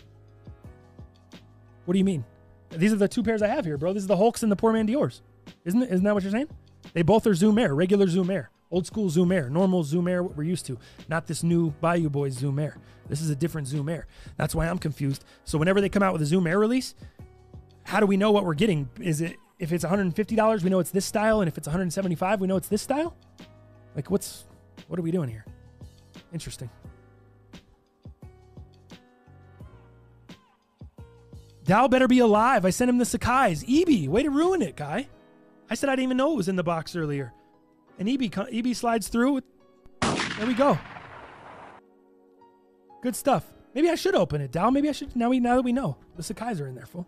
Speaker 1: What do you mean? These are the two pairs I have here, bro. This is the Hulks and the poor man Dior's. Isn't it? Isn't that what you're saying? They both are Zoom Air, regular Zoom Air, old school Zoom Air, normal Zoom Air, what we're used to. Not this new Bayou Boys Zoom Air. This is a different Zoom Air. That's why I'm confused. So whenever they come out with a Zoom Air release, how do we know what we're getting? Is it if it's $150, we know it's this style, and if it's 175, we know it's this style? Like what's what are we doing here? Interesting. Dal better be alive. I sent him the Sacai's. EB, way to ruin it, guy. I said I didn't even know it was in the box earlier. And EB, EB slides through. There we go. Good stuff. Maybe I should open it, Dal. Maybe I should. Now we now that we know the Sacai's are in there, fool.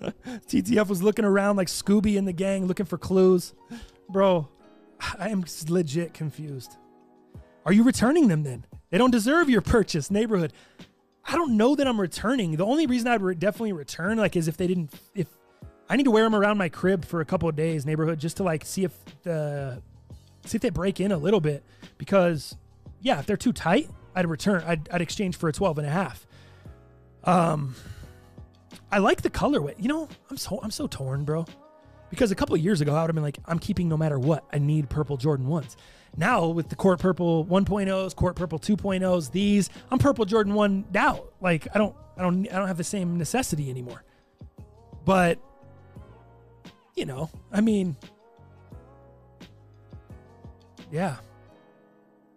Speaker 1: TTF was looking around like Scooby and the gang looking for clues. Bro, I am legit confused. Are you returning them then? They don't deserve your purchase, neighborhood. I don't know that I'm returning. The only reason I'd re- definitely return, like, is if they didn't, if I need to wear them around my crib for a couple of days, neighborhood, just to like see if the, see if they break in a little bit. Because, yeah, if they're too tight, I'd return. I'd, I'd exchange for a 12 and a half. Um, I like the colorway. You know, I'm so I'm so torn, bro. Because a couple of years ago, I would have been like, I'm keeping no matter what. I need purple Jordan ones. Now with the court purple 1.0s, court purple 2.0s, these, I'm purple Jordan 1 out. Like I don't I don't I don't have the same necessity anymore. But you know, I mean Yeah.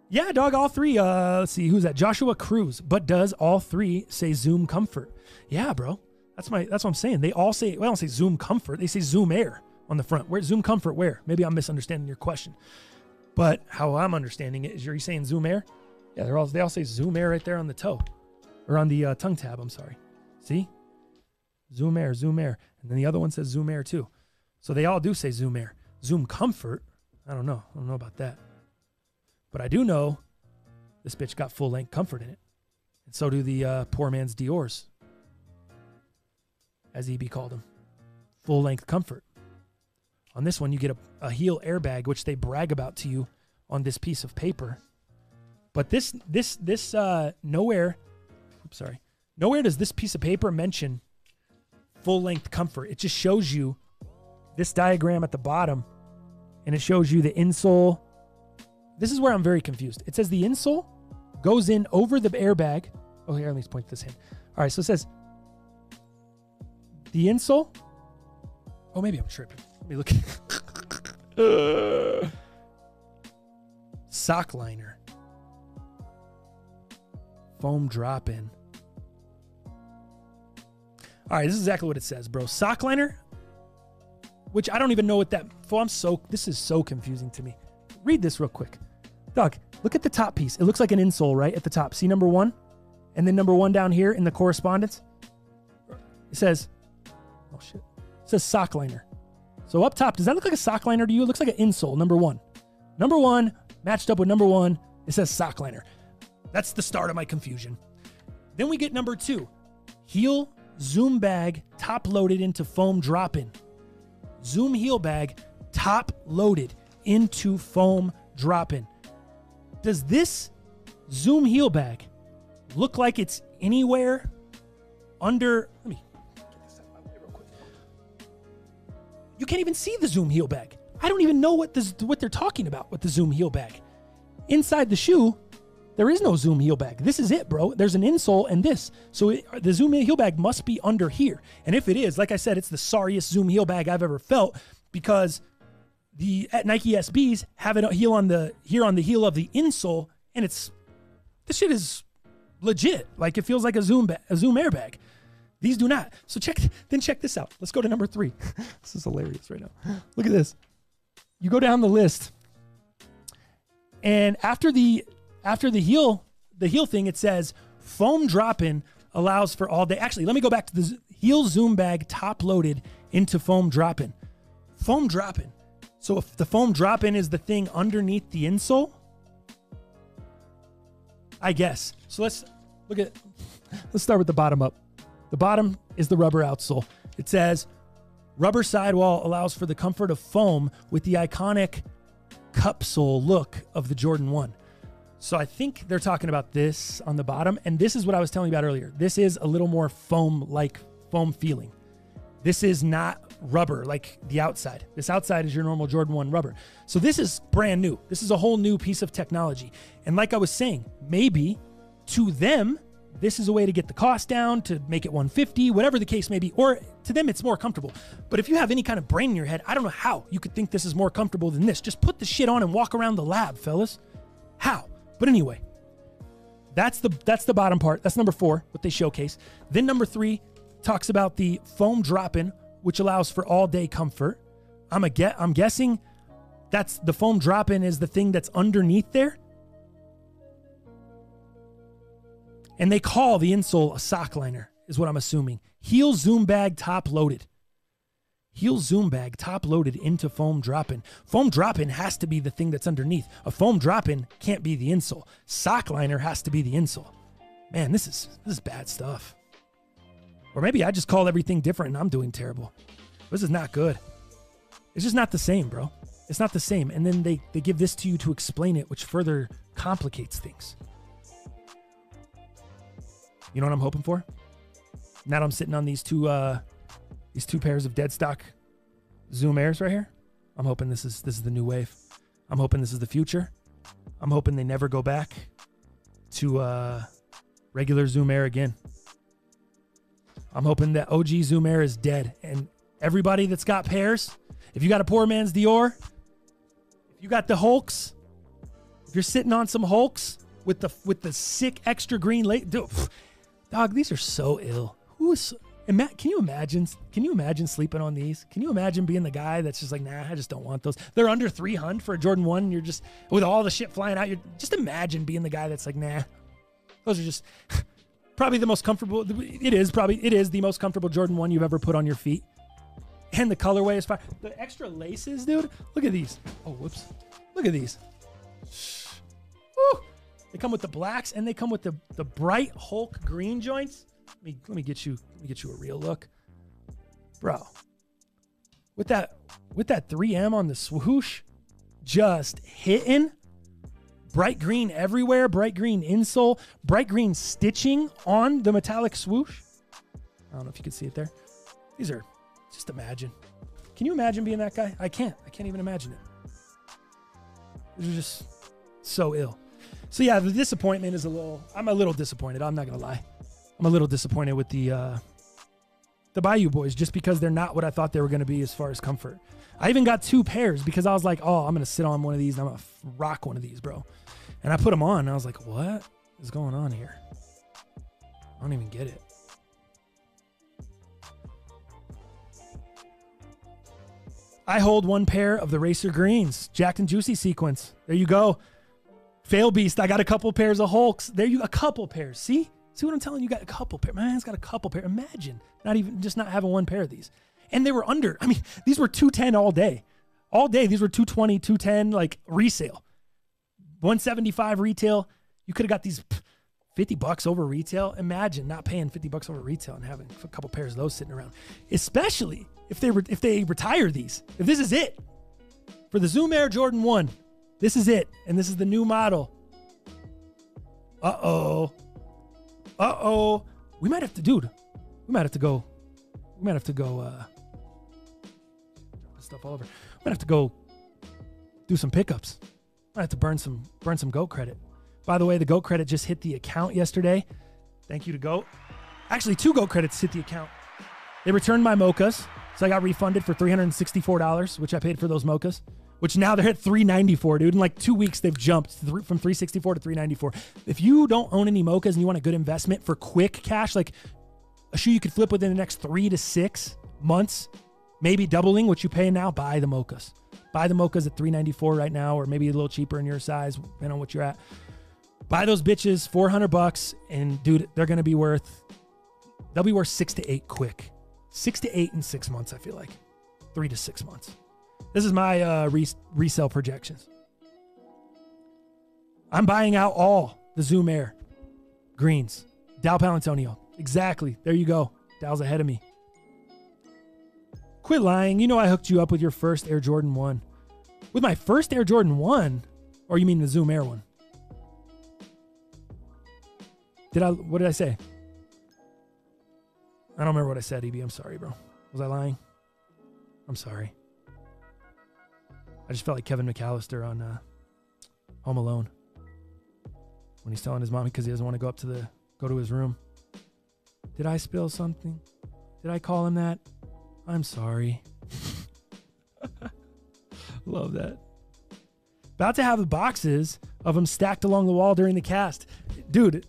Speaker 1: Yeah, dog, all three. Uh let's see, who's that? Joshua Cruz. But does all three say Zoom Comfort? Yeah, bro. That's my that's what I'm saying. They all say well, I don't say Zoom Comfort. They say Zoom Air on the front. Where Zoom Comfort where? Maybe I'm misunderstanding your question. But how I'm understanding it is you're saying Zoom Air? Yeah, they're all they all say Zoom Air right there on the toe. Or on the uh, tongue tab, I'm sorry. See? Zoom Air, Zoom Air. And then the other one says Zoom Air too. So they all do say Zoom Air. Zoom Comfort, I don't know. I don't know about that. But I do know this bitch got full length comfort in it. And so do the uh, poor man's Dior's as EB called them. Full length comfort. On this one, you get a, a heel airbag, which they brag about to you on this piece of paper. But this this this uh nowhere oops sorry. Nowhere does this piece of paper mention full length comfort. It just shows you this diagram at the bottom and it shows you the insole. This is where I'm very confused. It says the insole goes in over the airbag. Oh, here, let me point this in. All right, so it says the insole. Oh, maybe I'm tripping. Let me look. sock liner. Foam drop in. All right, this is exactly what it says, bro. Sock liner, which I don't even know what that. For I'm so. This is so confusing to me. Read this real quick, Doug. Look at the top piece. It looks like an insole right at the top. See number one, and then number one down here in the correspondence. It says, "Oh shit." It says sock liner. So up top, does that look like a sock liner to you? It looks like an insole. Number one. Number one matched up with number one. It says sock liner. That's the start of my confusion. Then we get number two, heel zoom bag top loaded into foam drop in. Zoom heel bag top loaded into foam drop in. Does this zoom heel bag look like it's anywhere under? Let me get this out of real quick. You can't even see the zoom heel bag. I don't even know what this what they're talking about with the zoom heel bag. Inside the shoe, there is no zoom heel bag. This is it, bro. There's an insole and this. So it, the zoom heel bag must be under here. And if it is, like I said, it's the sorriest zoom heel bag I've ever felt because the Nike SBs have it heel on the here on the heel of the insole, and it's this shit is legit. Like it feels like a zoom ba- a zoom airbag. These do not. So check then check this out. Let's go to number three. this is hilarious right now. Look at this. you go down the list, and after the after the heel the heel thing, it says foam drop in allows for all day. Actually, let me go back to the heel zoom bag top loaded into foam drop in. Foam drop in. So if the foam drop in is the thing underneath the insole, I guess. So let's look at let's start with the bottom up. The bottom is the rubber outsole. It says rubber sidewall allows for the comfort of foam with the iconic cup sole look of the Jordan 1. So I think they're talking about this on the bottom. And this is what I was telling you about earlier. This is a little more foam like foam feeling. This is not rubber like the outside. This outside is your normal Jordan 1 rubber. So this is brand new. This is a whole new piece of technology. And like I was saying, maybe to them, this is a way to get the cost down, to make it 150, whatever the case may be. Or to them, it's more comfortable. But if you have any kind of brain in your head, I don't know how you could think this is more comfortable than this. Just put the shit on and walk around the lab, fellas. How? But anyway, that's the that's the bottom part. That's number four, what they showcase. Then number three talks about the foam drop-in, which allows for all-day comfort. I'm a get I'm guessing that's the foam drop-in is the thing that's underneath there. And they call the insole a sock liner, is what I'm assuming. Heel zoom bag top loaded. Heel zoom bag top loaded into foam drop in. Foam drop in has to be the thing that's underneath. A foam drop in can't be the insole. Sock liner has to be the insole. Man, this is this is bad stuff. Or maybe I just call everything different and I'm doing terrible. This is not good. It's just not the same, bro. It's not the same. And then they, they give this to you to explain it, which further complicates things. You know what I'm hoping for? Now I'm sitting on these two uh these two pairs of dead stock Zoom Airs right here. I'm hoping this is this is the new wave. I'm hoping this is the future. I'm hoping they never go back to uh regular Zoom Air again. I'm hoping that OG Zoom Air is dead and everybody that's got pairs, if you got a poor man's Dior, if you got the Hulks, if you're sitting on some Hulks with the with the sick extra green late dog, these are so ill. Who is ima- can you imagine can you imagine sleeping on these? Can you imagine being the guy that's just like, nah, I just don't want those. They're under 300 for a Jordan 1 and you're just with all the shit flying out, you're just imagine being the guy that's like, nah. Those are just probably the most comfortable it is probably it is the most comfortable Jordan 1 you've ever put on your feet. And the colorway is fine. The extra laces, dude. Look at these. Oh, whoops. Look at these. Woo. They come with the blacks and they come with the, the bright Hulk green joints. Let me let me get you let me get you a real look. Bro. With that with that 3M on the swoosh just hitting bright green everywhere, bright green insole, bright green stitching on the metallic swoosh. I don't know if you can see it there. These are just imagine. Can you imagine being that guy? I can't. I can't even imagine it. These are just so ill. So yeah, the disappointment is a little. I'm a little disappointed. I'm not gonna lie. I'm a little disappointed with the uh, the Bayou boys just because they're not what I thought they were gonna be as far as comfort. I even got two pairs because I was like, oh, I'm gonna sit on one of these. and I'm gonna rock one of these, bro. And I put them on. and I was like, what is going on here? I don't even get it. I hold one pair of the Racer Greens, Jacked and Juicy sequence. There you go. Fail Beast. I got a couple pairs of Hulks. There you a couple pairs. See? See what I'm telling you? Got a couple pair. Man's got a couple pair. Imagine not even just not having one pair of these. And they were under. I mean, these were 210 all day. All day. These were 220, 210 like resale. 175 retail. You could have got these 50 bucks over retail. Imagine not paying 50 bucks over retail and having a couple pairs of those sitting around. Especially if they if they retire these. If this is it for the Zoom Air Jordan 1. This is it and this is the new model. Uh-oh. Uh-oh. We might have to dude. We might have to go we might have to go uh stuff all over. We might have to go do some pickups. Might have to burn some burn some Goat credit. By the way, the Goat credit just hit the account yesterday. Thank you to Goat. Actually, two Goat credits hit the account. They returned my mochas, so I got refunded for $364, which I paid for those mochas. Which now they're at 394, dude. In like two weeks, they've jumped from 364 to 394. If you don't own any mochas and you want a good investment for quick cash, like a shoe you could flip within the next three to six months, maybe doubling what you pay now, buy the mochas. Buy the mochas at 394 right now, or maybe a little cheaper in your size, depending on what you're at. Buy those bitches, 400 bucks, and dude, they're gonna be worth. They'll be worth six to eight quick. Six to eight in six months, I feel like. Three to six months. This is my uh, res- resale projections. I'm buying out all the Zoom Air greens. Dal Paolantonio. Exactly. There you go. Dal's ahead of me. Quit lying. You know I hooked you up with your first Air Jordan 1. With my first Air Jordan 1? Or you mean the Zoom Air one? Did I what did I say? I don't remember what I said, EB. I'm sorry, bro. Was I lying? I'm sorry. I just felt like Kevin McAllister on uh, Home Alone when he's telling his mom because he doesn't want to go up to the go to his room. Did I spill something? Did I call him that? I'm sorry. Love that. About to have the boxes of them stacked along the wall during the cast. Dude,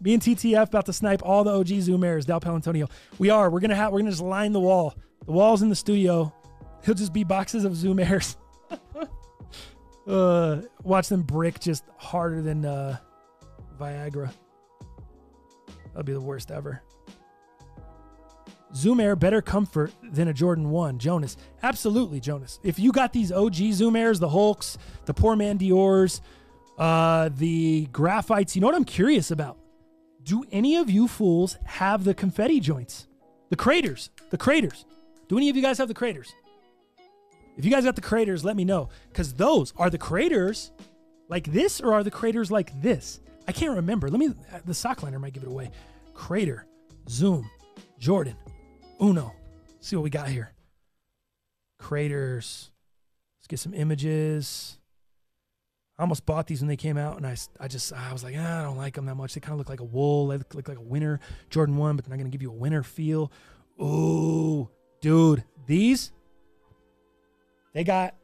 Speaker 1: me and TTF about to snipe all the OG Zoom Airs, Dal Paolantonio. We are. We're gonna have we're gonna just line the wall. The wall's in the studio. He'll just be boxes of Zoom Airs. Uh, watch them brick just harder than uh, Viagra. That'd be the worst ever. Zoom Air better comfort than a Jordan 1. Jonas. Absolutely, Jonas. If you got these OG Zoom Airs, the Hulks, the Poor Man Dior's, uh, the Graphites, you know what I'm curious about? Do any of you fools have the confetti joints? The craters. The craters. Do any of you guys have the craters? If you guys got the craters, let me know. Because those are the craters like this or are the craters like this? I can't remember. Let me, the sock liner might give it away. Crater, Zoom, Jordan, Uno. See what we got here. Craters. Let's get some images. I almost bought these when they came out, and I, I just I was like, ah, I don't like them that much. They kind of look like a wool. They look, look like a winter Jordan one, but they're not gonna give you a winter feel. Ooh, dude, these they got.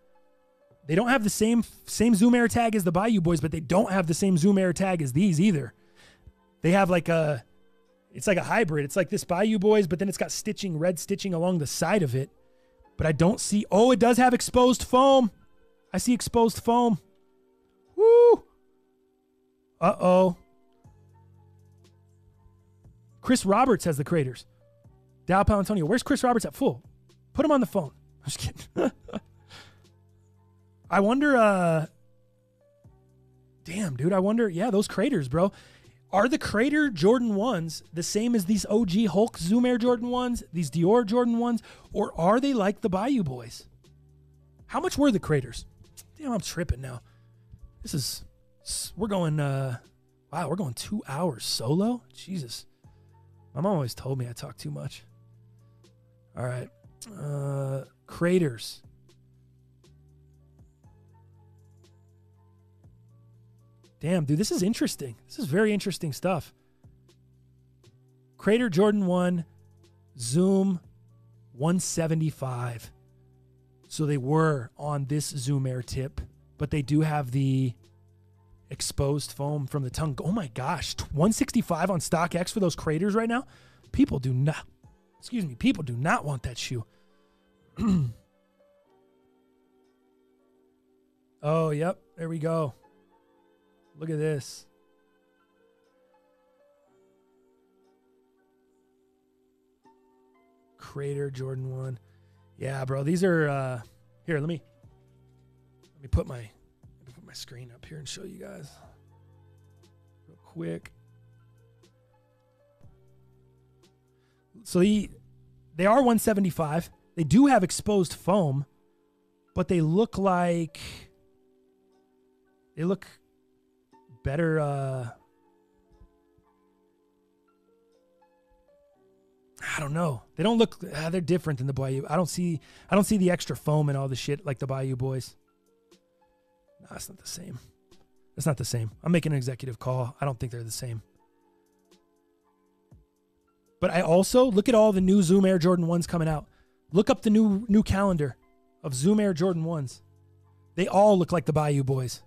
Speaker 1: They don't have the same same Zoom Air tag as the Bayou Boys, but they don't have the same Zoom Air tag as these either. They have like a, it's like a hybrid. It's like this Bayou Boys, but then it's got stitching, red stitching along the side of it. But I don't see. Oh, it does have exposed foam. I see exposed foam. Woo! Uh oh. Chris Roberts has the craters. Dal Paolantonio. Where's Chris Roberts at full? Put him on the phone. I'm just kidding. I wonder, uh, damn, dude, I wonder, yeah, those craters, bro. Are the crater Jordan 1s the same as these OG Hulk Zoom Air Jordan 1s, these Dior Jordan 1s, or are they like the Bayou Boys? How much were the craters? Damn, I'm tripping now. This is, we're going, uh, wow, we're going two hours solo? Jesus. My mom always told me I talk too much. All right. Uh, craters. Damn, dude, this is interesting. This is very interesting stuff. Crater Jordan 1, Zoom 175. So they were on this Zoom Air tip, but they do have the exposed foam from the tongue. Oh my gosh, 165 on StockX for those craters right now? People do not, excuse me, people do not want that shoe. oh, yep, there we go. Look at this. Crater Jordan 1. Yeah, bro. These are uh here, let me let me put my let me put my screen up here and show you guys. Real quick. So the they are 175. They do have exposed foam, but they look like they look better uh I don't know. They don't look uh, they're different than the Bayou. I don't see I don't see the extra foam and all the shit like the Bayou boys. No, it's not the same. It's not the same. I'm making an executive call. I don't think they're the same. But I also look at all the new Zoom Air Jordan 1s coming out. Look up the new new calendar of Zoom Air Jordan 1s. They all look like the Bayou boys.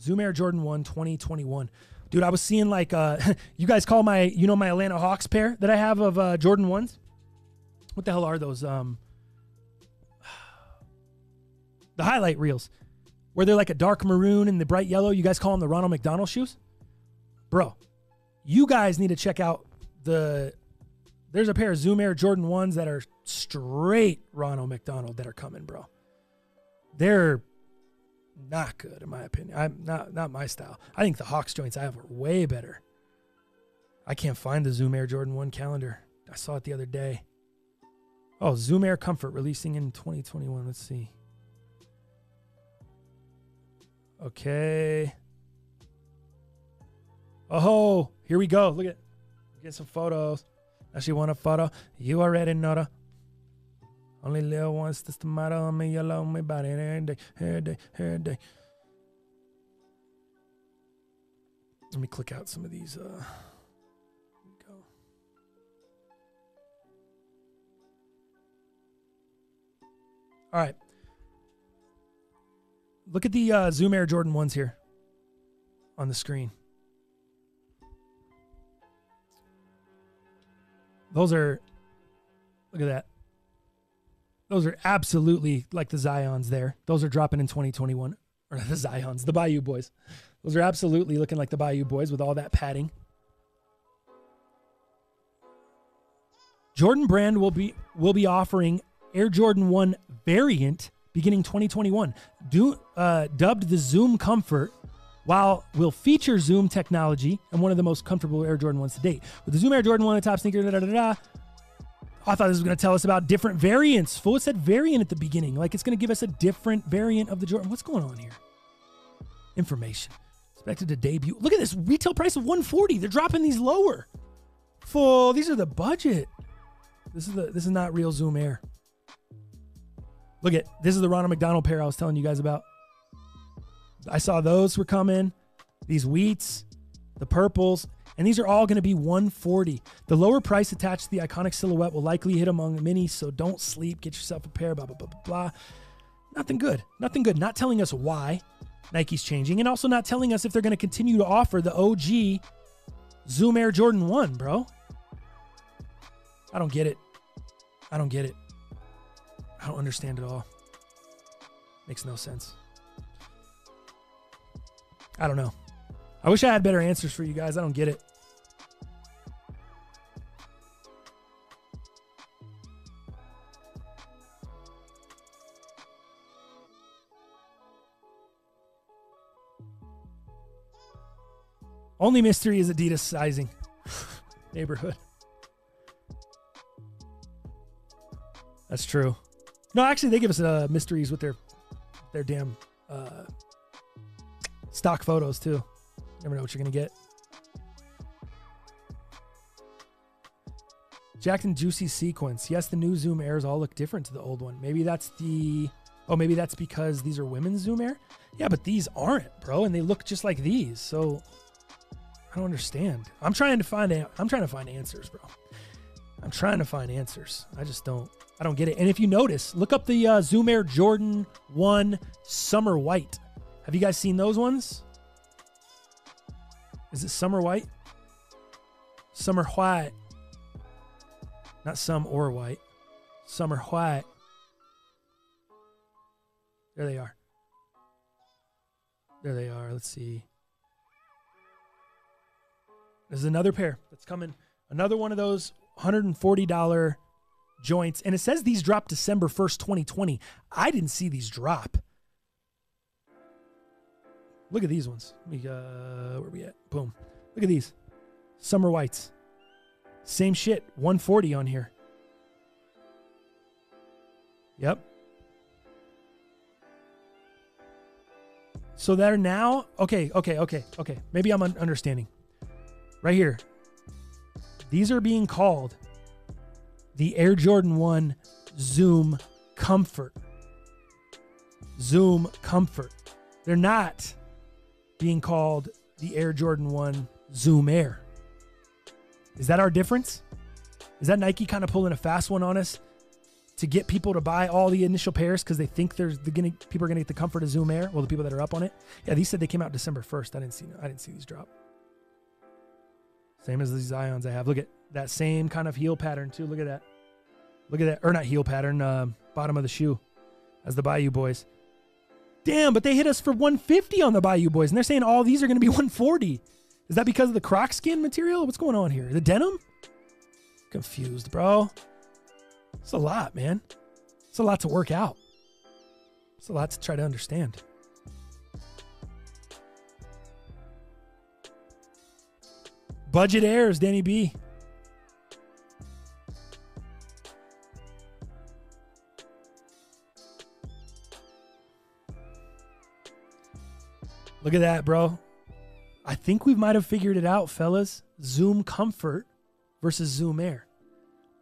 Speaker 1: Zoom Air Jordan 1 2021. Dude, I was seeing like uh you guys call my you know my Atlanta Hawks pair that I have of uh Jordan 1s. what the hell are those? Um, the highlight reels, where they're like a dark maroon and the bright yellow. You guys call them the Ronald McDonald shoes, bro. You guys need to check out the. There's a pair of Zoom Air Jordan ones that are straight Ronald McDonald that are coming, bro. They're not good in my opinion. I'm not not my style. I think the Hawks joints I have are way better. I can't find the Zoom Air Jordan 1 calendar. I saw it the other day. Oh, Zoom Air Comfort releasing in 2021. Let's see. Okay. Oh, here we go. Look at get some photos. She want a photo. You already know the only little ones that's the motto on me, You love me body every day, every day, every day. Let me click out some of these. Uh, go. All right. Look at the uh, Zoom Air Jordan ones here on the screen. Those are, look at that. Those are absolutely like the Zions there. Those are dropping in 2021. Or the Zions, the Bayou Boys. Those are absolutely looking like the Bayou Boys with all that padding. Jordan Brand will be will be offering Air Jordan 1 variant beginning 2021, do, uh, dubbed the Zoom Comfort, while will feature Zoom technology and one of the most comfortable Air Jordan ones to date. With the Zoom Air Jordan 1, the top sneaker, da da da da. I thought this was going to tell us about different variants. Full said variant at the beginning, like it's going to give us a different variant of the Jordan. What's going on here? Information expected to debut. Look at this retail price of 140. They're dropping these lower. Full. These are the budget. This is the this is not real Zoom Air. Look at this is the Ronald McDonald pair I was telling you guys about. I saw those were coming. These wheats, the purples, and these are all going to be 140. The lower price attached to the iconic silhouette will likely hit among minis, so don't sleep. Get yourself a pair. Blah blah blah blah blah. Nothing good. Nothing good. Not telling us why Nike's changing, and also not telling us if they're going to continue to offer the OG Zoom Air Jordan One, bro. I don't get it. I don't get it. I don't understand it all. Makes no sense. I don't know. I wish I had better answers for you guys. I don't get it. Only mystery is Adidas sizing. Neighborhood. That's true. No, actually, they give us uh, mysteries with their their damn uh, stock photos too. Never know what you're gonna get. Jacked and Juicy sequence. Yes, the new Zoom Airs all look different to the old one. Maybe that's the. Oh, maybe that's because these are women's Zoom Air. Yeah, but these aren't, bro, and they look just like these. So I don't understand. I'm trying to find. I'm trying to find answers, bro. I'm trying to find answers. I just don't. I don't get it. And if you notice, look up the uh, Zoom Air Jordan One Summer White. Have you guys seen those ones? Is it Summer White? Summer White. Not some or white. Summer White. There they are. There they are. Let's see. There's another pair that's coming. Another one of those $140 joints. And it says these drop December 1st, 2020. I didn't see these drop. Look at these ones. We uh where we at? Boom. Look at these. Summer whites. Same shit. 140 on here. Yep. So they're now okay, okay, okay, okay. Maybe I'm understanding. Right here. These are being called the Air Jordan 1 Zoom Comfort. Zoom Comfort. They're not being called the Air Jordan 1 Zoom Air. Is that our difference? Is that Nike kind of pulling a fast one on us to get people to buy all the initial pairs because they think there's the gonna, people are going to get the comfort of Zoom Air? Well, the people that are up on it. Yeah, these said they came out December 1st. I didn't see I didn't see these drop. Same as these Zions I have. Look at that same kind of heel pattern too. Look at that. Look at that, or not heel pattern, uh, bottom of the shoe, as the Bayou Boys. Damn, but they hit us for 150 on the Bayou Boys, and they're saying all these are going to be 140. Is that because of the croc skin material? What's going on here? The denim? Confused, bro. It's a lot, man. It's a lot to work out. It's a lot to try to understand. Budget airs, Danny B. Look at that, bro. I think we might have figured it out, fellas. Zoom Comfort versus Zoom Air.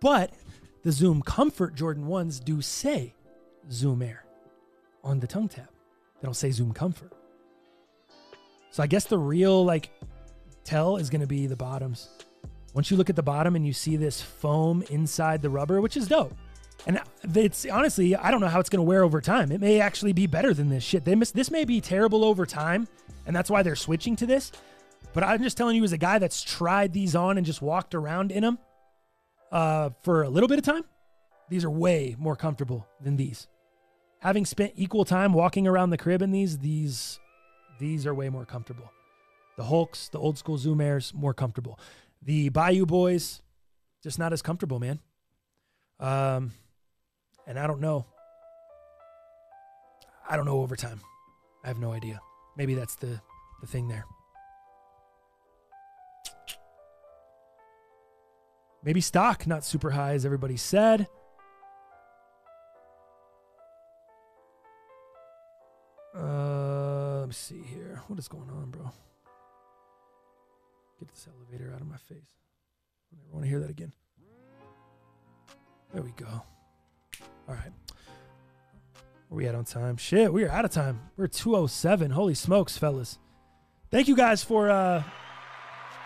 Speaker 1: But the Zoom Comfort Jordan 1s do say Zoom Air on the tongue tab. They don't say Zoom Comfort. So I guess the real like tell is going to be the bottoms. Once you look at the bottom and you see this foam inside the rubber, which is dope. And it's honestly, I don't know how it's going to wear over time. It may actually be better than this shit. They miss, this may be terrible over time, and that's why they're switching to this. But I'm just telling you, as a guy that's tried these on and just walked around in them uh, for a little bit of time, these are way more comfortable than these. Having spent equal time walking around the crib in these, these, these are way more comfortable. The Hulks, the old school Zoom Airs, more comfortable. The Bayou Boys, just not as comfortable, man. Um, and I don't know. I don't know overtime. I have no idea. Maybe that's the the thing there. Maybe stock not super high as everybody said. Uh, let me see here. What is going on, bro? Get this elevator out of my face. I never want to hear that again. There we go. All right. Where we at on time? Shit, we are out of time. We're 207. Holy smokes, fellas. Thank you guys for uh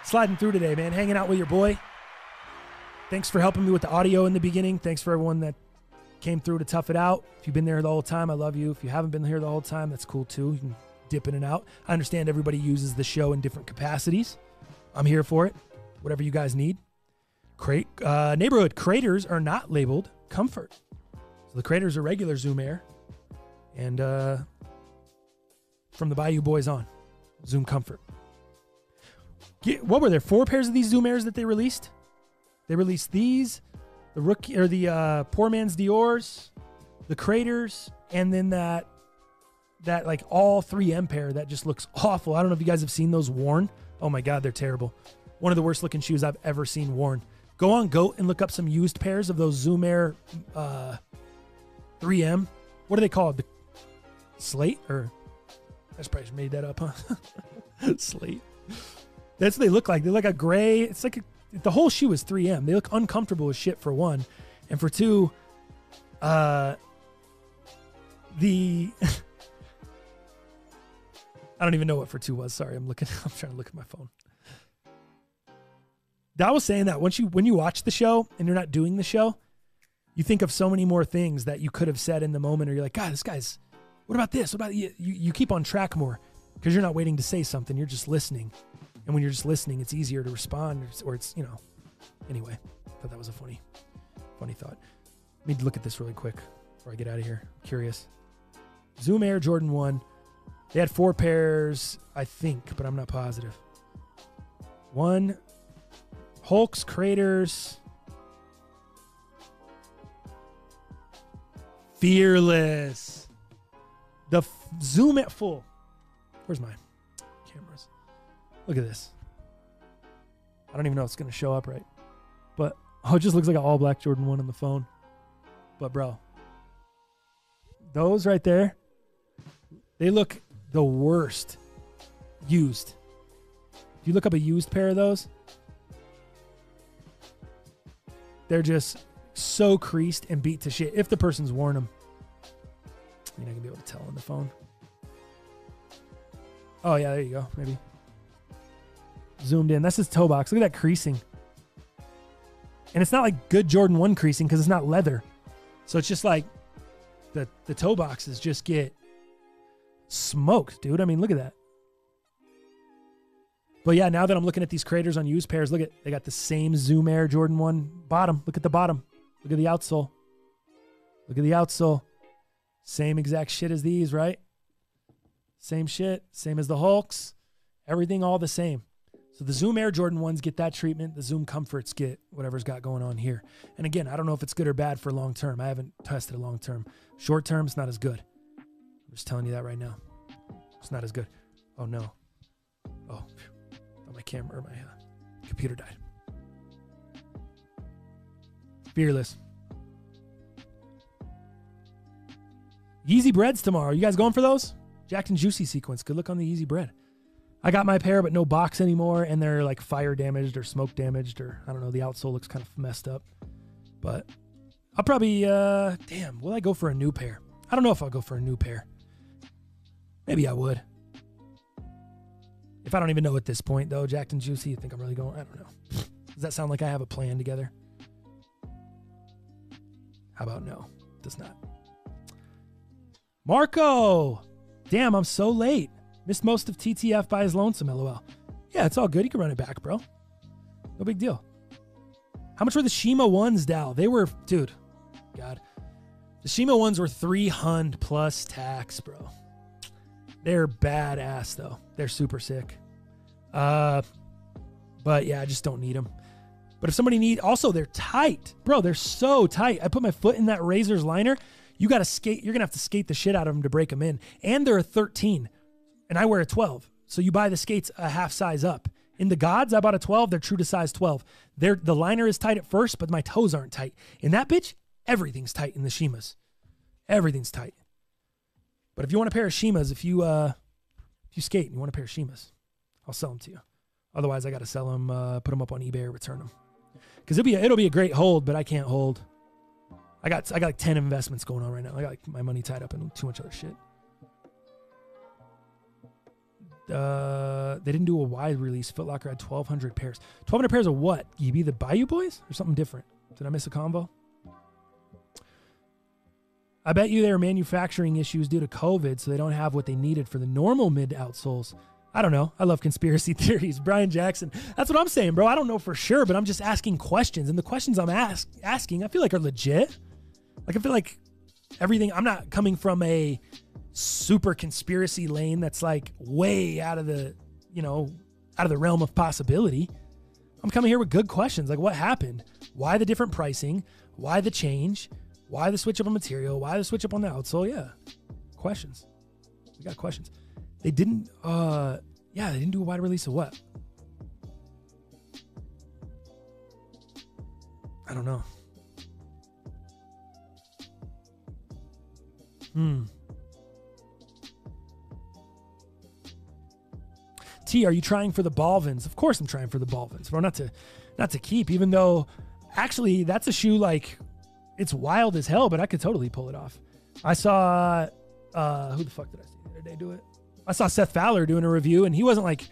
Speaker 1: sliding through today, man. Hanging out with your boy. Thanks for helping me with the audio in the beginning. Thanks for everyone that came through to tough it out. If you've been there the whole time, I love you. If you haven't been here the whole time, that's cool too. You can dip in and out. I understand everybody uses the show in different capacities. I'm here for it. Whatever you guys need. Crate, uh, neighborhood craters are not labeled comfort. So the craters are regular Zoom Air. And uh, from the Bayou Boys on, Zoom Comfort. Get, what were there? Four pairs of these Zoom Airs that they released? They released these, the rookie or the uh, poor man's Dior's, the craters, and then that that like all 3M pair that just looks awful. I don't know if you guys have seen those worn. Oh my god, they're terrible. One of the worst looking shoes I've ever seen worn. Go on Goat and look up some used pairs of those Zoom Air uh, 3M. What are they called? The Slate or I probably just made that up, huh? Slate. That's what they look like. They're like a gray. It's like a, the whole shoe is 3M. They look uncomfortable as shit for one, and for two, uh, the I don't even know what for two was. Sorry, I'm looking. I'm trying to look at my phone. That was saying that once you when you watch the show and you're not doing the show, you think of so many more things that you could have said in the moment, or you're like, God, this guy's. What about this? What about you? You, you keep on track more because you're not waiting to say something. You're just listening, and when you're just listening, it's easier to respond, or it's, or it's you know. Anyway, thought that was a funny, funny thought. Let me look at this really quick before I get out of here. I'm curious. Zoom Air Jordan One. They had four pairs, I think, but I'm not positive. One, Hulks, Craters, Fearless. The f- zoom at full. Where's my cameras? Look at this. I don't even know if it's going to show up right. But, oh, it just looks like an all black Jordan 1 on the phone. But, bro, those right there, they look the worst used. If you look up a used pair of those, they're just so creased and beat to shit. If the person's worn them, you're not gonna be able to tell on the phone. Oh yeah, there you go. Maybe zoomed in. That's his toe box. Look at that creasing. And it's not like good Jordan One creasing because it's not leather, so it's just like the the toe boxes just get smoked, dude. I mean, look at that. But yeah, now that I'm looking at these craters on used pairs, look at they got the same Zoom Air Jordan 1 bottom. Look at the bottom. Look at the outsole. Look at the outsole. Same exact shit as these, right? Same shit. Same as the Hulks. Everything all the same. So the Zoom Air Jordan 1s get that treatment. The Zoom Comforts get whatever's got going on here. And again, I don't know if it's good or bad for long term. I haven't tested it long term. Short term, it's not as good. I'm just telling you that right now. It's not as good. Oh no. Oh, my camera or my uh, computer died. Fearless. Yeezy breads tomorrow. You guys going for those? Jacked and Juicy sequence. Good luck on the Yeezy bread. I got my pair, but no box anymore, and they're like fire damaged or smoke damaged, or I don't know. The outsole looks kind of messed up. But I'll probably, uh, damn, will I go for a new pair? I don't know if I'll go for a new pair. Maybe I would. If I don't even know at this point, though, Jacked and Juicy, you think I'm really going? I don't know. Does that sound like I have a plan together? How about no? Does not. Marco! Damn, I'm so late. Missed most of TTF by his lonesome, lol. Yeah, it's all good. You can run it back, bro. No big deal. How much were the Shima ones, Dal? They were, dude, God. The Shima ones were 300 plus tax, bro. They're badass, though. They're super sick. Uh, but yeah, I just don't need them. But if somebody need, also they're tight, bro. They're so tight. I put my foot in that Razor's liner. You got to skate. You're gonna have to skate the shit out of them to break them in. And they're a 13, and I wear a 12. So you buy the skates a half size up. In the gods, I bought a 12. They're true to size 12. They're the liner is tight at first, but my toes aren't tight. In that bitch, everything's tight in the Shimas. Everything's tight. But if you want a pair of Shimas, if you uh, if you skate and you want a pair of Shimas, I'll sell them to you. Otherwise, I got to sell them, uh, put them up on eBay or return them. Because it'll be a, it'll be a great hold, but I can't hold. I got I got like ten investments going on right now. I got like my money tied up in too much other shit. Uh, they didn't do a wide release. Foot Locker had 1,200 pairs. 1,200 pairs of what? You be the Bayou Boys or something different? Did I miss a combo? I bet you there are manufacturing issues due to COVID, so they don't have what they needed for the normal mid outsoles. I don't know. I love conspiracy theories. Brian Jackson. That's what I'm saying, bro. I don't know for sure, but I'm just asking questions. And the questions I'm ask, asking, I feel like are legit. Like, I feel like everything, I'm not coming from a super conspiracy lane that's like way out of the, you know, out of the realm of possibility. I'm coming here with good questions. Like, what happened? Why the different pricing? Why the change? Why the switch up on material? Why the switch up on the outsole? Yeah. Questions. We got questions. They didn't uh yeah, they didn't do a wide release of what? I don't know. Hmm. T, are you trying for the Balvins? Of course I'm trying for the Balvins. Bro, not to not to keep, even though actually that's a shoe like it's wild as hell, but I could totally pull it off. I saw uh who the fuck did I see the other day do it? I saw Seth Fowler doing a review and he wasn't like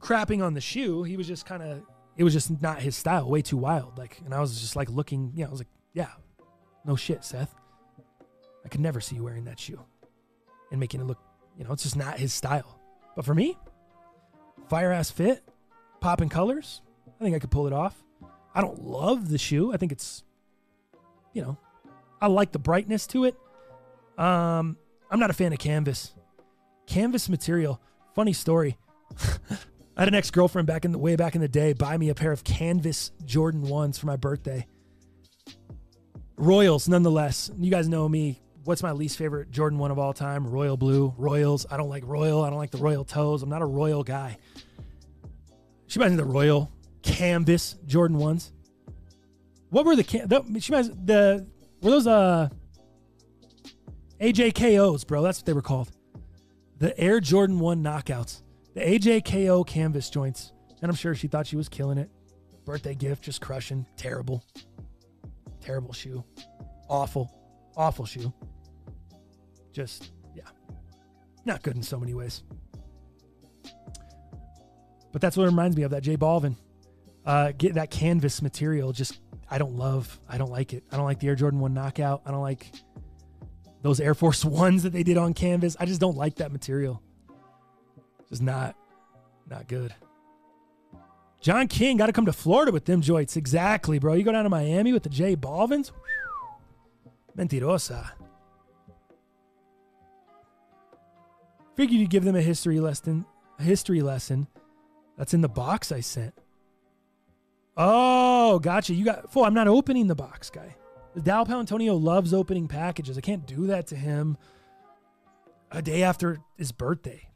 Speaker 1: crapping on the shoe. He was just kind of it was just not his style, way too wild. Like and I was just like looking, yeah, I was like, yeah. No shit, Seth. I could never see you wearing that shoe and making it look, you know, it's just not his style. But for me, fire ass fit, popping colors, I think I could pull it off. I don't love the shoe. I think it's, you know, I like the brightness to it. Um, I'm not a fan of canvas. Canvas material. Funny story. I had an ex girlfriend back in the way back in the day buy me a pair of canvas Jordan ones for my birthday. Royals, nonetheless. You guys know me. What's my least favorite Jordan one of all time? Royal blue. Royals. I don't like Royal. I don't like the Royal toes. I'm not a Royal guy. She buys me the Royal canvas Jordan ones. What were the? The, she buys the were those uh AJKOs, bro? That's what they were called. The Air Jordan One knockouts, the AJKO canvas joints, and I'm sure she thought she was killing it. Birthday gift, just crushing. Terrible, terrible shoe. Awful, awful shoe. Just yeah, not good in so many ways. But that's what reminds me of that J Balvin. Uh, get that canvas material. Just I don't love. I don't like it. I don't like the Air Jordan One knockout. I don't like those Air Force Ones that they did on canvas. I just don't like that material. Just not, not good. John King got to come to Florida with them joints. Exactly, bro. You go down to Miami with the J Balvins. Mentirosa. Figured you'd give them a history lesson. A history lesson. That's in the box I sent. Oh, gotcha. You got. Fool, I'm not opening the box, guy. Dal Paolantonio loves opening packages. I can't do that to him a day after his birthday.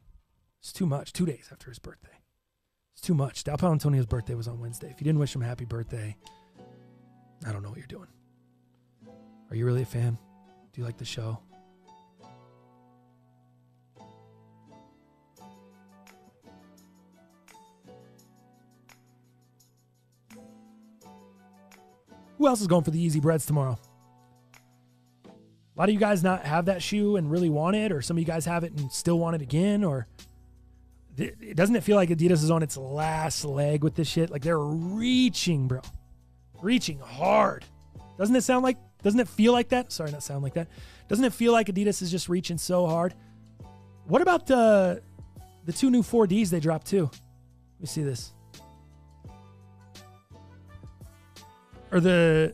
Speaker 1: It's too much. Two days after his birthday. It's too much. Dal Paolantonio's birthday was on Wednesday. If you didn't wish him happy birthday, I don't know what you're doing. Are you really a fan? Do you like the show? Who else is going for the Yeezy breads tomorrow? A lot of you guys not have that shoe and really want it, or some of you guys have it and still want it again, or doesn't it feel like Adidas is on its last leg with this shit? Like they're reaching, bro, reaching hard. Doesn't it sound like? Doesn't it feel like that? Sorry, not sound like that. Doesn't it feel like Adidas is just reaching so hard? What about the the two new 4Ds they dropped too? Let me see this. Or the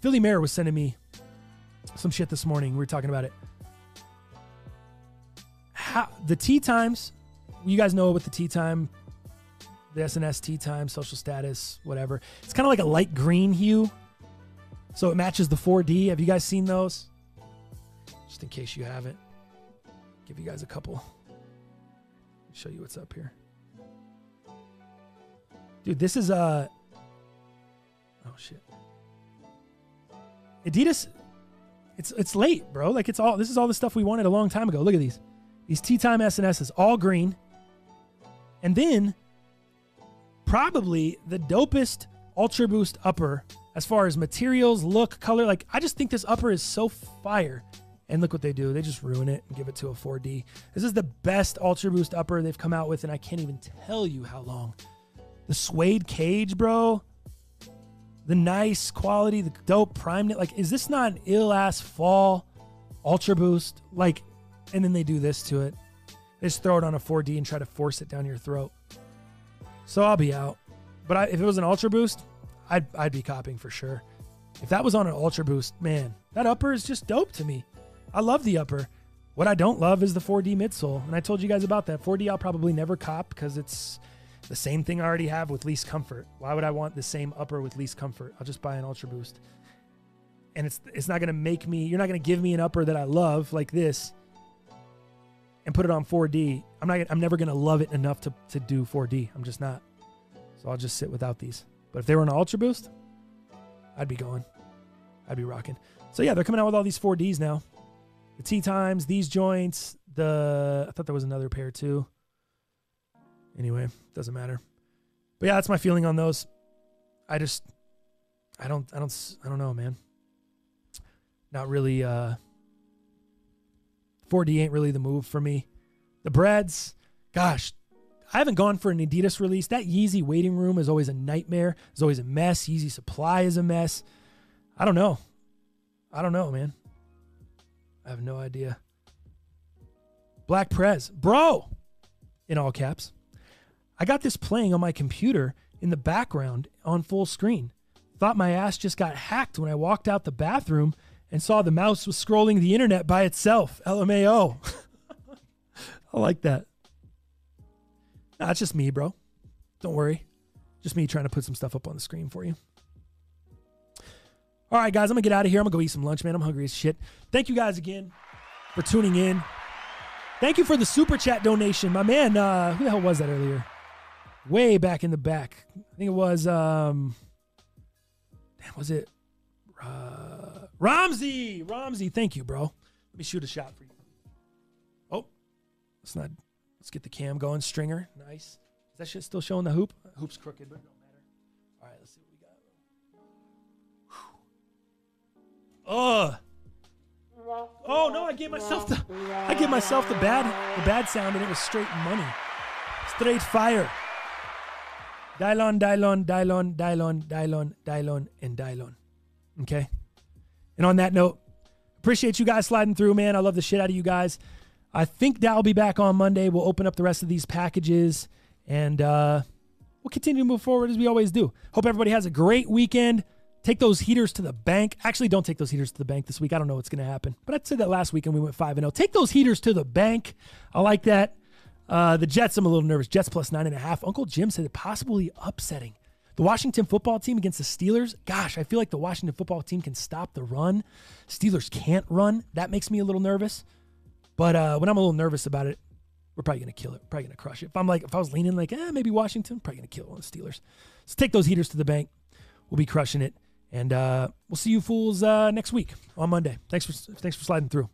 Speaker 1: Philly Mayor was sending me some shit this morning. We were talking about it. How the tea times, you guys know what the tea time, the SNS tea time, social status, whatever. It's kind of like a light green hue. So it matches the 4D. Have you guys seen those? Just in case you haven't. Give you guys a couple. Show you what's up here. Dude, this is uh Oh shit. Adidas it's it's late, bro. Like it's all this is all the stuff we wanted a long time ago. Look at these. These tea time SNSs, all green. And then probably the dopest Ultra Boost upper as far as materials, look, color. Like I just think this upper is so fire. And look what they do. They just ruin it and give it to a 4D. This is the best Ultra Boost upper they've come out with, and I can't even tell you how long. The suede cage, bro the nice quality, the dope prime. Like, is this not an ill ass fall ultra boost? Like, and then they do this to it. They just throw it on a 4D and try to force it down your throat. So I'll be out. But I, if it was an ultra boost, I'd I'd be copying for sure. If that was on an ultra boost, man, that upper is just dope to me. I love the upper. What I don't love is the 4D midsole, and I told you guys about that. 4D I'll probably never cop because it's the same thing I already have with least comfort. Why would I want the same upper with least comfort? I'll just buy an Ultra Boost. And it's it's not gonna make me. You're not gonna give me an upper that I love like this, and put it on 4D. I'm not. I'm never gonna love it enough to to do 4D. I'm just not. So I'll just sit without these. But if they were an Ultra Boost, I'd be going. I'd be rocking. So yeah, they're coming out with all these 4Ds now. The T times, these joints. The I thought there was another pair too. Anyway, doesn't matter. But yeah, that's my feeling on those. I just I don't I don't I don't know, man. Not really uh 4D ain't really the move for me. The breads, gosh, I haven't gone for an Adidas release. That Yeezy waiting room is always a nightmare. It's always a mess. Yeezy supply is a mess. I don't know. I don't know, man. I have no idea. Black Prez, bro, in all caps. I got this playing on my computer in the background on full screen. Thought my ass just got hacked when I walked out the bathroom and saw the mouse was scrolling the internet by itself. LMAO. I like that. Nah, just me, bro. Don't worry. Just me trying to put some stuff up on the screen for you. All right, guys, I'm going to get out of here. I'm going to go eat some lunch, man. I'm hungry as shit. Thank you guys again for tuning in. Thank you for the super chat donation. My man, uh, who the hell was that earlier? Way back in the back. I think it was um damn, was it uh Ramsey? Ramsey, thank you, bro. Let me shoot a shot for you. Oh, let's not let's get the cam going. Stringer, nice. Is that shit still showing the hoop? Hoop's crooked, but it don't matter. All right, let's see what we got. Ugh. Oh no, I gave myself the I gave myself the bad the bad sound and it was straight money. Straight fire. Dylon, Dylon, Dylon, Dylon, Dylon, Dylon, and Dylon. Okay. And on that note, appreciate you guys sliding through, man. I love the shit out of you guys. I think will be back on Monday. We'll open up the rest of these packages and uh we'll continue to move forward as we always do. Hope everybody has a great weekend. Take those heaters to the bank. Actually, don't take those heaters to the bank this week. I don't know what's going to happen. But I said that last weekend we went 5 0. Take those heaters to the bank. I like that. Uh, the Jets, I'm a little nervous. Jets plus nine and a half. Uncle Jim said it possibly upsetting. The Washington football team against the Steelers. Gosh, I feel like the Washington football team can stop the run. Steelers can't run. That makes me a little nervous. But uh, when I'm a little nervous about it, we're probably gonna kill it. Probably gonna crush it. If I'm like, if I was leaning like, eh, maybe Washington, probably gonna kill one of the Steelers. So take those heaters to the bank. We'll be crushing it, and uh, we'll see you fools uh, next week on Monday. Thanks for thanks for sliding through.